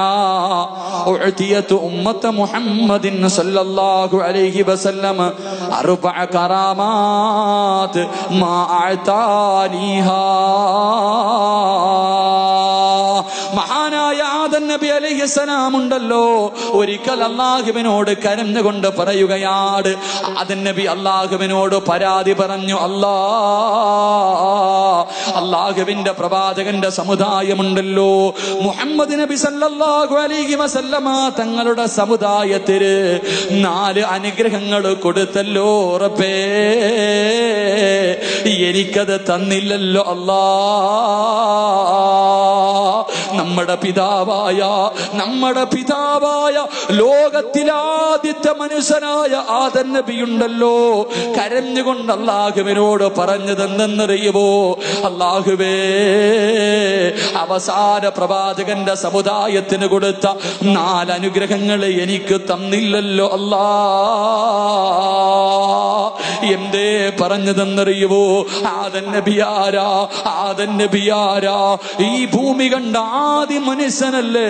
ഉഅതിയതു ഉമ്മത്ത് മുഹമ്മദിൻ സല്ലല്ലാഹു അലൈഹി വസല്ലമ അർബഅ കറാമാത്ത് മാ അഅതാനിഹാ. മഹാനായ ആദൻ നബി അലൈഹിസ്സലാം ഉണ്ടല്ലോ. ഒരിക്കൽ അള്ളാഹുവിനോട് കരഞ്ഞുകൊണ്ട് പറയുകയാണ് ആദൻ നബി അള്ളാഹുവിനോട് പരാതി പറഞ്ഞു അല്ലാ അള്ളാഹുവിന്റെ പ്രവാചകന്റെ സമുദായമുണ്ടല്ലോ. മുഹമ്മദ് നബി സല്ലല്ലാഹു അലൈഹി വസല്ലമ തങ്ങളുടെ സമുദായത്തിന് നാല് അനുഗ്രഹങ്ങൾ കൊടുത്തല്ലോ റബ്ബേ. എനിക്കത് തന്നില്ലല്ലോ അല്ലാ. നമ്മുടെ പിതാവായ നമ്മുടെ പിതാവായ ലോകത്തിലാദ്യത്തെ മനുഷ്യനായ ആദൻ നബിയുണ്ടല്ലോ. കരഞ്ഞുകൊണ്ട് അള്ളാഹുവിനോട് പറഞ്ഞതെന്തെന്നറിയുമോ? അള്ളാഹുവേ അവസാന പ്രവാചകന്റെ സമുദായത്തിന് കൊടുത്ത നാല് നാലനുഗ്രഹങ്ങൾ എനിക്ക് തന്നില്ലല്ലോ അല്ലാ. എന്തേ പറഞ്ഞതെന്നറിയുവോ ആദൻ നബിയാരാ ആദൻ നബിയാരാ ഈ ഭൂമി കണ്ട ആദ്യ മനുഷ്യനല്ലേ?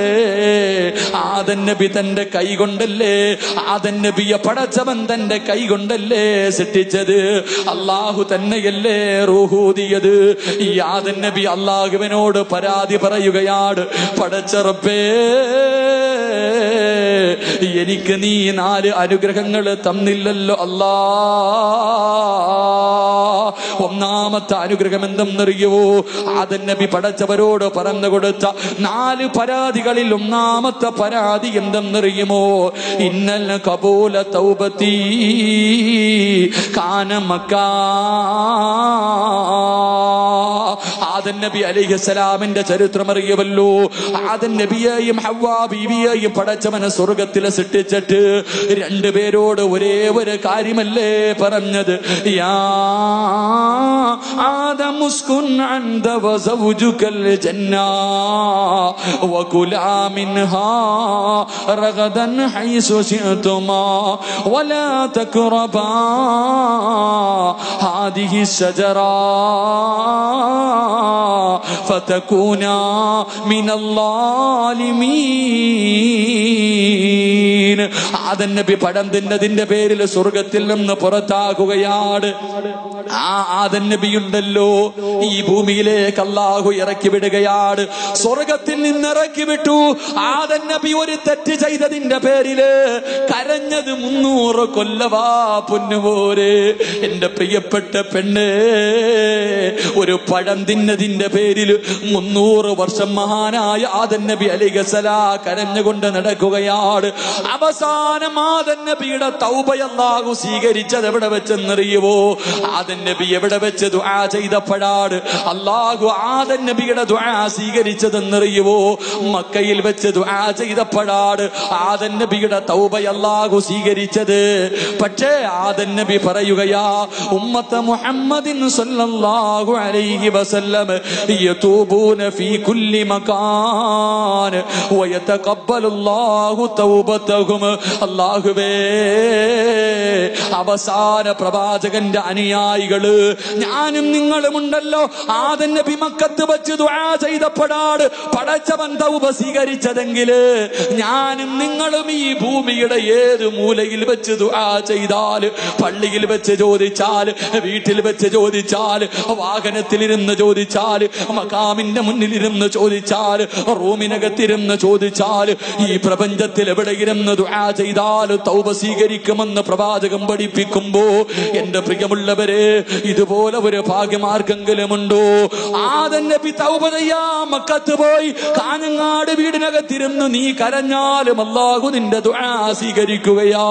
ആദൻ നബി തന്റെ കൈ കൊണ്ടല്ലേ? ആദൻ നബിയെ പടച്ചവൻ തന്റെ കൈ കൊണ്ടല്ലേ സൃഷ്ടിച്ചത്? അള്ളാഹു തന്നെയല്ലേ റൂഹൂതിയത്? ഈ ആദൻ നബി അള്ളാഹുവിനോട് പരാതി പറയുകയാണ്. പടച്ചറപ്പേ എനിക്ക് നീ നാല് അനുഗ്രഹങ്ങൾ തന്നില്ലല്ലോ അല്ലാ. ഒന്നാമത്തെ അനുഗ്രഹം എന്തെന്നറിയുവോ? ആദൻ നബി പടച്ചവരോട് പറഞ്ഞു കൊടുത്ത നാല് പരാതികളിൽ ഒന്നാമത്തെ പരാതി എന്തെന്നറിയുമോ? ഇന്നൽ കബൂല തൗബത്തി കാനമക്കാ ആദൻ നബി അലിഹസലാമിന്റെ ചരിത്രം അറിയുമല്ലോ ആദൻ നബിയെയും ഹവ്വാ ബീവിയെയും പടച്ചവനെ സ്വർഗത്തിലെ സൃഷ്ടിച്ചിട്ട് രണ്ടുപേരോട് ഒരേ ഒരു കാര്യമല്ലേ പറഞ്ഞത് യാ ആദം ഉസ്കുൻ അൻത വസൗജുകൽ ജന്നാ وكلا منها رغدا حيث شئتما ولا تقربا هذه الشجرة فتكونا من الظالمين. ആദൻ നബി പടം തിന്നതിന്റെ പേരിൽ സ്വർഗത്തിൽ നിന്ന് പുറത്താകുകയാണ്. ആ ആദൻ നബിയുണ്ടല്ലോ ഈ ഭൂമിയിലേക്ക് അള്ളാഹു ഇറക്കി വിടുകയാണ്. സ്വർഗത്തിൽ നിന്ന് ഇറക്കി വിട്ടു. ആദൻ നബി ഒരു തെറ്റ് ചെയ്തതിന്റെ പേരിൽ കരഞ്ഞത് മുന്നൂറ് കൊല്ലവാ പൊന്നുപോരെ എന്റെ പ്രിയപ്പെട്ട പെണ്ണ് ഒരു പഴം തിന്നതിന്റെ പേരിൽ മുന്നൂറ് വർഷം മഹാനായ ആദൻ നബി അലിഗസല കരഞ്ഞുകൊണ്ട് നടക്കുകയാണ്. അവസാനം ആദൻ നബിയുടെ തൗബയല്ലാഹു സ്വീകരിച്ചത് എവിടെ വെച്ചെന്നറിയുവോ? ആദൻ നബി എവിടെ വെച്ച് ദുആ ചെയ്തപ്പോഴാണ് അല്ലാഹു ആദൻ നബിയുടെ ദുആ സ്വീകരിച്ചതെന്നറിയുവോ? മക്കയിൽ വെച്ച് ദുആ ചെയ്തപ്പോഴാണ് ആദൻ നബിയുടെ തൗബ അള്ളാഹു സ്വീകരിച്ചത്. പക്ഷേ ആദൻ നബി പറയുകയാ ഉമ്മത്ത മുഹമ്മദിൻ സല്ലല്ലാഹു അലൈഹി വസല്ലം യതൂബൂന ഫീ കുല്ലി മകാൻ വയതഖബ്ബലുല്ലാഹു തൗബതഹും അല്ലാഹുവേ അവസാന പ്രവാചകന്റെ അനുയായികൾ ഞാനും നിങ്ങളും ഉണ്ടല്ലോ ആദൻ നബി മക്കത്ത് വെച്ച് ദുആ ചെയ്തപ്പോഴാണ് പടച്ചവൻ തൗബ സ്വീകരിച്ചതെങ്കിൽ ഞാനും നിങ്ങളും ഈ ഭൂമിയുടെ ഏത് മൂലയിൽ വെച്ച് ദുആ ചെയ്താൽ പള്ളിയിൽ വെച്ച് ചോദിച്ചാൽ വീട്ടിൽ വെച്ച് ചോദിച്ചാൽ വാഹനത്തിലിരുന്ന് ചോദിച്ചാൽ മകാമിന്റെ മുന്നിലിരുന്ന് ചോദിച്ചാൽ റൂമിനകത്തിരുന്ന് ചോദിച്ചാൽ ഈ പ്രപഞ്ചത്തിൽ എവിടെ ഇരുന്ന് ദുആ തൗബ സ്വീകരിക്കുമെന്ന് പ്രവാചകം പഠിപ്പിക്കുമ്പോ എന്റെ പ്രിയമുള്ളവരെ ഇതുപോലെ ഒരു ഭാഗ്യമാർക്കെങ്കിലുമുണ്ടോ ആദൻ നബി തൗബ ചെയ്യാ മക്കത്ത് പോയി കാഞ്ഞങ്ങാട് വീടിനകത്തിരുന്ന് നീ കരഞ്ഞാലും അല്ലാഹു നിന്റെ ദുആ സ്വീകരിക്കുകയാ.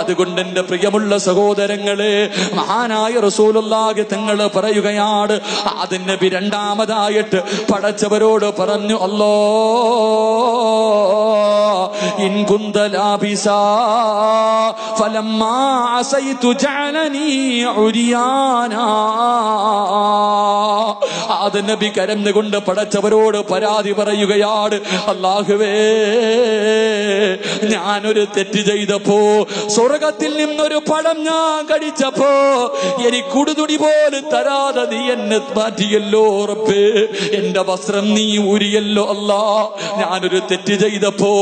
അതുകൊണ്ട് എന്റെ പ്രിയമുള്ള സഹോദരങ്ങളെ മഹാനായ റസൂലുള്ളാഹി തങ്ങൾ പറയുകയാണ് ആദൻ നബി രണ്ടാമതായിട്ട് പടച്ചവരോട് പറഞ്ഞു അല്ലോ ഇൻ ലാബിസാ ഫലമ്മാ അസൈതു ജഅലനീ ഉരിയാനാ. ആദൻ നബി കരന്നുകൊണ്ട് പടച്ചവരോട് പരാതി പറയുകയാണ് അള്ളാഹുവേ ഞാനൊരു തെറ്റ് ചെയ്തപ്പോ സ്വർഗത്തിൽ നിന്നൊരു പഴം ഞാൻ കഴിച്ചപ്പോ എനിക്ക് ഉടുതുണി പോലും തരാതെ നീ എന്നെ മാറ്റിയല്ലോ ഉറപ്പ് എന്റെ വസ്ത്രം നീ ഊരിയല്ലോ അല്ലാ ഞാനൊരു തെറ്റ് ചെയ്തപ്പോ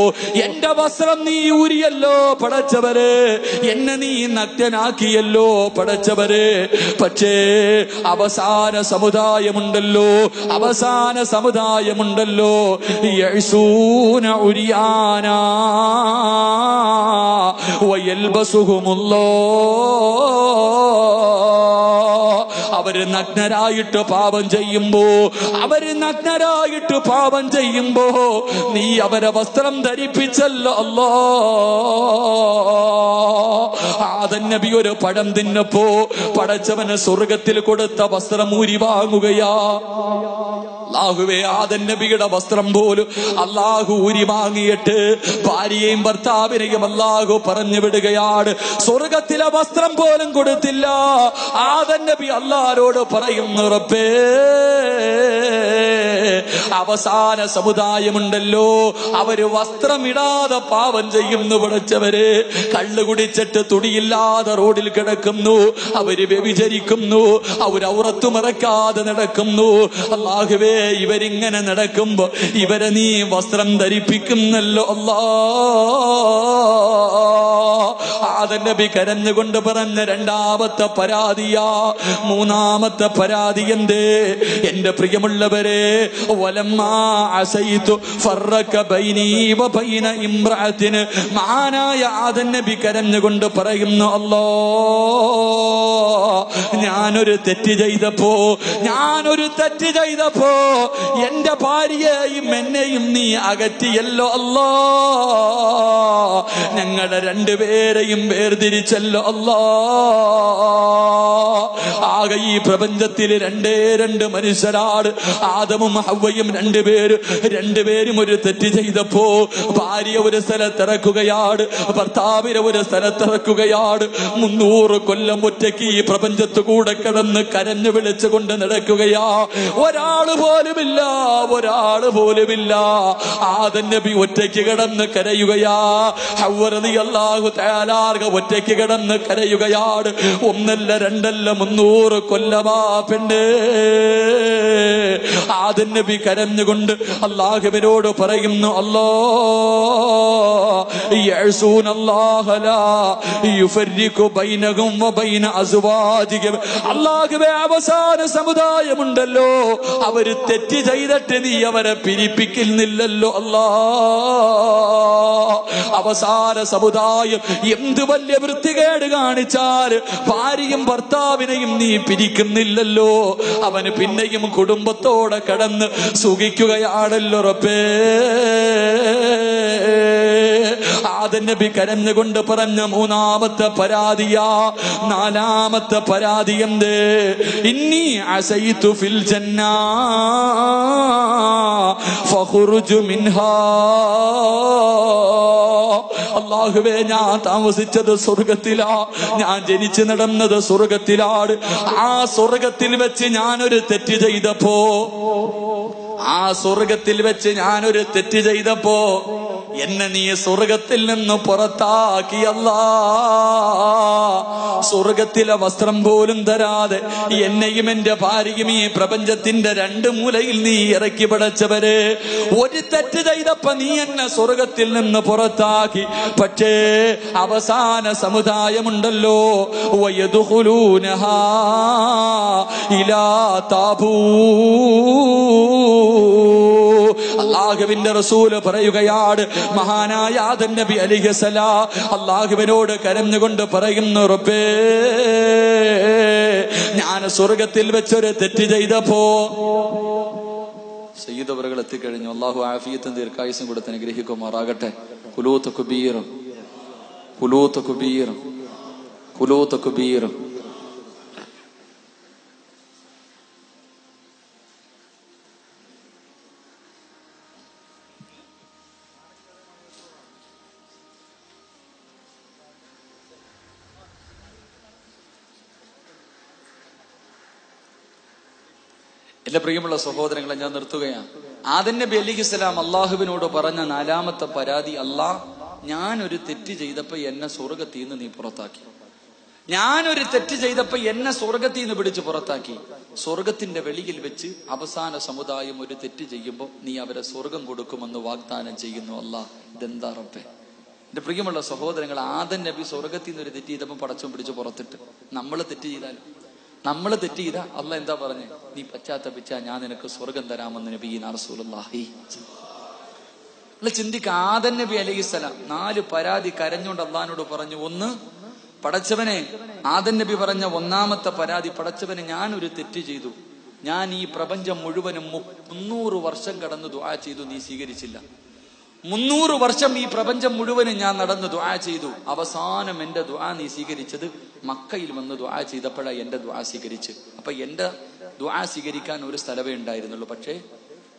എന്റെ വസ്ത്രം നീ ഊരിയല്ലോ പടച്ചവരെ എന്നെ നീ നഗ്നാക്കിയല്ലോ പടച്ചവരെ പക്ഷേ അവസാന സമുദായമുണ്ടല്ലോ അവസാന സമുദായമുണ്ടല്ലോ. യഴ്സൂന ഉരിയാന. വയൽബസുഹുമുല്ലോ. അവർ നഗ്നരായിട്ട് പാപം ചെയ്യുമ്പോ അവർ നഗ്നരായിട്ട് പാപം ചെയ്യുമ്പോ നീ അവരെ വസ്ത്രം ധരിപ്പിച്ചല്ലോ അല്ലോ ആദൻ നബി ഒരു പഴം തിന്നപ്പോ പടച്ചവന് സ്വർഗത്തിൽ കൊടുത്ത വസ്ത്രം ഊരി വാങ്ങുകയാ. അള്ളാഹുവേ ആദൻ നബിയുടെ വസ്ത്രം പോലും അള്ളാഹു ഊരി വാങ്ങിയിട്ട് ഭാര്യയും ഭർത്താവിനെയും അല്ലാഹു പറഞ്ഞു വിടുകയാണ്. സ്വർഗത്തിലെ വസ്ത്രം പോലും കൊടുത്തില്ല. ആദൻ നബി അള്ളാരോട് പറയുന്നു റബ്ബേ അവസാന സമുദായമുണ്ടല്ലോ. അവർ വസ്ത്രമിടാതെ പാവം ചെയ്യുന്നു പിടച്ചവര് കള്ളു കുടിച്ചിട്ട് തുടിയില്ലാതെ റോഡിൽ കിടക്കുന്നു. അവർ വ്യഭിചരിക്കുന്നു. അവരൗറത്തു മറക്കാതെ നടക്കുന്നു. അള്ളാഹുവേ ഇവരിങ്ങനെ നടക്കുമ്പോ ഇവരെ നീ വസ്ത്രം ധരിപ്പിക്കുന്നല്ലോ അല്ലാ. നബി കരഞ്ഞുകൊണ്ട് പറഞ്ഞ രണ്ടാമത്തെ പരാതിയാ. മൂന്നാമത്തെ പരാതി എന്തേ? എന്റെ പ്രിയമുള്ളവരെ മഹാനായ നബി കരഞ്ഞുകൊണ്ട് പറയുന്നു അല്ലോ ഞാനൊരു തെറ്റ് ചെയ്തപ്പോ ഞാനൊരു തെറ്റ് ചെയ്തപ്പോ എന്റെ ഭാര്യയെയും എന്നെയും നീ അകറ്റിയല്ലോ അല്ലോ. ഞങ്ങളുടെ രണ്ടുപേരെയും വേർതിരിച്ചല്ലോ അല്ലാ. ആകെ ഈ പ്രപഞ്ചത്തിൽ രണ്ടേ രണ്ട് മനുഷ്യരാണ്. ആദമും ഹവയും രണ്ടുപേര് രണ്ടുപേരും ഒരു തെറ്റ് ചെയ്തപ്പോ ഭാര്യ ഒരു സ്ഥലത്തിറക്കുകയാണ്. ഭർത്താവിനെ ഒരു സ്ഥലത്തിറക്കുകയാണ്. മുന്നൂറ് കൊല്ലം ഒറ്റയ്ക്ക് ഈ പ്രപഞ്ചത്ത് കൂടെ കിടന്ന് കരഞ്ഞു വിളിച്ചുകൊണ്ട് നടക്കുകയാ. ഒരാൾ പോലുമില്ല. ഒരാൾ പോലുമില്ല. ആദൻ നബി ഒറ്റയ്ക്ക് കിടന്ന് കരയുകയാ. ഹവ്വറതി അല്ലാഹു ആകെ ഒറ്റയ്ക്ക് കിടന്ന് കരയുകയാണ് ഒന്നല്ല രണ്ടല്ല മുന്നൂറ് കൊല്ലമാ പെണ്ണേ. ആദ്യ നബി കരഞ്ഞുകൊണ്ട് അള്ളാഹുബിനോട് പറയുന്നു അല്ലോ അവസാന സമുദായമുണ്ടല്ലോ. അവർ തെറ്റ് ചെയ്തിട്ട് നീ അവരെ പിരിപ്പിക്കുന്നില്ലല്ലോ അല്ലാ. അവസാന സമുദായം എന്ത് വലിയ വൃത്തികേട് കാണിച്ചാൽ ഭാര്യയും ഭർത്താവിനെയും നീ പിരിക്കുന്നില്ലല്ലോ. അവന് പിന്നെയും കുടുംബത്തോടെ കടന്ന് സുഖിക്കുകയാണല്ലോ റപ്പേ ആദൻ നബി കരഞ്ഞുകൊണ്ട് പറഞ്ഞ മൂന്നാമത്തെ പരാതിയാ. നാലാമത്തെ പരാതി എന്ത്? ഇന്നി അസൈത്തു ഫിൽ ജന്ന. ഫഖുറുജു മിൻഹാ. അള്ളാഹുവേ ഞാൻ താമസിച്ചത് സ്വർഗത്തിലാ ഞാൻ ജനിച്ചു നടന്നത് സ്വർഗത്തിലാണ് ആ സ്വർഗത്തിൽ വെച്ച് ഞാനൊരു തെറ്റ് ചെയ്തപ്പോ ആ സ്വർഗത്തിൽ വെച്ച് ഞാനൊരു തെറ്റ് ചെയ്തപ്പോ എന്നെ നീ സ്വർഗത്തിൽ നിന്ന് പുറത്താക്കിയല്ല സ്വർഗത്തിലെ വസ്ത്രം പോലും തരാതെ എന്നെയും എന്റെ ഭാര്യയും ഈ പ്രപഞ്ചത്തിന്റെ രണ്ട് മൂലയിൽ നീ ഇറക്കി പടച്ചവര്. ഒരു തെറ്റ് ചെയ്തപ്പ നീ എന്നെ സ്വർഗത്തിൽ നിന്ന് പുറത്താക്കി. പക്ഷേ അവസാന സമുദായമുണ്ടല്ലോ. ഇലാ താബൂ. അള്ളാഹുവിന്റെ റസൂൽ പറയുകയാണ് മഹാനായ ആദൻ നബി അലിഹസല അള്ളാഹുവിനോട് കരഞ്ഞുകൊണ്ട് പറയുന്നു റബ്ബേ ഞാൻ സ്വർഗത്തിൽ വെച്ചൊരു തെറ്റ് ചെയ്തപ്പോ സയ്യിദവറുകൾ എത്തിക്കഴിഞ്ഞു. അള്ളാഹു ആഫിയത്തും ദീർഘായുസും കൊടുത്ത് അനുഗ്രഹിക്കുമാറാകട്ടെ. കുലൂത്ത് കുബീറും കുലൂത്ത് കുബീറും കുലൂത്ത് കുബീറും. പ്രിയമുള്ള സഹോദരങ്ങളെ ഞാൻ നിർത്തുകയാണ്. ആദൻ നബി അലിഹി സ്വലാം അള്ളാഹുവിനോട് പറഞ്ഞ നാലാമത്തെ പരാതി അള്ളാഹ് ഒരു തെറ്റ് ചെയ്തപ്പോ എന്നെ സ്വർഗത്തിൽ നിന്ന് നീ പുറത്താക്കി. ഞാനൊരു തെറ്റ് ചെയ്തപ്പോ എന്നെ സ്വർഗത്തിൽ നിന്ന് പിടിച്ച് പുറത്താക്കി. സ്വർഗത്തിന്റെ വെളിയിൽ വെച്ച് അവസാന സമുദായം ഒരു തെറ്റ് ചെയ്യുമ്പോൾ നീ അവരെ സ്വർഗം കൊടുക്കുമെന്ന് വാഗ്ദാനം ചെയ്യുന്നു അല്ലാ. ഇതെന്താ റബ്ബേ? എന്റെ പ്രിയമുള്ള സഹോദരങ്ങൾ ആദൻ നബി സ്വർഗത്തിൽ നിന്ന് ഒരു തെറ്റ് ചെയ്തപ്പോൾ പടച്ചും പിടിച്ച് പുറത്തിട്ട്. നമ്മൾ തെറ്റ് ചെയ്താലും. നമ്മൾ തെറ്റ് ചെയ്ത അല്ല എന്താ പറഞ്ഞേ? നീ പശ്ചാത്തപിച്ച ഞാൻ നിനക്ക് സ്വർഗം തരാമെന്ന് നബി റസൂലുള്ളാഹി. അല്ല ചിന്തിക്ക ആദൻ നബി അലൈഹിസ്സലാം നാല് പരാതി കരഞ്ഞുകൊണ്ട് അള്ളഹാനോട് പറഞ്ഞു ഒന്ന് പടച്ചവനെ ആദൻ നബി പറഞ്ഞ ഒന്നാമത്തെ പരാതി പടച്ചവനെ ഞാൻ ഒരു തെറ്റ് ചെയ്തു. ഞാൻ ഈ പ്രപഞ്ചം മുഴുവനും മുന്നൂറ് വർഷം കടന്ന് ദുആ ചെയ്തു നീ സ്വീകരിച്ചില്ല. മുന്നൂറ് വർഷം ഈ പ്രപഞ്ചം മുഴുവനും ഞാൻ നടന്ന് ദുആ ചെയ്തു. അവസാനം എന്റെ ദുആ നീ സ്വീകരിച്ചത് മക്കയിൽ വന്ന് ദുആ ചെയ്തപ്പോഴാണ് എന്റെ ദുആ സ്വീകരിച്ച്. അപ്പൊ എന്റെ ദുആ സ്വീകരിക്കാൻ ഒരു സ്ഥലമേ ഉണ്ടായിരുന്നുള്ളൂ. പക്ഷേ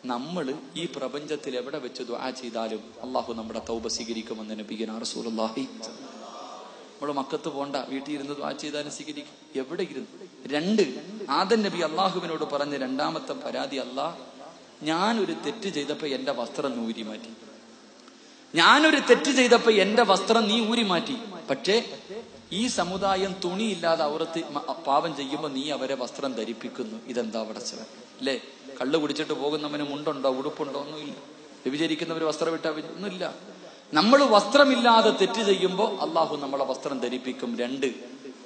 നമ്മൾ ഈ പ്രപഞ്ചത്തിൽ എവിടെ വെച്ച് ദുആ ചെയ്താലും അള്ളാഹു നമ്മുടെ തൗബ സ്വീകരിക്കുമെന്ന് നബിഗന റസൂലുള്ളാഹി നമ്മൾ മക്കത്ത് പോണ്ട വീട്ടിൽ ഇരുന്ന് ദുആ ചെയ്താലും സ്വീകരിക്കും. എവിടെ ഇരുന്ന്? രണ്ട് ആദൻ നബി അള്ളാഹുവിനോട് പറഞ്ഞ രണ്ടാമത്തെ പരാതി അല്ലാ ഒരു തെറ്റ് ചെയ്തപ്പോ എന്റെ വസ്ത്രം നൂരി മാറ്റി. ഞാനൊരു തെറ്റ് ചെയ്തപ്പോ എന്റെ വസ്ത്രം നീ ഊരി മാറ്റി. പക്ഷേ ഈ സമുദായം തുണിയില്ലാതെ അവർത്ത് പാവം ചെയ്യുമ്പോൾ നീ അവരെ വസ്ത്രം ധരിപ്പിക്കുന്നു. ഇതെന്താ പടച്ചവൻ അല്ലേ? കള്ളു കുടിച്ചിട്ട് പോകുന്നവന് മുണ്ടുണ്ടോ? ഉടുപ്പുണ്ടോ? ഒന്നുമില്ല. വ്യഭിചരിക്കുന്നവർ വസ്ത്രം ഇട്ടാ ഒന്നുമില്ല. നമ്മൾ വസ്ത്രമില്ലാതെ തെറ്റ് ചെയ്യുമ്പോൾ അള്ളാഹു നമ്മളെ വസ്ത്രം ധരിപ്പിക്കും. രണ്ട്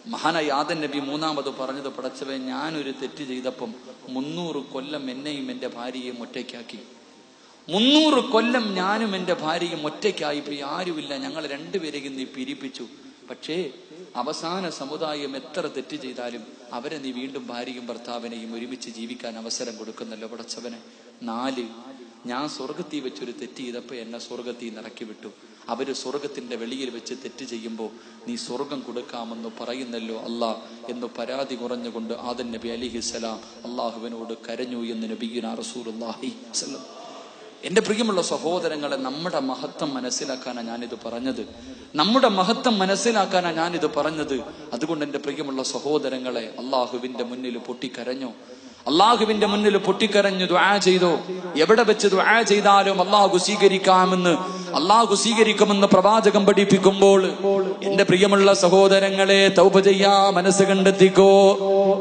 മഹാനായ ആദൻ നബി മൂന്നാമത് പറഞ്ഞത് പടച്ചവൻ ഞാനൊരു തെറ്റ് ചെയ്തപ്പം മുന്നൂറ് കൊല്ലം എന്നെയും എന്റെ ഭാര്യയെയും ഒറ്റയ്ക്കാക്കി. മുന്നൂറ് കൊല്ലം ഞാനും എന്റെ ഭാര്യയും ഒറ്റയ്ക്കായി പോയി ആരുമില്ല. ഞങ്ങൾ രണ്ടുപേരെയും നീ പിരിപ്പിച്ചു. പക്ഷേ അവസാന സമുദായം എത്ര തെറ്റ് ചെയ്താലും അവരെ നീ വീണ്ടും ഭാര്യയും ഭർത്താവിനെയും ഒരുമിച്ച് ജീവിക്കാൻ അവസരം കൊടുക്കുന്നല്ലോ പടച്ചവനെ. നാല് ഞാൻ സ്വർഗത്തിൽ വെച്ചൊരു തെറ്റ് ചെയ്തപ്പോ എന്നെ സ്വർഗത്തിൽ നിറക്കി വിട്ടു. അവർ സ്വർഗത്തിന്റെ വെളിയിൽ വെച്ച് തെറ്റ് ചെയ്യുമ്പോൾ നീ സ്വർഗം കൊടുക്കാമെന്ന് പറയുന്നല്ലോ അല്ലാ എന്ന് പരാതി കുറഞ്ഞുകൊണ്ട് ആദൻ നബി അലിഹിസലാം അള്ളാഹുവിനോട് കരഞ്ഞു എന്ന് നബീന റസൂലുള്ളാഹി സ്വല്ലം എന്റെ പ്രിയമുള്ള സഹോദരങ്ങളെ നമ്മുടെ മഹത്വം മനസ്സിലാക്കാനാണ് ഞാനിത് പറഞ്ഞത്. നമ്മുടെ മഹത്വം മനസ്സിലാക്കാനാണ് ഞാനിത് പറഞ്ഞത്. അതുകൊണ്ട് എന്റെ പ്രിയമുള്ള സഹോദരങ്ങളെ അള്ളാഹുവിന്റെ മുന്നിൽ പൊട്ടിക്കരഞ്ഞു? അള്ളാഹുവിന്റെ മുന്നിൽ പൊട്ടിക്കരഞ്ഞു ദുആ ചെയ്തോ? എവിടെ വെച്ച് ദുആ ചെയ്താലും അള്ളാഹു സ്വീകരിക്കാമെന്ന് അള്ളാഹു സ്വീകരിക്കുമെന്ന് പ്രവാചകം പഠിപ്പിക്കുമ്പോൾ എന്റെ പ്രിയമുള്ള സഹോദരങ്ങളെ തൗപ ചെയ്യാ മനസ്സ് കണ്ടെത്തിക്കോ.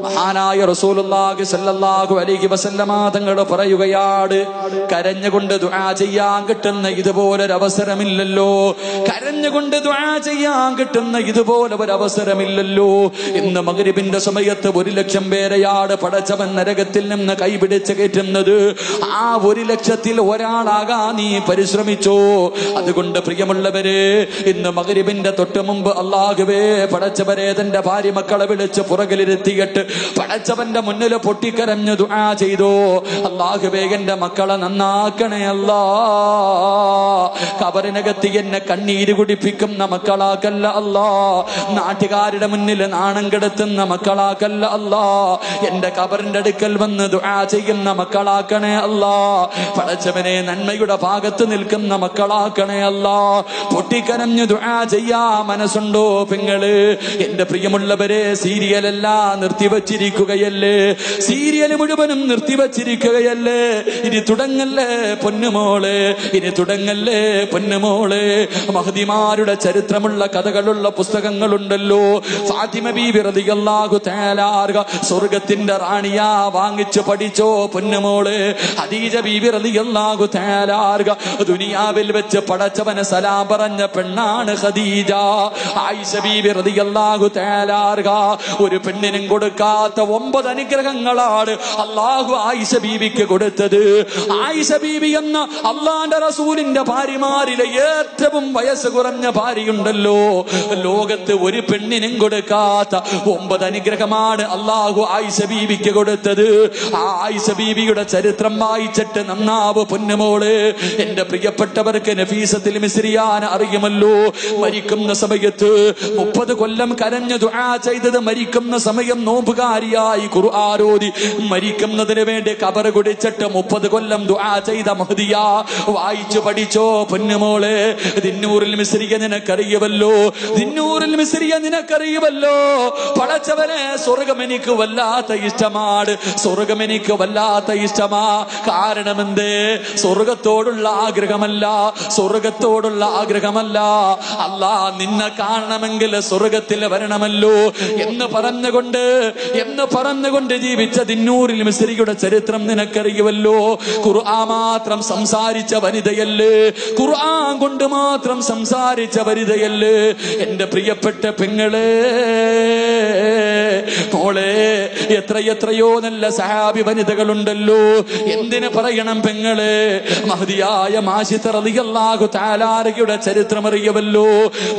മഹാനായ റസൂലുള്ളാഹി സല്ലല്ലാഹു അലൈഹി വസല്ലമ തങ്ങൾ പറയുകയാണ് കരഞ്ഞുകൊണ്ട് ദുആ ചെയ്യാൻ കിട്ടുന്ന ഇതുപോലൊരു അവസരമില്ലല്ലോ കരഞ്ഞുകൊണ്ട് ദുആ ചെയ്യാൻ കിട്ടുന്ന ഇതുപോലെ ഒരു അവസരമില്ലല്ലോ ഇന്ന് മഗ്രിബിന്റെ സമയത്ത് ഒരു ലക്ഷം പേരെയാട് പടച്ചവൻ നരകത്തിൽ നിന്ന് കൈപിടിച്ച് കയറ്റുന്നത് ആ ഒരു ലക്ഷത്തിൽ ഒരാളാകാൻ നീ പരിശ്രമിച്ചോ? അതുകൊണ്ട് പ്രിയമുള്ളവരെ ഇന്ന് മകരിബിന്റെ തൊട്ട് മുമ്പ് അള്ളാഹുവേ പടച്ചവരെ തന്റെ ഭാര്യ മക്കളെ വിളിച്ച് പുറകിലിരുത്തിയിട്ട് പടച്ചവന്റെ മുന്നിൽ പൊട്ടിക്കരഞ്ഞു ദുആ ചെയ്തു? അള്ളാഹുവേ എന്റെ മക്കളെ നന്നാക്കണേ അല്ലാ. കബറിനകത്ത് എന്നെ കണ്ണീര് കുടിപ്പിക്കുന്ന മക്കളാക്കല്ല അല്ലാ. നാട്ടുകാരുടെ മുന്നിൽ നാണം കെടുത്തുന്ന മക്കളാക്കല്ല അല്ലാ. എന്റെ കബറിന്റെ അടുക്കൽ വന്ന് ദുആ ചെയ്യുന്ന മക്കളാക്കണേ അല്ലാ. പടച്ചവനെ നന്മയുടെ ഭാഗത്ത് നിൽക്കുന്ന മക്കളാക്കണേ അല്ലാ. പൊട്ടിക്കരഞ്ഞു ദുആ ചെയ്യാ മനസ്സുണ്ടോ പെങ്ങൾ? എന്റെ പ്രിയമുള്ളവരെ സീരിയലെല്ലാം നിർത്തിവച്ചിരിക്കുകയല്ലേ? സീരിയൽ മുഴുവനും നിർത്തിവച്ചിരിക്കുകയല്ലേ? ഇനി തുടങ്ങല്ലേ പൊന്നുമോളെ? ഇനി തുടങ്ങല്ലേ പൊന്നുമോളെ? മഹതിമാരുടെ ചരിത്രമുള്ള കഥകളുള്ള പുസ്തകങ്ങളുണ്ടല്ലോ. ഫാത്തിമ ബീബി റളിയല്ലാഹു തആല സ്വർഗത്തിന്റെ റാണിയാ വാങ്ങിച്ചു പഠിച്ചോ പൊന്നുമോൾ. ഹദീജ ബീബി റളിയല്ലാഹു ദുനിയാവിൽ വെച്ച് പടച്ചവന് സലാം പറഞ്ഞ പെണ്ണാണ് ഖദീജ. ആയിഷ ബീബി റളിയല്ലാഹു ഒരു പെണ്ണിനും കൊടുക്കാത്ത ഒമ്പത് അനുഗ്രഹങ്ങളാണ് അള്ളാഹു ആയിഷ ബീവിക്ക് കൊടുത്തത്. ആയിഷ ബീവി എന്ന അള്ളാന്റെ റസൂലിന്റെ ഭാര്യമാരിലെ ഏറ്റവും വയസ്സ് കുറഞ്ഞ ഭാര്യയുണ്ടല്ലോ. ലോകത്ത് ഒരു പെണ്ണിനും കൊടുക്കാത്ത ഒമ്പത് അനുഗ്രഹമാണ് അള്ളാഹു ആയിഷ ബീവിക്ക് കൊടുത്തത്. ആ ആയിഷ ബീബിയുടെ ചരിത്രം വായിച്ചിട്ട് നന്നാവ് പൊന്നുമോൾ. എന്റെ പ്രിയപ്പെട്ടവർക്ക് നഫീസത്തിൽ മിസ്രിയാൻ അറിയുമല്ലോ. മരിക്കുന്ന സമയത്ത് മുപ്പത് കൊല്ലം കരഞ്ഞു ദുആ ചെയ്തത് മരിക്കുന്ന സമയം നോമ്പുകാരിയായി ഖുർആാരോതി മരിക്കുന്നതിന് വേണ്ടി കബർ കുടിച്ചിട്ട് മുപ്പത് കൊല്ലം ദുആ ചെയ്ത മഹദിയ. വായിച്ചു പഠിച്ചോ പൊന്നുമോളെ. ദിന്നൂറിൽ മിസ്രിയ നിനക്കറിയുമല്ലോ. ദിന്നൂറിൽ മിസ്രിയ നിനക്കറിയുമല്ലോ. പടച്ചവനെ സ്വർഗം എനിക്ക് വല്ലാത്ത ഇഷ്ടമാണ്. സ്വർഗം എനിക്ക് വല്ലാത്ത ഇഷ്ടമാ. കാരണം എന്തേ സ്വർഗത്തോടുള്ള ആഗ്രഹമല്ല. സ്വർഗത്തോടുള്ള ആഗ്രഹമല്ല. അല്ല നിന്നെ കാണണമെങ്കിൽ സ്വർഗത്തിൽ വരണമല്ലോ എന്ന് പറഞ്ഞുകൊണ്ട് എന്ന് പറഞ്ഞുകൊണ്ട് ജീവിച്ച തിന്നൂരിൽ മിസ്രിയുടെ ചരിത്രം നിനക്കറിയുമല്ലോ. ഖുർആൻ മാത്രം സംസാരിച്ച വനിതയല്ലേ? ഖുർആൻ കൊണ്ട് മാത്രം സംസാരിച്ച വനിതയല്ലേ? എന്റെ പ്രിയപ്പെട്ട പെങ്ങളെ മോളെ എത്ര എത്രയോ നല്ല സഹാബി വനിതകളുണ്ടല്ലോ. എന്തിന് പറയണം പെങ്ങളെ? മഹതിയായ മാഷിത്ത റളിയല്ലാഹു താലാരയുടെ ചരിത്രം അറിയവല്ലോ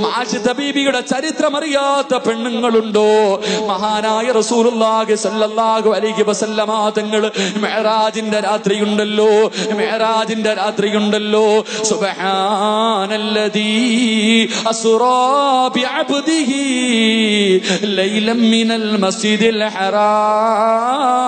മാഷിത്ത ബീബിയുടെ ചരിത്രം അറിയാത്ത പെണ്ണുങ്ങളുണ്ടോ? മഹാനായ റസൂലുള്ളാഹി സല്ലല്ലാഹു അലൈഹി വസല്ലമ തങ്ങൾ മെഹറാജിന്റെ രാത്രിയുണ്ടല്ലോ. മെഹറാജിന്റെ രാത്രിയുണ്ടല്ലോ. സുബ്ഹാനല്ലദീ അസ്റാ ബിഅബ്ദിഹി ലൈലം മിനൽ മസ്ജിദിൽ ഹറാം.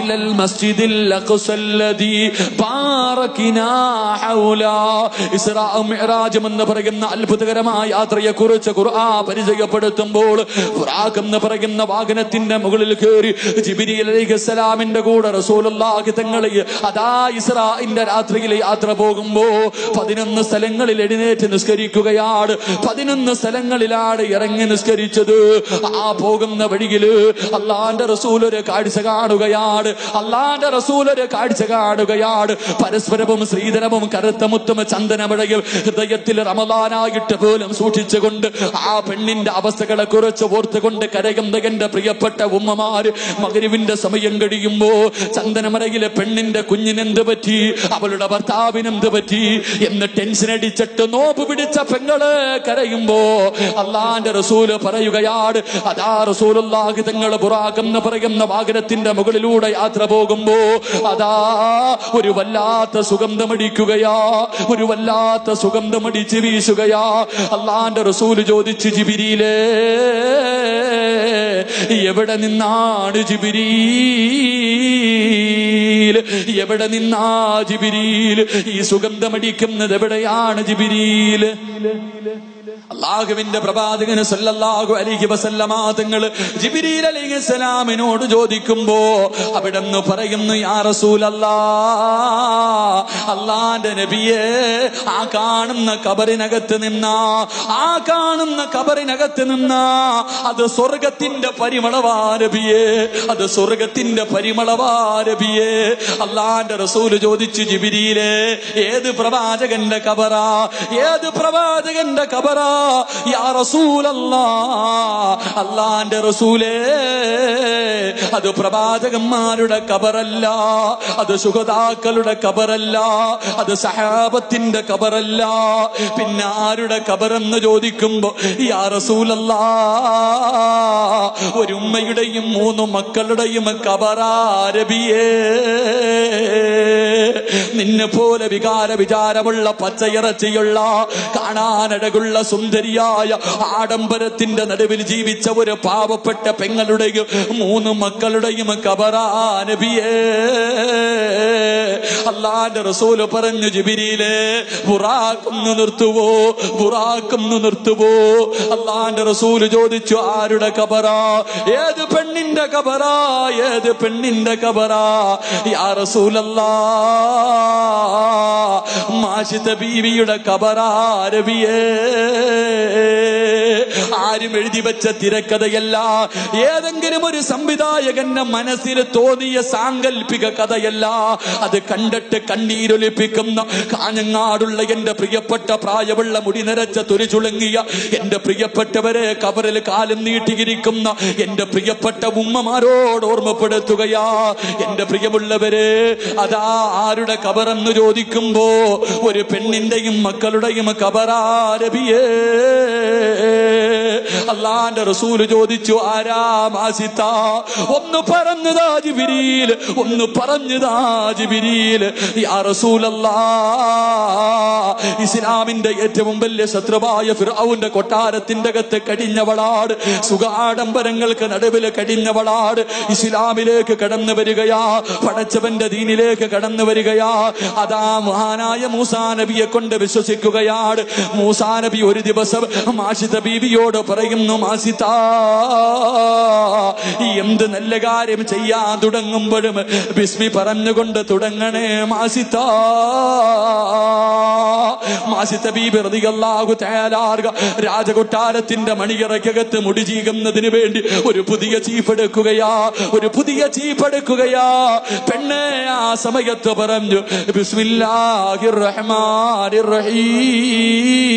ഇലൽ മസ്ജിദിൽ അഖ്സ الذي باركنا حولا ഇസ്രാ മിഅ്റാജും എന്ന് പറയുന്ന അത്ഭുതകരമായ യാത്രയെ കുറിച്ച് ഖുർആൻ പരിചയപ്പെടുത്തുമ്പോൾ ഖുറാഖ് എന്ന് പറയുന്ന വാഹനത്തിന്റെ മുകളിൽ കയറി ജിബിരിൽ അലൈഹിസ്സലാമിന്റെ കൂടെ റസൂലുള്ളാഹി തങ്ങളെ അതാ ഇസ്രാഇന്റെ രാത്രിയിൽ യാത്ര പോകുമ്പോ പതിനൊന്ന് സ്ഥലങ്ങളിൽ എഴുന്നേറ്റ് നിസ്കരിക്കുകയാണ് പതിനൊന്ന് സ്ഥലങ്ങളിലാണ് ഇറങ്ങി നിസ്കരിച്ചത് ആ പോകുന്ന വഴിയില് അള്ളാന്റെ റസൂൽ ഒരു കാഴ്ച കാണുകയാണ് അള്ളാന്റെ റസൂൽ കാഴ്ച കാണുകയാണ്. പരസ്പരവും ശ്രീധരവും കറുത്ത മുത്തും ചന്ദനമഴയിൽ ഹൃദയത്തിൽ റമദാനായിട്ട് പോലും സൂക്ഷിച്ചുകൊണ്ട് ആ പെണ്ണിന്റെ അവസ്ഥകളെ കുറിച്ച് ഓർത്തുകൊണ്ട് കരകന്തകന്റെ പ്രിയപ്പെട്ട ഉമ്മമാര് മകരുവിന്റെ സമയം കഴിയുമ്പോ ചന്ദനമരയിലെ പെണ്ണിന്റെ കുഞ്ഞിനെന്ത് പറ്റി? അവളുടെ ഭർത്താവിനെന്ത് പറ്റി? എന്ന് ടെൻഷൻ അടിച്ചിട്ട് നോപ്പ് പിടിച്ച പെങ്ങൾ കരയുമ്പോ അള്ളാന്റെ റസൂൽ പറയുകയാണ് അതാ റസൂലുള്ളാഹി തങ്ങൾ ബുറാഖെന്ന് പറയുന്ന വാഹനത്തിന്റെ മുകളിലൂടെ യാത്ര പോകുമ്പോ അതാ ഒരു വല്ലാത്ത സുഗന്ധമടിക്കുകയാ ഒരു വല്ലാത്ത സുഗന്ധമടിച്ച് വീശുകയാ. അള്ളാന്റെ റസൂൽ ചോദിച്ചു ജിബിരിയിലേ എവിടെ നിന്നാണ് ജിബിരി എവിടെ നിന്നാ ജിബിരിയിൽ ഈ സുഗന്ധമടിക്കുന്നത് എവിടെയാണ് ജിബിരീൽ? അള്ളാഹുവിന്റെ പ്രവാചകന് സല്ലല്ലാഹു അലൈഹി വസല്ലമ തങ്ങൾ ജിബ്രീൽ അലൈഹിസ്സലാമിനോട് ചോദിക്കുമ്പോ അവിടെന്ന് പറയുന്നു യാ റസൂലല്ലാ അള്ളാന്റെ നബിയെ ആ കാണുന്ന കബറിനകത്ത് നിന്ന ആ കാണുന്ന കബറിനകത്ത് നിന്ന അത് സ്വർഗത്തിന്റെ പരിമളവാ നബിയെ അത് സ്വർഗത്തിന്റെ പരിമളവാ നബിയെ. അള്ളാന്റെ റസൂൽ ചോദിച്ചു ജിബിരിയിലെ ഏത് പ്രവാചകന്റെ കബറാ ഏത് പ്രവാചകന്റെ കബറാ അള്ളാന്റെ റസൂലേ അത് പ്രവാചകന്മാരുടെ കബറല്ല അത് സുഹതാക്കളുടെ കബറല്ല അത് സഹാബത്തിന്റെ കബറല്ല. പിന്നെ ആരുടെ കബറെന്ന് ചോദിക്കുമ്പോ യാ റസൂലല്ല ഒരു ഉമ്മയുടെയും മൂന്ന് മക്കളുടെയും കബറാരബിയേ നിന്നെ പോലെ വികാര വിചാരമുള്ള പച്ചയിറച്ചിയുള്ള കാണാനഴകുള്ള സുന്ദരിയായ ആഡംബരത്തിന്റെ നടുവിൽ ജീവിച്ച ഒരു പാവപ്പെട്ട പെങ്ങളുടെയും മൂന്ന് മക്കളുടെയും കബറാനബിയേ അള്ളാന്റെ റസൂൽ പറഞ്ഞു ജിബിരിയിലെ ബുറാക്കൊന്ന് നിർത്തുവോ ബുറാക്കൊന്ന് നിർത്തുവോ? അള്ളാന്റെ റസൂൽ ചോദിച്ചു ആരുടെ കബറാ? ഏത് പെണ്ണിന്റെ കബറാ? ഏത് പെണ്ണിന്റെ കബറാ? യാ റസൂലല്ലാ മാഷിത ബീവിയുടെ കബറാരവിയേ ആരും എഴുതി വെച്ച തിരക്കഥയല്ല. ഏതെങ്കിലും ഒരു സംവിധായകന്റെ മനസ്സിൽ തോന്നിയ സാങ്കല്പിക കഥയല്ല. അത് കണ്ടിട്ട് കണ്ണീരൊലിപ്പിക്കുന്ന കാഞ്ഞങ്ങാടുള്ള എന്റെ പ്രിയപ്പെട്ട പ്രായമുള്ള മുടി നിറച്ച തുരിചുളുങ്ങിയ എന്റെ പ്രിയപ്പെട്ടവരെ കവറിൽ കാലം നീട്ടിയിരിക്കുന്ന എന്റെ പ്രിയപ്പെട്ട ഉമ്മമാരോട് ഓർമ്മപ്പെടുത്തുകയാ. എന്റെ പ്രിയമുള്ളവരെ അതാ ആരുടെ കബറെന്ന് ചോദിക്കുമ്പോ ഒരു പെണ്ണിന്റെയും മക്കളുടെയും കബറാരബിയേ അള്ളാന്റെ റസൂൽ ചോദിച്ചു ആരാ മാസിത്ത? ഒന്ന് പറഞ്ഞതാ ജിബിരിയിൽ ഒന്ന് പറഞ്ഞതാ ജിബിരിയിൽ ഇസ്ലാമിന്റെ ഏറ്റവും വലിയ ശത്രുവായ ഫിർഔന്റെ കൊട്ടാരത്തിന്റെ അകത്ത് കടിഞ്ഞവളാട് സുഖാഡംബരങ്ങൾക്ക് നടുവിൽ കടിഞ്ഞവളാട് ഇസ്ലാമിലേക്ക് കടന്നു വരികയാ പടച്ചവന്റെ ദീനിലേക്ക് കടന്നു വരികയാ. അതാ മഹാനായ മൂസാ നബിയെ കൊണ്ട് വിശ്വസിക്കുകയാണ്. മൂസാ നബി ഒരു ദിവസം മാഷിത ബീവിയോട് പറയുന്നു മാസിത എന്ത് നല്ല കാര്യം ചെയ്യാൻ തുടങ്ങുമ്പോഴും ബിസ്മി പറഞ്ഞുകൊണ്ട് തുടങ്ങണേ മാസിത. മാസിത്ത ബീബി റളിയല്ലാഹു തആലാർക രാജകൊട്ടാരത്തിന്റെ മണിയറക്കകത്ത് മുടി ചീകുന്നതിന് വേണ്ടി ഒരു പുതിയ ചീഫ് എടുക്കുകയാ ഒരു പുതിയ ചീഫ് എടുക്കുകയാ. പെണ്ണെ ആ സമയത്ത് പറഞ്ഞു ബിസ്മില്ലാഹിർ റഹ്മാനിർ റഹീം.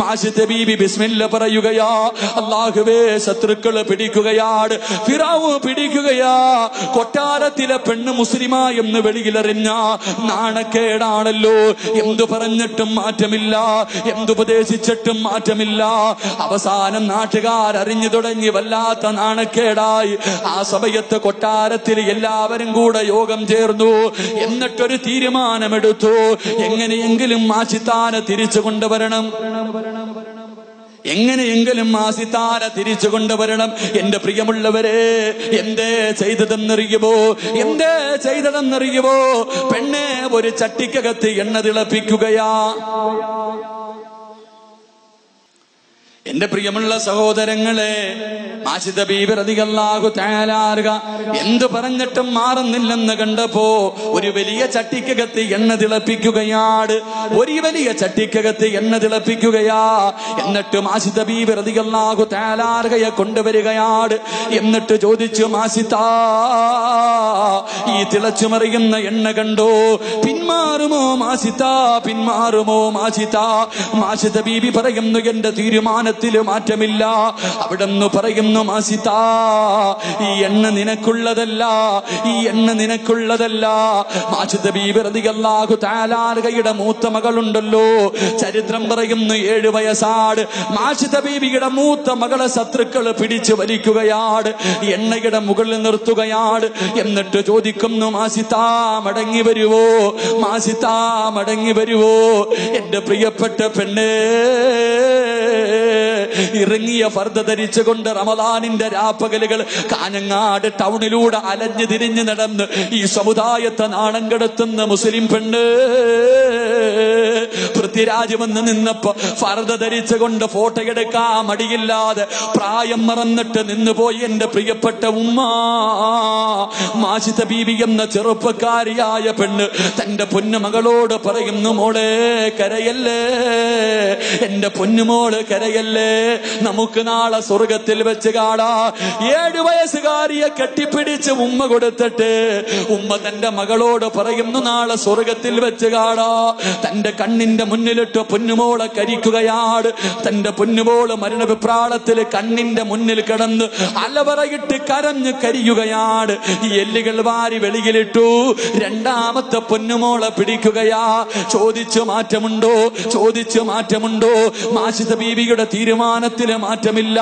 മാസിത്ത ബീബി ബിസ്മില്ല പറയുകയാ. അള്ളാഹുവേ ശത്രുക്കൾ പിടിക്കുകയാണ് ഫിറാവ് പിടിക്കുകയാ. കൊട്ടാരത്തിലെ പെണ്ണ് മുസ്ലിമാ എന്ന് വെളിയിലെറിഞ്ഞ നാണക്കേടാണല്ലോ. എന്തു പറഞ്ഞിട്ടും മാറ്റമില്ല. എന്തുപദേശിച്ചിട്ടും മാറ്റമില്ല. അവസാനം നാട്ടുകാർ അറിഞ്ഞു തുടങ്ങി വല്ലാത്ത നാണക്കേടായി. ആ സമയത്ത് കൊട്ടാരത്തിൽ എല്ലാവരും കൂടെ യോഗം ചേർന്നു. എന്നിട്ടൊരു തീരുമാനമെടുത്തു. എങ്ങനെയെങ്കിലും മാസിത്താനെ തിരിച്ചു കൊണ്ടുവരണം. എങ്ങനെയെങ്കിലും ആ സിത്താര തിരിച്ചു കൊണ്ടുവരണം. എന്റെ പ്രിയമുള്ളവരെ എന്തേ ചെയ്തതെന്നറിയുമോ? എന്തേ ചെയ്തതെന്നറിയുമോ? പെണ്ണെ ഒരു ചട്ടിക്കകത്ത് എണ്ണ തിളപ്പിക്കുകയാ. എന്റെ പ്രിയമുള്ള സഹോദരങ്ങളെ മാഷിദ ബീബിറതികല്ലാഹു തയ്യാറുക എന്തു പറഞ്ഞിട്ടും മാറുന്നില്ലെന്ന് കണ്ടപ്പോ ഒരു വലിയ ചട്ടിക്കകത്ത് എണ്ണ തിളപ്പിക്കുകയാണ്. ഒരു വലിയ ചട്ടിക്കകത്ത് എണ്ണ തിളപ്പിക്കുകയാ. എന്നിട്ട് മാഷിദ ബീബിറതികല്ലാഹു തയ്യാറുകയെ കൊണ്ടുവരികയാണ്. എന്നിട്ട് ചോദിച്ചു മാസിത ഈ തിളച്ചുമറിയുന്ന എണ്ണ കണ്ടോ? പിന്മാറുമോ മാസിത പിന്മാറുമോ മാസിത മാസിത ബീബി പറയുന്നു എന്റെ തീരുമാനത്തിൽ മാറ്റമില്ല. അവിടെന്ന് പറയുന്നു മാസിതാ ഈ എണ്ണ നിനക്കുള്ളതല്ല ഈ എണ്ണ നിനക്കുള്ളതല്ല. താലാർകയുടെ മൂത്ത മകളുണ്ടല്ലോ. ചരിത്രം പറയുന്നു ഏഴ് വയസ്സാട് മാഷിത ബീബിയുടെ മൂത്ത മകളെ ശത്രുക്കൾ പിടിച്ചു വലിക്കുകയാണ്. എണ്ണയുടെ മുകളിൽ നിർത്തുകയാണ്. എന്നിട്ട് ചോദിക്കുന്നു മാസിതാ മടങ്ങി വരുവോ? മാസിതാ മടങ്ങി വരുവോ? എന്റെ പ്രിയപ്പെട്ട പെണ്ണേ ഇറങ്ങിയ ഫർദ ധരിച്ചുകൊണ്ട് റമദാനിന്റെ രാപ്പകലുകൾ കാഞ്ഞങ്ങാട് ടൗണിലൂടെ അലഞ്ഞു തിരിഞ്ഞു നടന്ന് ഈ സമുദായത്തെ നാണം കെടുത്തുന്ന മുസ്ലിം പെണ്ണ് പൃഥ്വിരാജ് വന്ന് നിന്നപ്പോ ഫർദ ധരിച്ചുകൊണ്ട് ഫോട്ടോ എടുക്കാൻ മടിയില്ലാതെ പ്രായം മറന്നിട്ട് നിന്നുപോയി എന്റെ പ്രിയപ്പെട്ട ഉമ്മ. മാഷിത ബീവി എന്ന ചെറുപ്പക്കാരിയായ പെണ്ണ് തന്റെ പൊന്നുമകളോട് പറയുന്നു മോളെ കരയല്ലേ? എന്റെ പൊന്നുമോൾ കരയല്ലേ? നമുക്ക് നാളെ സ്വർഗത്തിൽ വെച്ച് കാണാ. ഏഴു വയസ്സുകാരിയെ കെട്ടിപ്പിടിച്ച് ഉമ്മ കൊടുത്തിട്ട് ഉമ്മ തന്റെ മകളോട് പറയുന്നു നാളെ സ്വർഗത്തിൽ വെച്ച് കാണാ. തന്റെ കണ്ണിന്റെ മുന്നിലിട്ട് പൊന്നുമോളെ കരിക്കുകയാണ്. തന്റെ പൊന്നുമോൾ മരണവിപ്രാളത്തിൽ കണ്ണിന്റെ മുന്നിൽ കിടന്ന് അലവറയിട്ട് കരഞ്ഞ് കരിയുകയാണ്. ഈ എല്ലുകൾ വാരി വെളിയിലിട്ടു. രണ്ടാമത്തെ പൊന്നുമോളെ പിടിക്കുകയാ. ചോദിച്ചു മാറ്റമുണ്ടോ? ചോദിച്ചു മാറ്റമുണ്ടോ? മാഷിത ബീവിയുടെ തീരുമാനത്തിൽ മാറ്റമില്ല.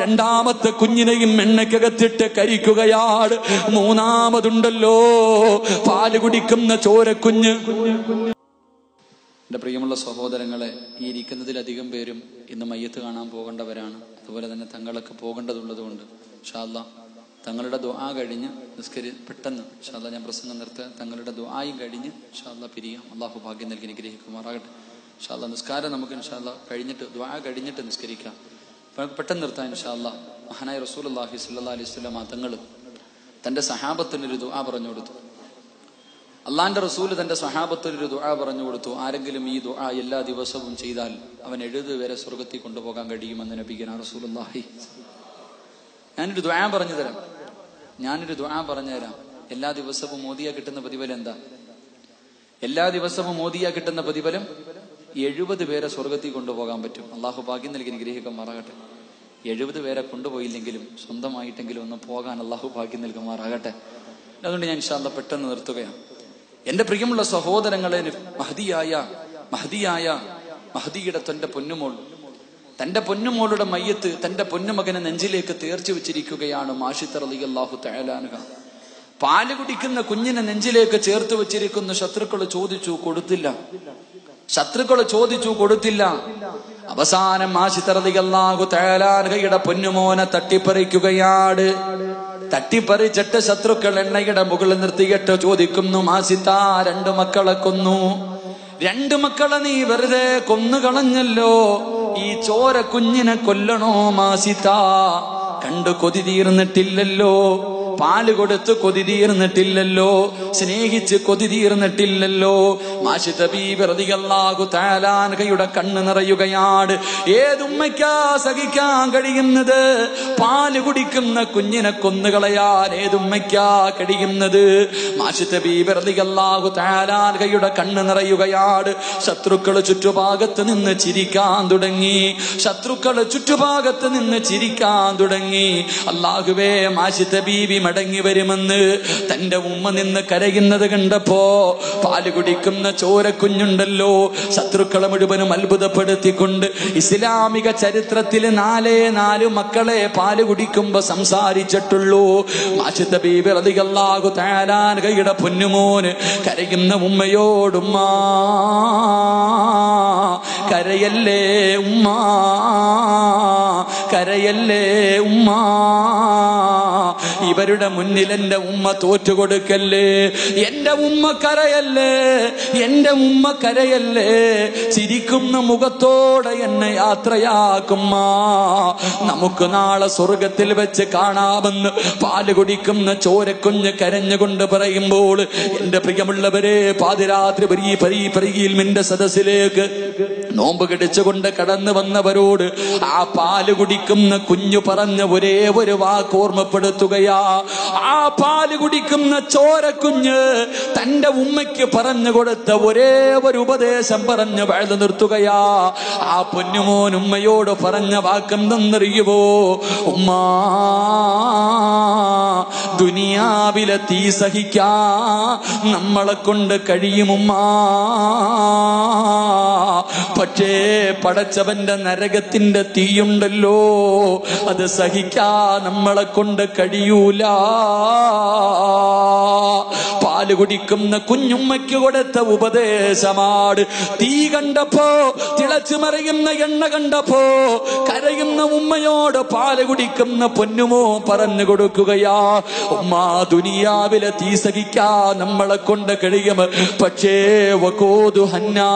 രണ്ടാമത്തെ കുഞ്ഞിനെയും എണ്ണയ്ക്കകത്തിട്ട് കരിക്കുകയാണ് മൂന്നാമതുണ്ടല്ലോ പാൽ കുടിക്കുന്ന ചോരക്കുഞ്ഞ്. എന്റെ പ്രിയമുള്ള സഹോദരങ്ങളെ ഈ ഇരിക്കുന്നതിലധികം പേരും ഇന്ന് മയ്യത്ത് കാണാൻ പോകേണ്ടവരാണ്. അതുപോലെ തന്നെ തങ്ങളൊക്കെ പോകേണ്ടതുള്ളതുകൊണ്ട് ഷാല്ല തങ്ങളുടെ ദുആ കഴിഞ്ഞ് നിസ്കരി പെട്ടെന്ന് ഷാല്ല ഞാൻ പ്രസംഗം നിർത്തുക തങ്ങളുടെ ദ്വായും കഴിഞ്ഞ് ഷാല്ല പിരിയാം. അള്ളാഹു ഭാഗ്യം നൽകി അനുഗ്രഹിക്കുമാറാകട്ടെ. ഷാല്ല നിസ്കാരം നമുക്ക് ഇൻഷാല്ല കഴിഞ്ഞിട്ട് ദ്വാ കഴിഞ്ഞിട്ട് നിസ്കരിക്കാം. അപ്പം നമുക്ക് പെട്ടെന്ന് നിർത്താം ഇൻഷാല്ല മഹാനായ റസൂൽ അള്ളാഹി സല്ലാ അലൈഹി സ്വലം മതങ്ങൾ തന്റെ സഹാബത്തിനൊരു ദുആ പറഞ്ഞു കൊടുത്തു. അള്ളാന്റെ റസൂൽ തന്റെ സഹാബത്തിനൊരു ദുആ പറഞ്ഞു കൊടുത്തു. ആരെങ്കിലും ഈ ദുആ എല്ലാ ദിവസവും ചെയ്താൽ അവൻ എഴുത് വരെ സ്വർഗത്തിൽ കൊണ്ടുപോകാൻ കഴിയുമെന്ന് നബിഗന റസൂലുള്ളാഹി. ഞാനൊരു ദുആ പറഞ്ഞു തരാം. ഞാനൊരു ദുആ പറഞ്ഞു തരാം. എല്ലാ ദിവസവും മോദിയാ കിട്ടുന്ന പ്രതിഫലം എന്താ? എല്ലാ ദിവസവും മോദിയാ കിട്ടുന്ന പ്രതിഫലം എഴുപത് പേരെ സ്വർഗത്തിൽ കൊണ്ടുപോകാൻ പറ്റും. അള്ളാഹു ഭാഗ്യം നൽകി അനുഗ്രഹിക്കുമാറാകട്ടെ എഴുപത് പേരെ കൊണ്ടുപോയില്ലെങ്കിലും സ്വന്തമായിട്ടെങ്കിലും ഒന്ന് പോകാൻ അള്ളാഹു ഭാഗ്യം നൽകുമാറാകട്ടെ. അതുകൊണ്ട് ഞാൻ ഇൻഷാല്ല പെട്ടെന്ന് നിർത്തുകയാണ്. എന്റെ പ്രിയമുള്ള സഹോദരങ്ങളെ മഹതിയായ മഹതിയായ മഹദിയുടെ തന്റെ പൊന്നുമോൾ. തന്റെ പൊന്നുമോളുടെ മയ്യത്ത് തന്റെ പൊന്നുമകനെ നെഞ്ചിലേക്ക് തേർച്ചു വെച്ചിരിക്കുകയാണ് മാഷിത്തർ അലി അള്ളാഹു തയാലാനുക പാൽ കുടിക്കുന്ന കുഞ്ഞിനെ നെഞ്ചിലേക്ക് ചേർത്ത് വെച്ചിരിക്കുന്ന. ശത്രുക്കൾ ചോദിച്ചു കൊടുത്തില്ല. ശത്രുക്കൾ ചോദിച്ചു കൊടുത്തില്ല. അവസാനം ആശിത്തറതികല്ലാഹു തേലാർഹയുടെ പൊന്നുമോനെ തട്ടിപ്പറിക്കുകയാണ് തട്ടിപ്പറിച്ചിട്ട് ശത്രുക്കൾ എണ്ണയുടെ മുകളിൽ നിർത്തിയിട്ട് ചോദിക്കുന്നു മാസിത്ത രണ്ടു മക്കളെ കൊന്നു. രണ്ടു മക്കളെ നീ വെറുതെ കൊന്നു കളഞ്ഞല്ലോ ഈ ചോര കുഞ്ഞിനെ കൊല്ലണോ മാസിത്ത കണ്ടു കൊതി തീർന്നിട്ടില്ലല്ലോ. പാൽ കൊടുത്ത് കൊതി തീർന്നിട്ടില്ലല്ലോ സ്നേഹിച്ച് കൊതി തീർന്നിട്ടില്ലല്ലോ. താലാൻകയുടെ കണ്ണ് നിറയുകയാണ്. ഏതുമ്മയ്ക്കാ സഹിക്കാൻ കഴിയുന്നത്? പാൽ കുടിക്കുന്ന കുഞ്ഞിനെ കൊന്നുകളയാൻ ഏതുമ്മയ്ക്കാ കഴിയുന്നത്? മാഷിത ബീബിറതികല്ലാകു താലാൻകയുടെ കണ്ണ് നിറയുകയാണ്. ശത്രുക്കൾ ചുറ്റുഭാഗത്ത് നിന്ന് ചിരിക്കാൻ തുടങ്ങി. ശത്രുക്കൾ ചുറ്റുഭാഗത്ത് നിന്ന് ചിരിക്കാൻ തുടങ്ങി. അല്ലാഹുവേ ബീബി മടങ്ങി വരുമെന്ന് തന്റെ ഉമ്മ നിന്ന് കരയുന്നത് കണ്ടപ്പോ പാൽ കുടിക്കുന്ന ചോരക്കുഞ്ഞുണ്ടല്ലോ. ശത്രുക്കളെ മുഴുവനും അത്ഭുതപ്പെടുത്തിക്കൊണ്ട് ഇസ്ലാമിക ചരിത്രത്തിൽ നാലേ നാല് മക്കളെ പാൽ കുടിക്കുമ്പോ സംസാരിച്ചിട്ടുള്ളൂ. മാഷിത്ത ബീബി റളിയല്ലാഹു തആലാൻ കൈയുടെ പൊന്നുമോന് കരയുന്ന ഉമ്മയോടുമ്മ കരയല്ലേ ഉമ്മ കരയല്ലേ ഉമ്മ? ഇവരുടെ മുന്നിൽ എന്റെ ഉമ്മ തോറ്റുകൊടുക്കല്ലേ? എന്റെ ഉമ്മ കരയല്ലേ? എന്റെ ഉമ്മ കരയല്ലേ? ചിരിക്കുന്ന മുഖത്തോടെ എന്നെ യാത്രയാക്കുമ്മ. നമുക്ക് നാളെ സ്വർഗത്തിൽ വെച്ച് കാണാമെന്ന് പാൽ കുടിക്കുന്ന ചോരക്കുഞ്ഞ് കരഞ്ഞുകൊണ്ട് പറയുമ്പോൾ എന്റെ പ്രിയമുള്ളവരെ പാതിരാത്രി പരീ പരീ പരിയിൽ മിന്റെ സദസ്സിലേക്ക് നോമ്പ് കടിച്ചുകൊണ്ട് കടന്നു വന്നവരോട് ആ പാൽ കുടിക്കുന്ന കുഞ്ഞു പറഞ്ഞ ഒരേ ഒരു വാക്ക് ഓർമ്മപ്പെടുത്തുകയാ. ആ പാൽ കുടിക്കുന്ന ചോരക്കുഞ്ഞ് തന്റെ ഉമ്മയ്ക്ക് പറഞ്ഞു കൊടുത്ത ഒരേ ഒരു ഉപദേശം പറഞ്ഞ് വഴുതു നിർത്തുകയാ. ആ പൊന്നുമോൻ ഉമ്മയോട് പറഞ്ഞ വാക്കം തന്നറിയുവോ? ഉമ്മ ദുനിയാവിലെ തീ സഹിക്കാ. നമ്മളെ കൊണ്ട് കഴിയുമുമ്മ പക്ഷേ പടച്ചവന്റെ നരകത്തിന്റെ തീയുണ്ടല്ലോ. അത് സഹിക്കാ. നമ്മളെ കൊണ്ട് കഴിയൂല. പാൽ കുടിക്കുന്ന കുഞ്ഞുമ്മയ്ക്ക് കൊടുത്ത ഉപദേശമാണ് തീ കണ്ടപ്പോ തിളച്ചു മറിയുന്ന എണ്ണ കണ്ടപ്പോ കരയുന്ന ഉമ്മയോട് പാൽ കുടിക്കുന്ന പൊന്നുമോ പറഞ്ഞു കൊടുക്കുകയാ. ഉമ്മാ ദുനിയാവിലെ തീ സഹിക്കാ നമ്മളെ കൊണ്ട് കഴിയും പക്ഷേ വകോതു ഹന്നാസു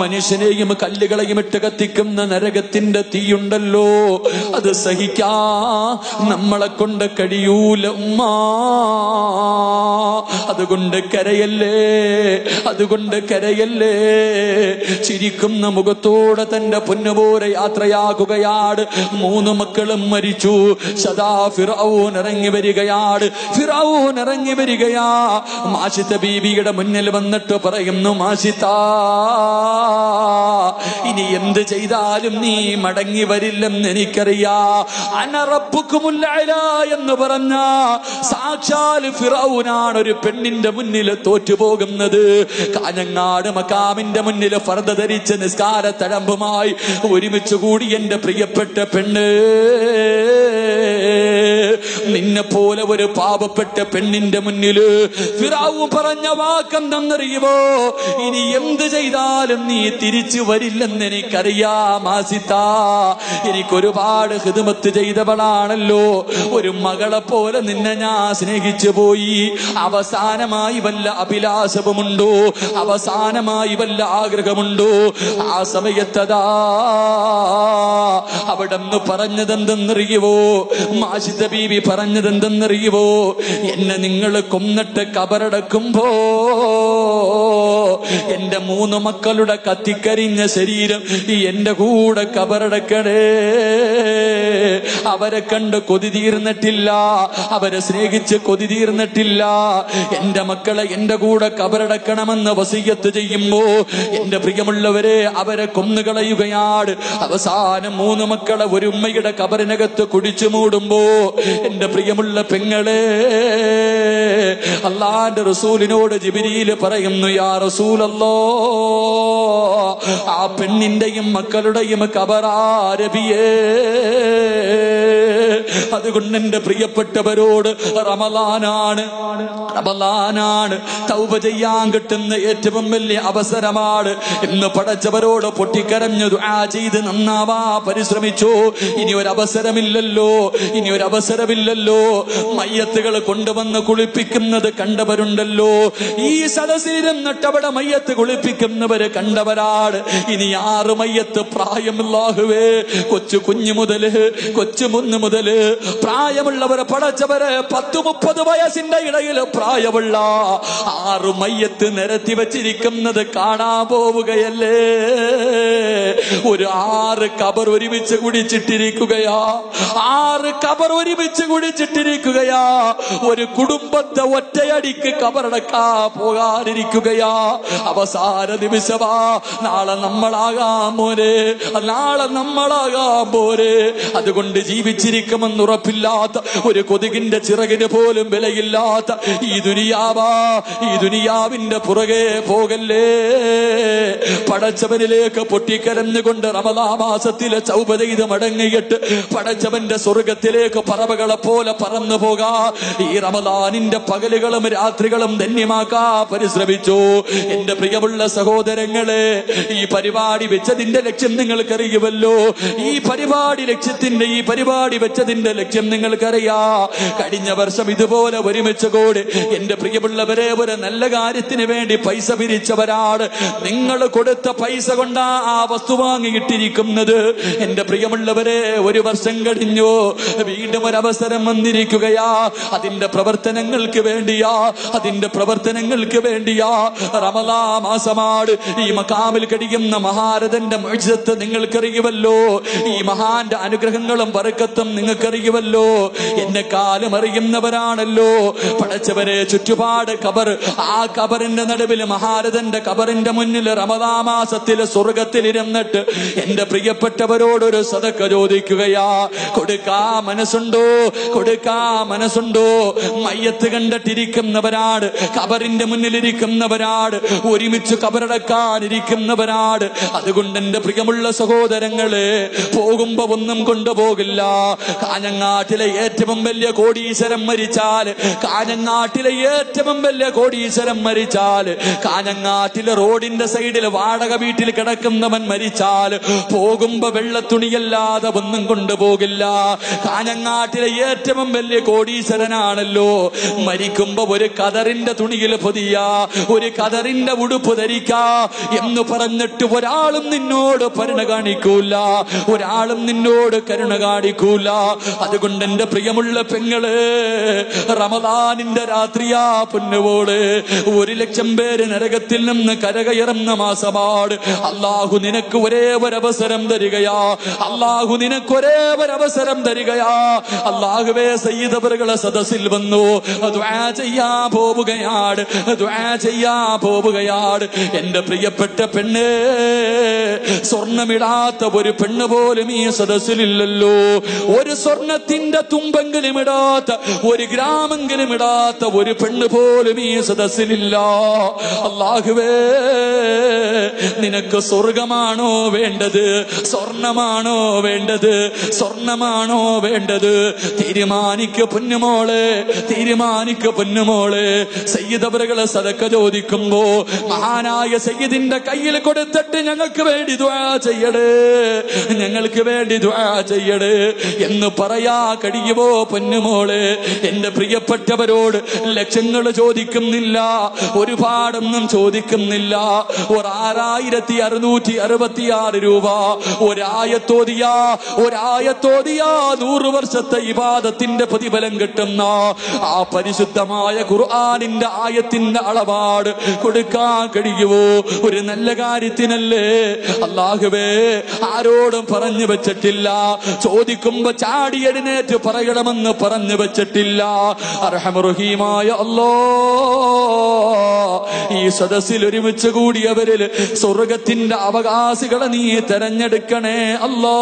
മനുഷ്യനെയും കല്ലുകളെയും ഇട്ട് കത്തിക്കുന്ന നരകത്തിന്റെ തീയുണ്ടല്ലോ. അത് സഹി സഹിക്കാ. നമ്മളെ കൊണ്ട് കഴിയൂല അതുകൊണ്ട് കരയല്ലേ? അതുകൊണ്ട് കരയല്ലേ? ചിരിക്കുന്ന മുഖത്തോടെ തന്റെ പൊന്നുപോലെ യാത്രയാകുകയാണ് മൂന്ന് മക്കളും മരിച്ചു. സദാ ഫിറൌൻ ഇറങ്ങി വരികയാണ് ഫിറൌൻ ഇറങ്ങി വരികയാ. മാഷിത്ത ബീവിയുടെ മുന്നിൽ വന്നിട്ട് പറയുന്നു മാഷിത്ത ഇനി എന്ത് ചെയ്താലും നീ മടങ്ങി വരില്ലെന്ന് എനിക്കറിയാ. എന്ന് പറഞ്ഞ സാക്ഷാൽ ഫിറൌനാണ് ഒരു പെണ്ണിന്റെ മുന്നിൽ തോറ്റുപോകുന്നത്. കാഞ്ഞങ്ങാട് മക്കാമിന്റെ മുന്നിൽ ഫർദ ധരിച്ച് നിസ്കാര തഴമ്പുമായി ഒരുമിച്ച് കൂടി എന്റെ പ്രിയപ്പെട്ട പെണ്ണ്. നിന്നെ പോലെ ഒരു പാപപ്പെട്ട പെണ്ണിന്റെ മുന്നിൽ ഫിറാവു പറഞ്ഞ വാക്കെന്തെന്നറിയുമോ? ഇനി എന്ത് ചെയ്താലും നീ തിരിച്ചു വരില്ലെന്ന് എനിക്കറിയാം ആസിത്ത. എനിക്കൊരുപാട് ഹിതമത്ത് ചെയ്തവളാണല്ലോ. ഒരു മകളെ പോലെ നിന്നെ ഞാൻ സ്നേഹിച്ചു പോയി. അവസാനമായി വല്ല അഭിലാഷവുമുണ്ടോ? അവസാനമായി വല്ല ആഗ്രഹമുണ്ടോ? ആ സമയത്തതാ. അവിടെ നിന്ന് പറഞ്ഞതെന്തെന്നറിയുവോ മാഷിദ പറഞ്ഞത് എന്തെന്നറിയുവോ എന്നെ നിങ്ങൾ കൊന്നിട്ട് കബറടക്കുമ്പോ എന്റെ മൂന്ന് മക്കളുടെ കത്തിക്കരിഞ്ഞ ശരീരം ഈ എന്റെ കൂടെ കബറടക്കണേ. അവരെ കണ്ട് കൊതി തീർന്നിട്ടില്ല. അവരെ സ്നേഹിച്ച് കൊതി തീർന്നിട്ടില്ല. എന്റെ മക്കളെ എന്റെ കൂടെ കബറടക്കണമെന്ന് വസീയത്ത് ചെയ്യുമ്പോ എന്റെ പ്രിയമുള്ളവരെ അവരെ കൊന്നുകളയുകയാണ് അവസാനം മൂന്ന് മക്കളെ ഒരു ഉമ്മയുടെ കബറിനകത്ത് കുടിച്ചു മൂടുമ്പോ എന്റെ പ്രിയമുള്ള പെങ്ങളെ അള്ളാന്റെ റസൂലിനോട് ജിബിരിയിൽ പറയുന്നു യാ റസൂലല്ലോ ആ പെണ്ണിന്റെയും മക്കളുടെയും കബറാരബിയേ അതുകൊണ്ട് എന്റെ പ്രിയപ്പെട്ടവരോട് റമലാനാണ് റമലാനാണ് തൗപ ചെയ്യാൻ കിട്ടുന്ന ഏറ്റവും വലിയ അവസരമാണ്. ഇന്ന് പടച്ചവരോട് പൊട്ടിക്കരഞ്ഞു ആ ചെയ്ത് നന്നാവാ. പരിശ്രമിച്ചു. ഇനി ഒരു അവസരമില്ലല്ലോ ഇനി ഒരു അവസരമില്ലല്ലോ മയ്യത്തുകൾ കൊണ്ടുവന്ന് കുളിപ്പിക്കുന്നത് കണ്ടവരുണ്ടല്ലോ. ഈ സദസ്സിരുന്നിട്ട് അവിടെ മയ്യത്ത് കുളിപ്പിക്കുന്നവര് കണ്ടവരാണ്. ഇനി ആറ് മയ്യത്ത് പ്രായമില്ലാഹുവേ കൊച്ചു കുഞ്ഞു മുതൽ കൊച്ചു മുന്ന് മുതൽ പ്രായമുള്ളവരെ പടച്ചവര് പത്ത് മുപ്പത് വയസ്സിന്റെ ഇടയിൽ പ്രായമുള്ള ആറു മയ്യത്ത് നിരത്തി വെച്ചിരിക്കുന്നത് കാണാൻ പോവുകയല്ലേ? ഒരു ആറ് കബർ ഒരുമിച്ച് കുടിച്ചിട്ടിരിക്കുകയാ. ആറ് കബർ ഒരുമിച്ച് കുടിച്ചിട്ടിരിക്കുകയാ. ഒരു കുടുംബത്തെ ഒറ്റയടിക്ക് കബറടക്കാ പോകാനിരിക്കുകയാ. അവസാന നിമിഷമാ. നാളെ നമ്മളാകാം പോരെ. നാളെ നമ്മളാകാം പോരെ. അതുകൊണ്ട് ജീവിച്ചിരിക്കുമെന്ന് ഉറപ്പില്ലാത്ത ഒരു കൊതുകിന്റെ ചിറകിന് പോലും വിലയില്ലാത്ത ഈ ദുനിയാവാ ഈ ദുനിയാവിന്റെ പുറകെ പോകല്ലേ? പടച്ചവനിലേക്ക് പൊട്ടിക്കരഞ്ഞുകൊണ്ട് റമദാ മാസത്തിലെ മടങ്ങിയിട്ട് പടച്ചവന്റെ സ്വർഗത്തിലേക്ക് പറവകളെ പോലെ പറന്നു പോകാ. ഈ റമദാനിന്റെ പകലുകളും രാത്രികളും ധന്യമാക്കാ. പരിശ്രമിച്ചു. എന്റെ പ്രിയമുള്ള സഹോദരങ്ങളെ ഈ പരിപാടി വെച്ചതിന്റെ ലക്ഷ്യം നിങ്ങൾക്കറിയുമല്ലോ. ഈ പരിപാടി ലക്ഷ്യത്തിന്റെ ഈ പരിപാടി വെച്ചതിന്റെ ലക്ഷ്യം നിങ്ങൾക്കറിയാ. കഴിഞ്ഞ വർഷം ഇതുപോലെ ഒരുമിച്ച് കൂടി എന്റെ പ്രിയമുള്ളവരെ ഒരു നല്ല കാര്യത്തിന് വേണ്ടി പൈസ പിരിച്ചവരാണ് നിങ്ങൾ കൊടുത്ത പൈസ കൊണ്ടാ ആ വസ്തു വാങ്ങിയിട്ടിരിക്കുന്നത്. എന്റെ പ്രിയമുള്ളവരെ ഒരു വർഷം കഴിഞ്ഞു. വീണ്ടും ഒരു അവസരം വന്നിരിക്കുകയാ. അതിന്റെ പ്രവർത്തനങ്ങൾക്ക് വേണ്ടിയാ. അതിന്റെ പ്രവർത്തനങ്ങൾക്ക് വേണ്ടിയാ. റമലാ മാസമാണ്. ഈ മക്കാമിൽ കഴിയുന്ന മഹാരഥന്റെ മത്സരത്ത് നിങ്ങൾക്കറിയുമല്ലോ. ഈ മഹാന്റെ അനുഗ്രഹങ്ങളും വറുക്കത്തും നിങ്ങൾക്കറിയുമല്ലോ എന്റെ കാലം അറിയുന്നവരാണല്ലോ. പടച്ചവരെ ചുറ്റുപാട് കബർ ആ കബറിന്റെ നടുവിൽ മഹാരഥന്റെ കബറിന്റെ മുന്നിൽ റമദാമാസത്തിൽ സ്വർഗത്തിലിരുന്നിട്ട് എന്റെ പ്രിയപ്പെട്ടവരോടൊരു സതക്ക ചോദിക്കുകയാ കൊടുക്കാ മനസ്സുണ്ടോ? കൊടുക്കാ മനസ്സുണ്ടോ? മയ്യത്ത് കണ്ടിട്ടിരിക്കുന്നവരാട് കബറിന്റെ മുന്നിലിരിക്കുന്നവരാട് ഒരുമിച്ച് കബറടക്കാനിരിക്കുന്നവരാട് അതുകൊണ്ട് എന്റെ പ്രിയമുള്ള സഹോദരങ്ങളെ പോകുമ്പോ ഒന്നും കൊണ്ടുപോകില്ല. കാഞ്ഞങ്ങാട്ടിലെ ഏറ്റവും വലിയ കോടീശ്വരം മരിച്ചാൽ കാഞ്ഞങ്ങാട്ടിലെ ഏറ്റവും വലിയ കോടീശ്വരം മരിച്ചാൽ കാഞ്ഞങ്ങാട്ടിലെ റോഡിന്റെ സൈഡിൽ വാടക വീട്ടിൽ കിടക്കുന്നവൻ മരിച്ചാൽ പോകുമ്പോ വെള്ളത്തുണിയല്ലാതെ ഒന്നും കൊണ്ടുപോകില്ല. കാഞ്ഞങ്ങാട്ടിലെ ഏറ്റവും വലിയ കോടീശ്വരനാണല്ലോ. മരിക്കുമ്പോ ഒരു കതറിന്റെ തുണിയിൽ പൊതിയ ഒരു കതറിന്റെ ഉടുപ്പ് ധരിക്ക എന്ന് പറഞ്ഞിട്ട് ഒരാളും നിന്നോട് കരുണ കാണിക്കൂല. ഒരാളും നിന്നോട് കരുണ കാണിക്കൂല. അതുകൊണ്ട് എന്റെ പ്രിയമുള്ള പെങ്ങൾ റമദാനിന്റെ രാത്രിയാ പൊന്നുപോൾ ഒരു ലക്ഷം പേര് നരകത്തിൽ നിന്ന് കരകയറുന്ന മാസമാണ്. അള്ളാഹു നിനക്ക് ഒരേ ഒരവസരം തരികയാ. അള്ളാഹു നിനക്ക് ഒരേ ഒരവസരം തരികയാ. അള്ളാഹുവേ സയ്യിദവറുകളെ സദസ്സിൽ വന്നു. ചെയ്യാ പോവുകയാണ്. ചെയ്യാ പോവുകയാണ്. എന്റെ പ്രിയപ്പെട്ട പെണ്ണ് സ്വർണമിടാത്ത ഒരു പെണ്ണ് പോലും ഈ സദസ്സിലില്ലല്ലോ. ഒരു സ്വർണത്തിന്റെ തുമ്പെങ്കിലും ഇടാത്ത ഒരു ഗ്രാമെങ്കിലും ഇടാത്ത ഒരു പെണ്ണ് പോലും ഈ സദസ്സിലില്ല. അള്ളാഹുവേ നിനക്ക് സ്വർഗമാണോ വേണ്ടത്? സ്വർണമാണോ വേണ്ടത്? സ്വർണമാണോ വേണ്ടത്? തീരുമാനിക്ക പൊന്നുമോളെ തീരുമാനിക്ക പൊന്നുമോളെ. സയ്യിദവറുകളെ സദക്ക ചോദിക്കുമ്പോ മഹാനായ സയ്യിദിന്റെ കയ്യിൽ കൊടുത്തിട്ട് ഞങ്ങൾക്ക് വേണ്ടി ദ്വാ ചെയ്യടേ ഞങ്ങൾക്ക് വേണ്ടി ദ്വാ ചെയ്യടേ എന്ന് പറയാ കഴിയുമോ പൊന്നുമോളെ എന്റെ പ്രിയപ്പെട്ടവരോട് ലക്ഷങ്ങൾ ചോദിക്കുന്നില്ല ഒരുപാടൊന്നും ചോദിക്കുന്നില്ല. ഒരാറായിരത്തി അറുന്നൂറ്റി അറുപത്തിയാറ് രൂപ ഒരായത്തോതിയ ഒരായത്തോതിയ നൂറ് വർഷത്തെ ഇബാദത്തിന്റെ പ്രതിഫലം കിട്ടുന്ന ആ പരിശുദ്ധമായ ഖുർആാനിന്റെ ആയത്തിന്റെ അളപാട് കൊടുക്കാൻ കഴിയുമോ ഒരു നല്ല കാര്യത്തിനല്ലേ? അല്ലാഹുവേ ആരോടും പറഞ്ഞു വെച്ചിട്ടില്ല. ചോദിക്കുമ്പോ ചാടി എഴുന്നേറ്റ് പറയണമെന്ന് പറഞ്ഞു വെച്ചിട്ടില്ല. അർഹമറുഹീമായ അല്ലോ ഈ സദസ്സിൽ ഒരുമിച്ച് കൂടിയവരിൽ സ്വർഗത്തിന്റെ അവകാശികളെ നീ തെരഞ്ഞെടുക്കണേ അല്ലോ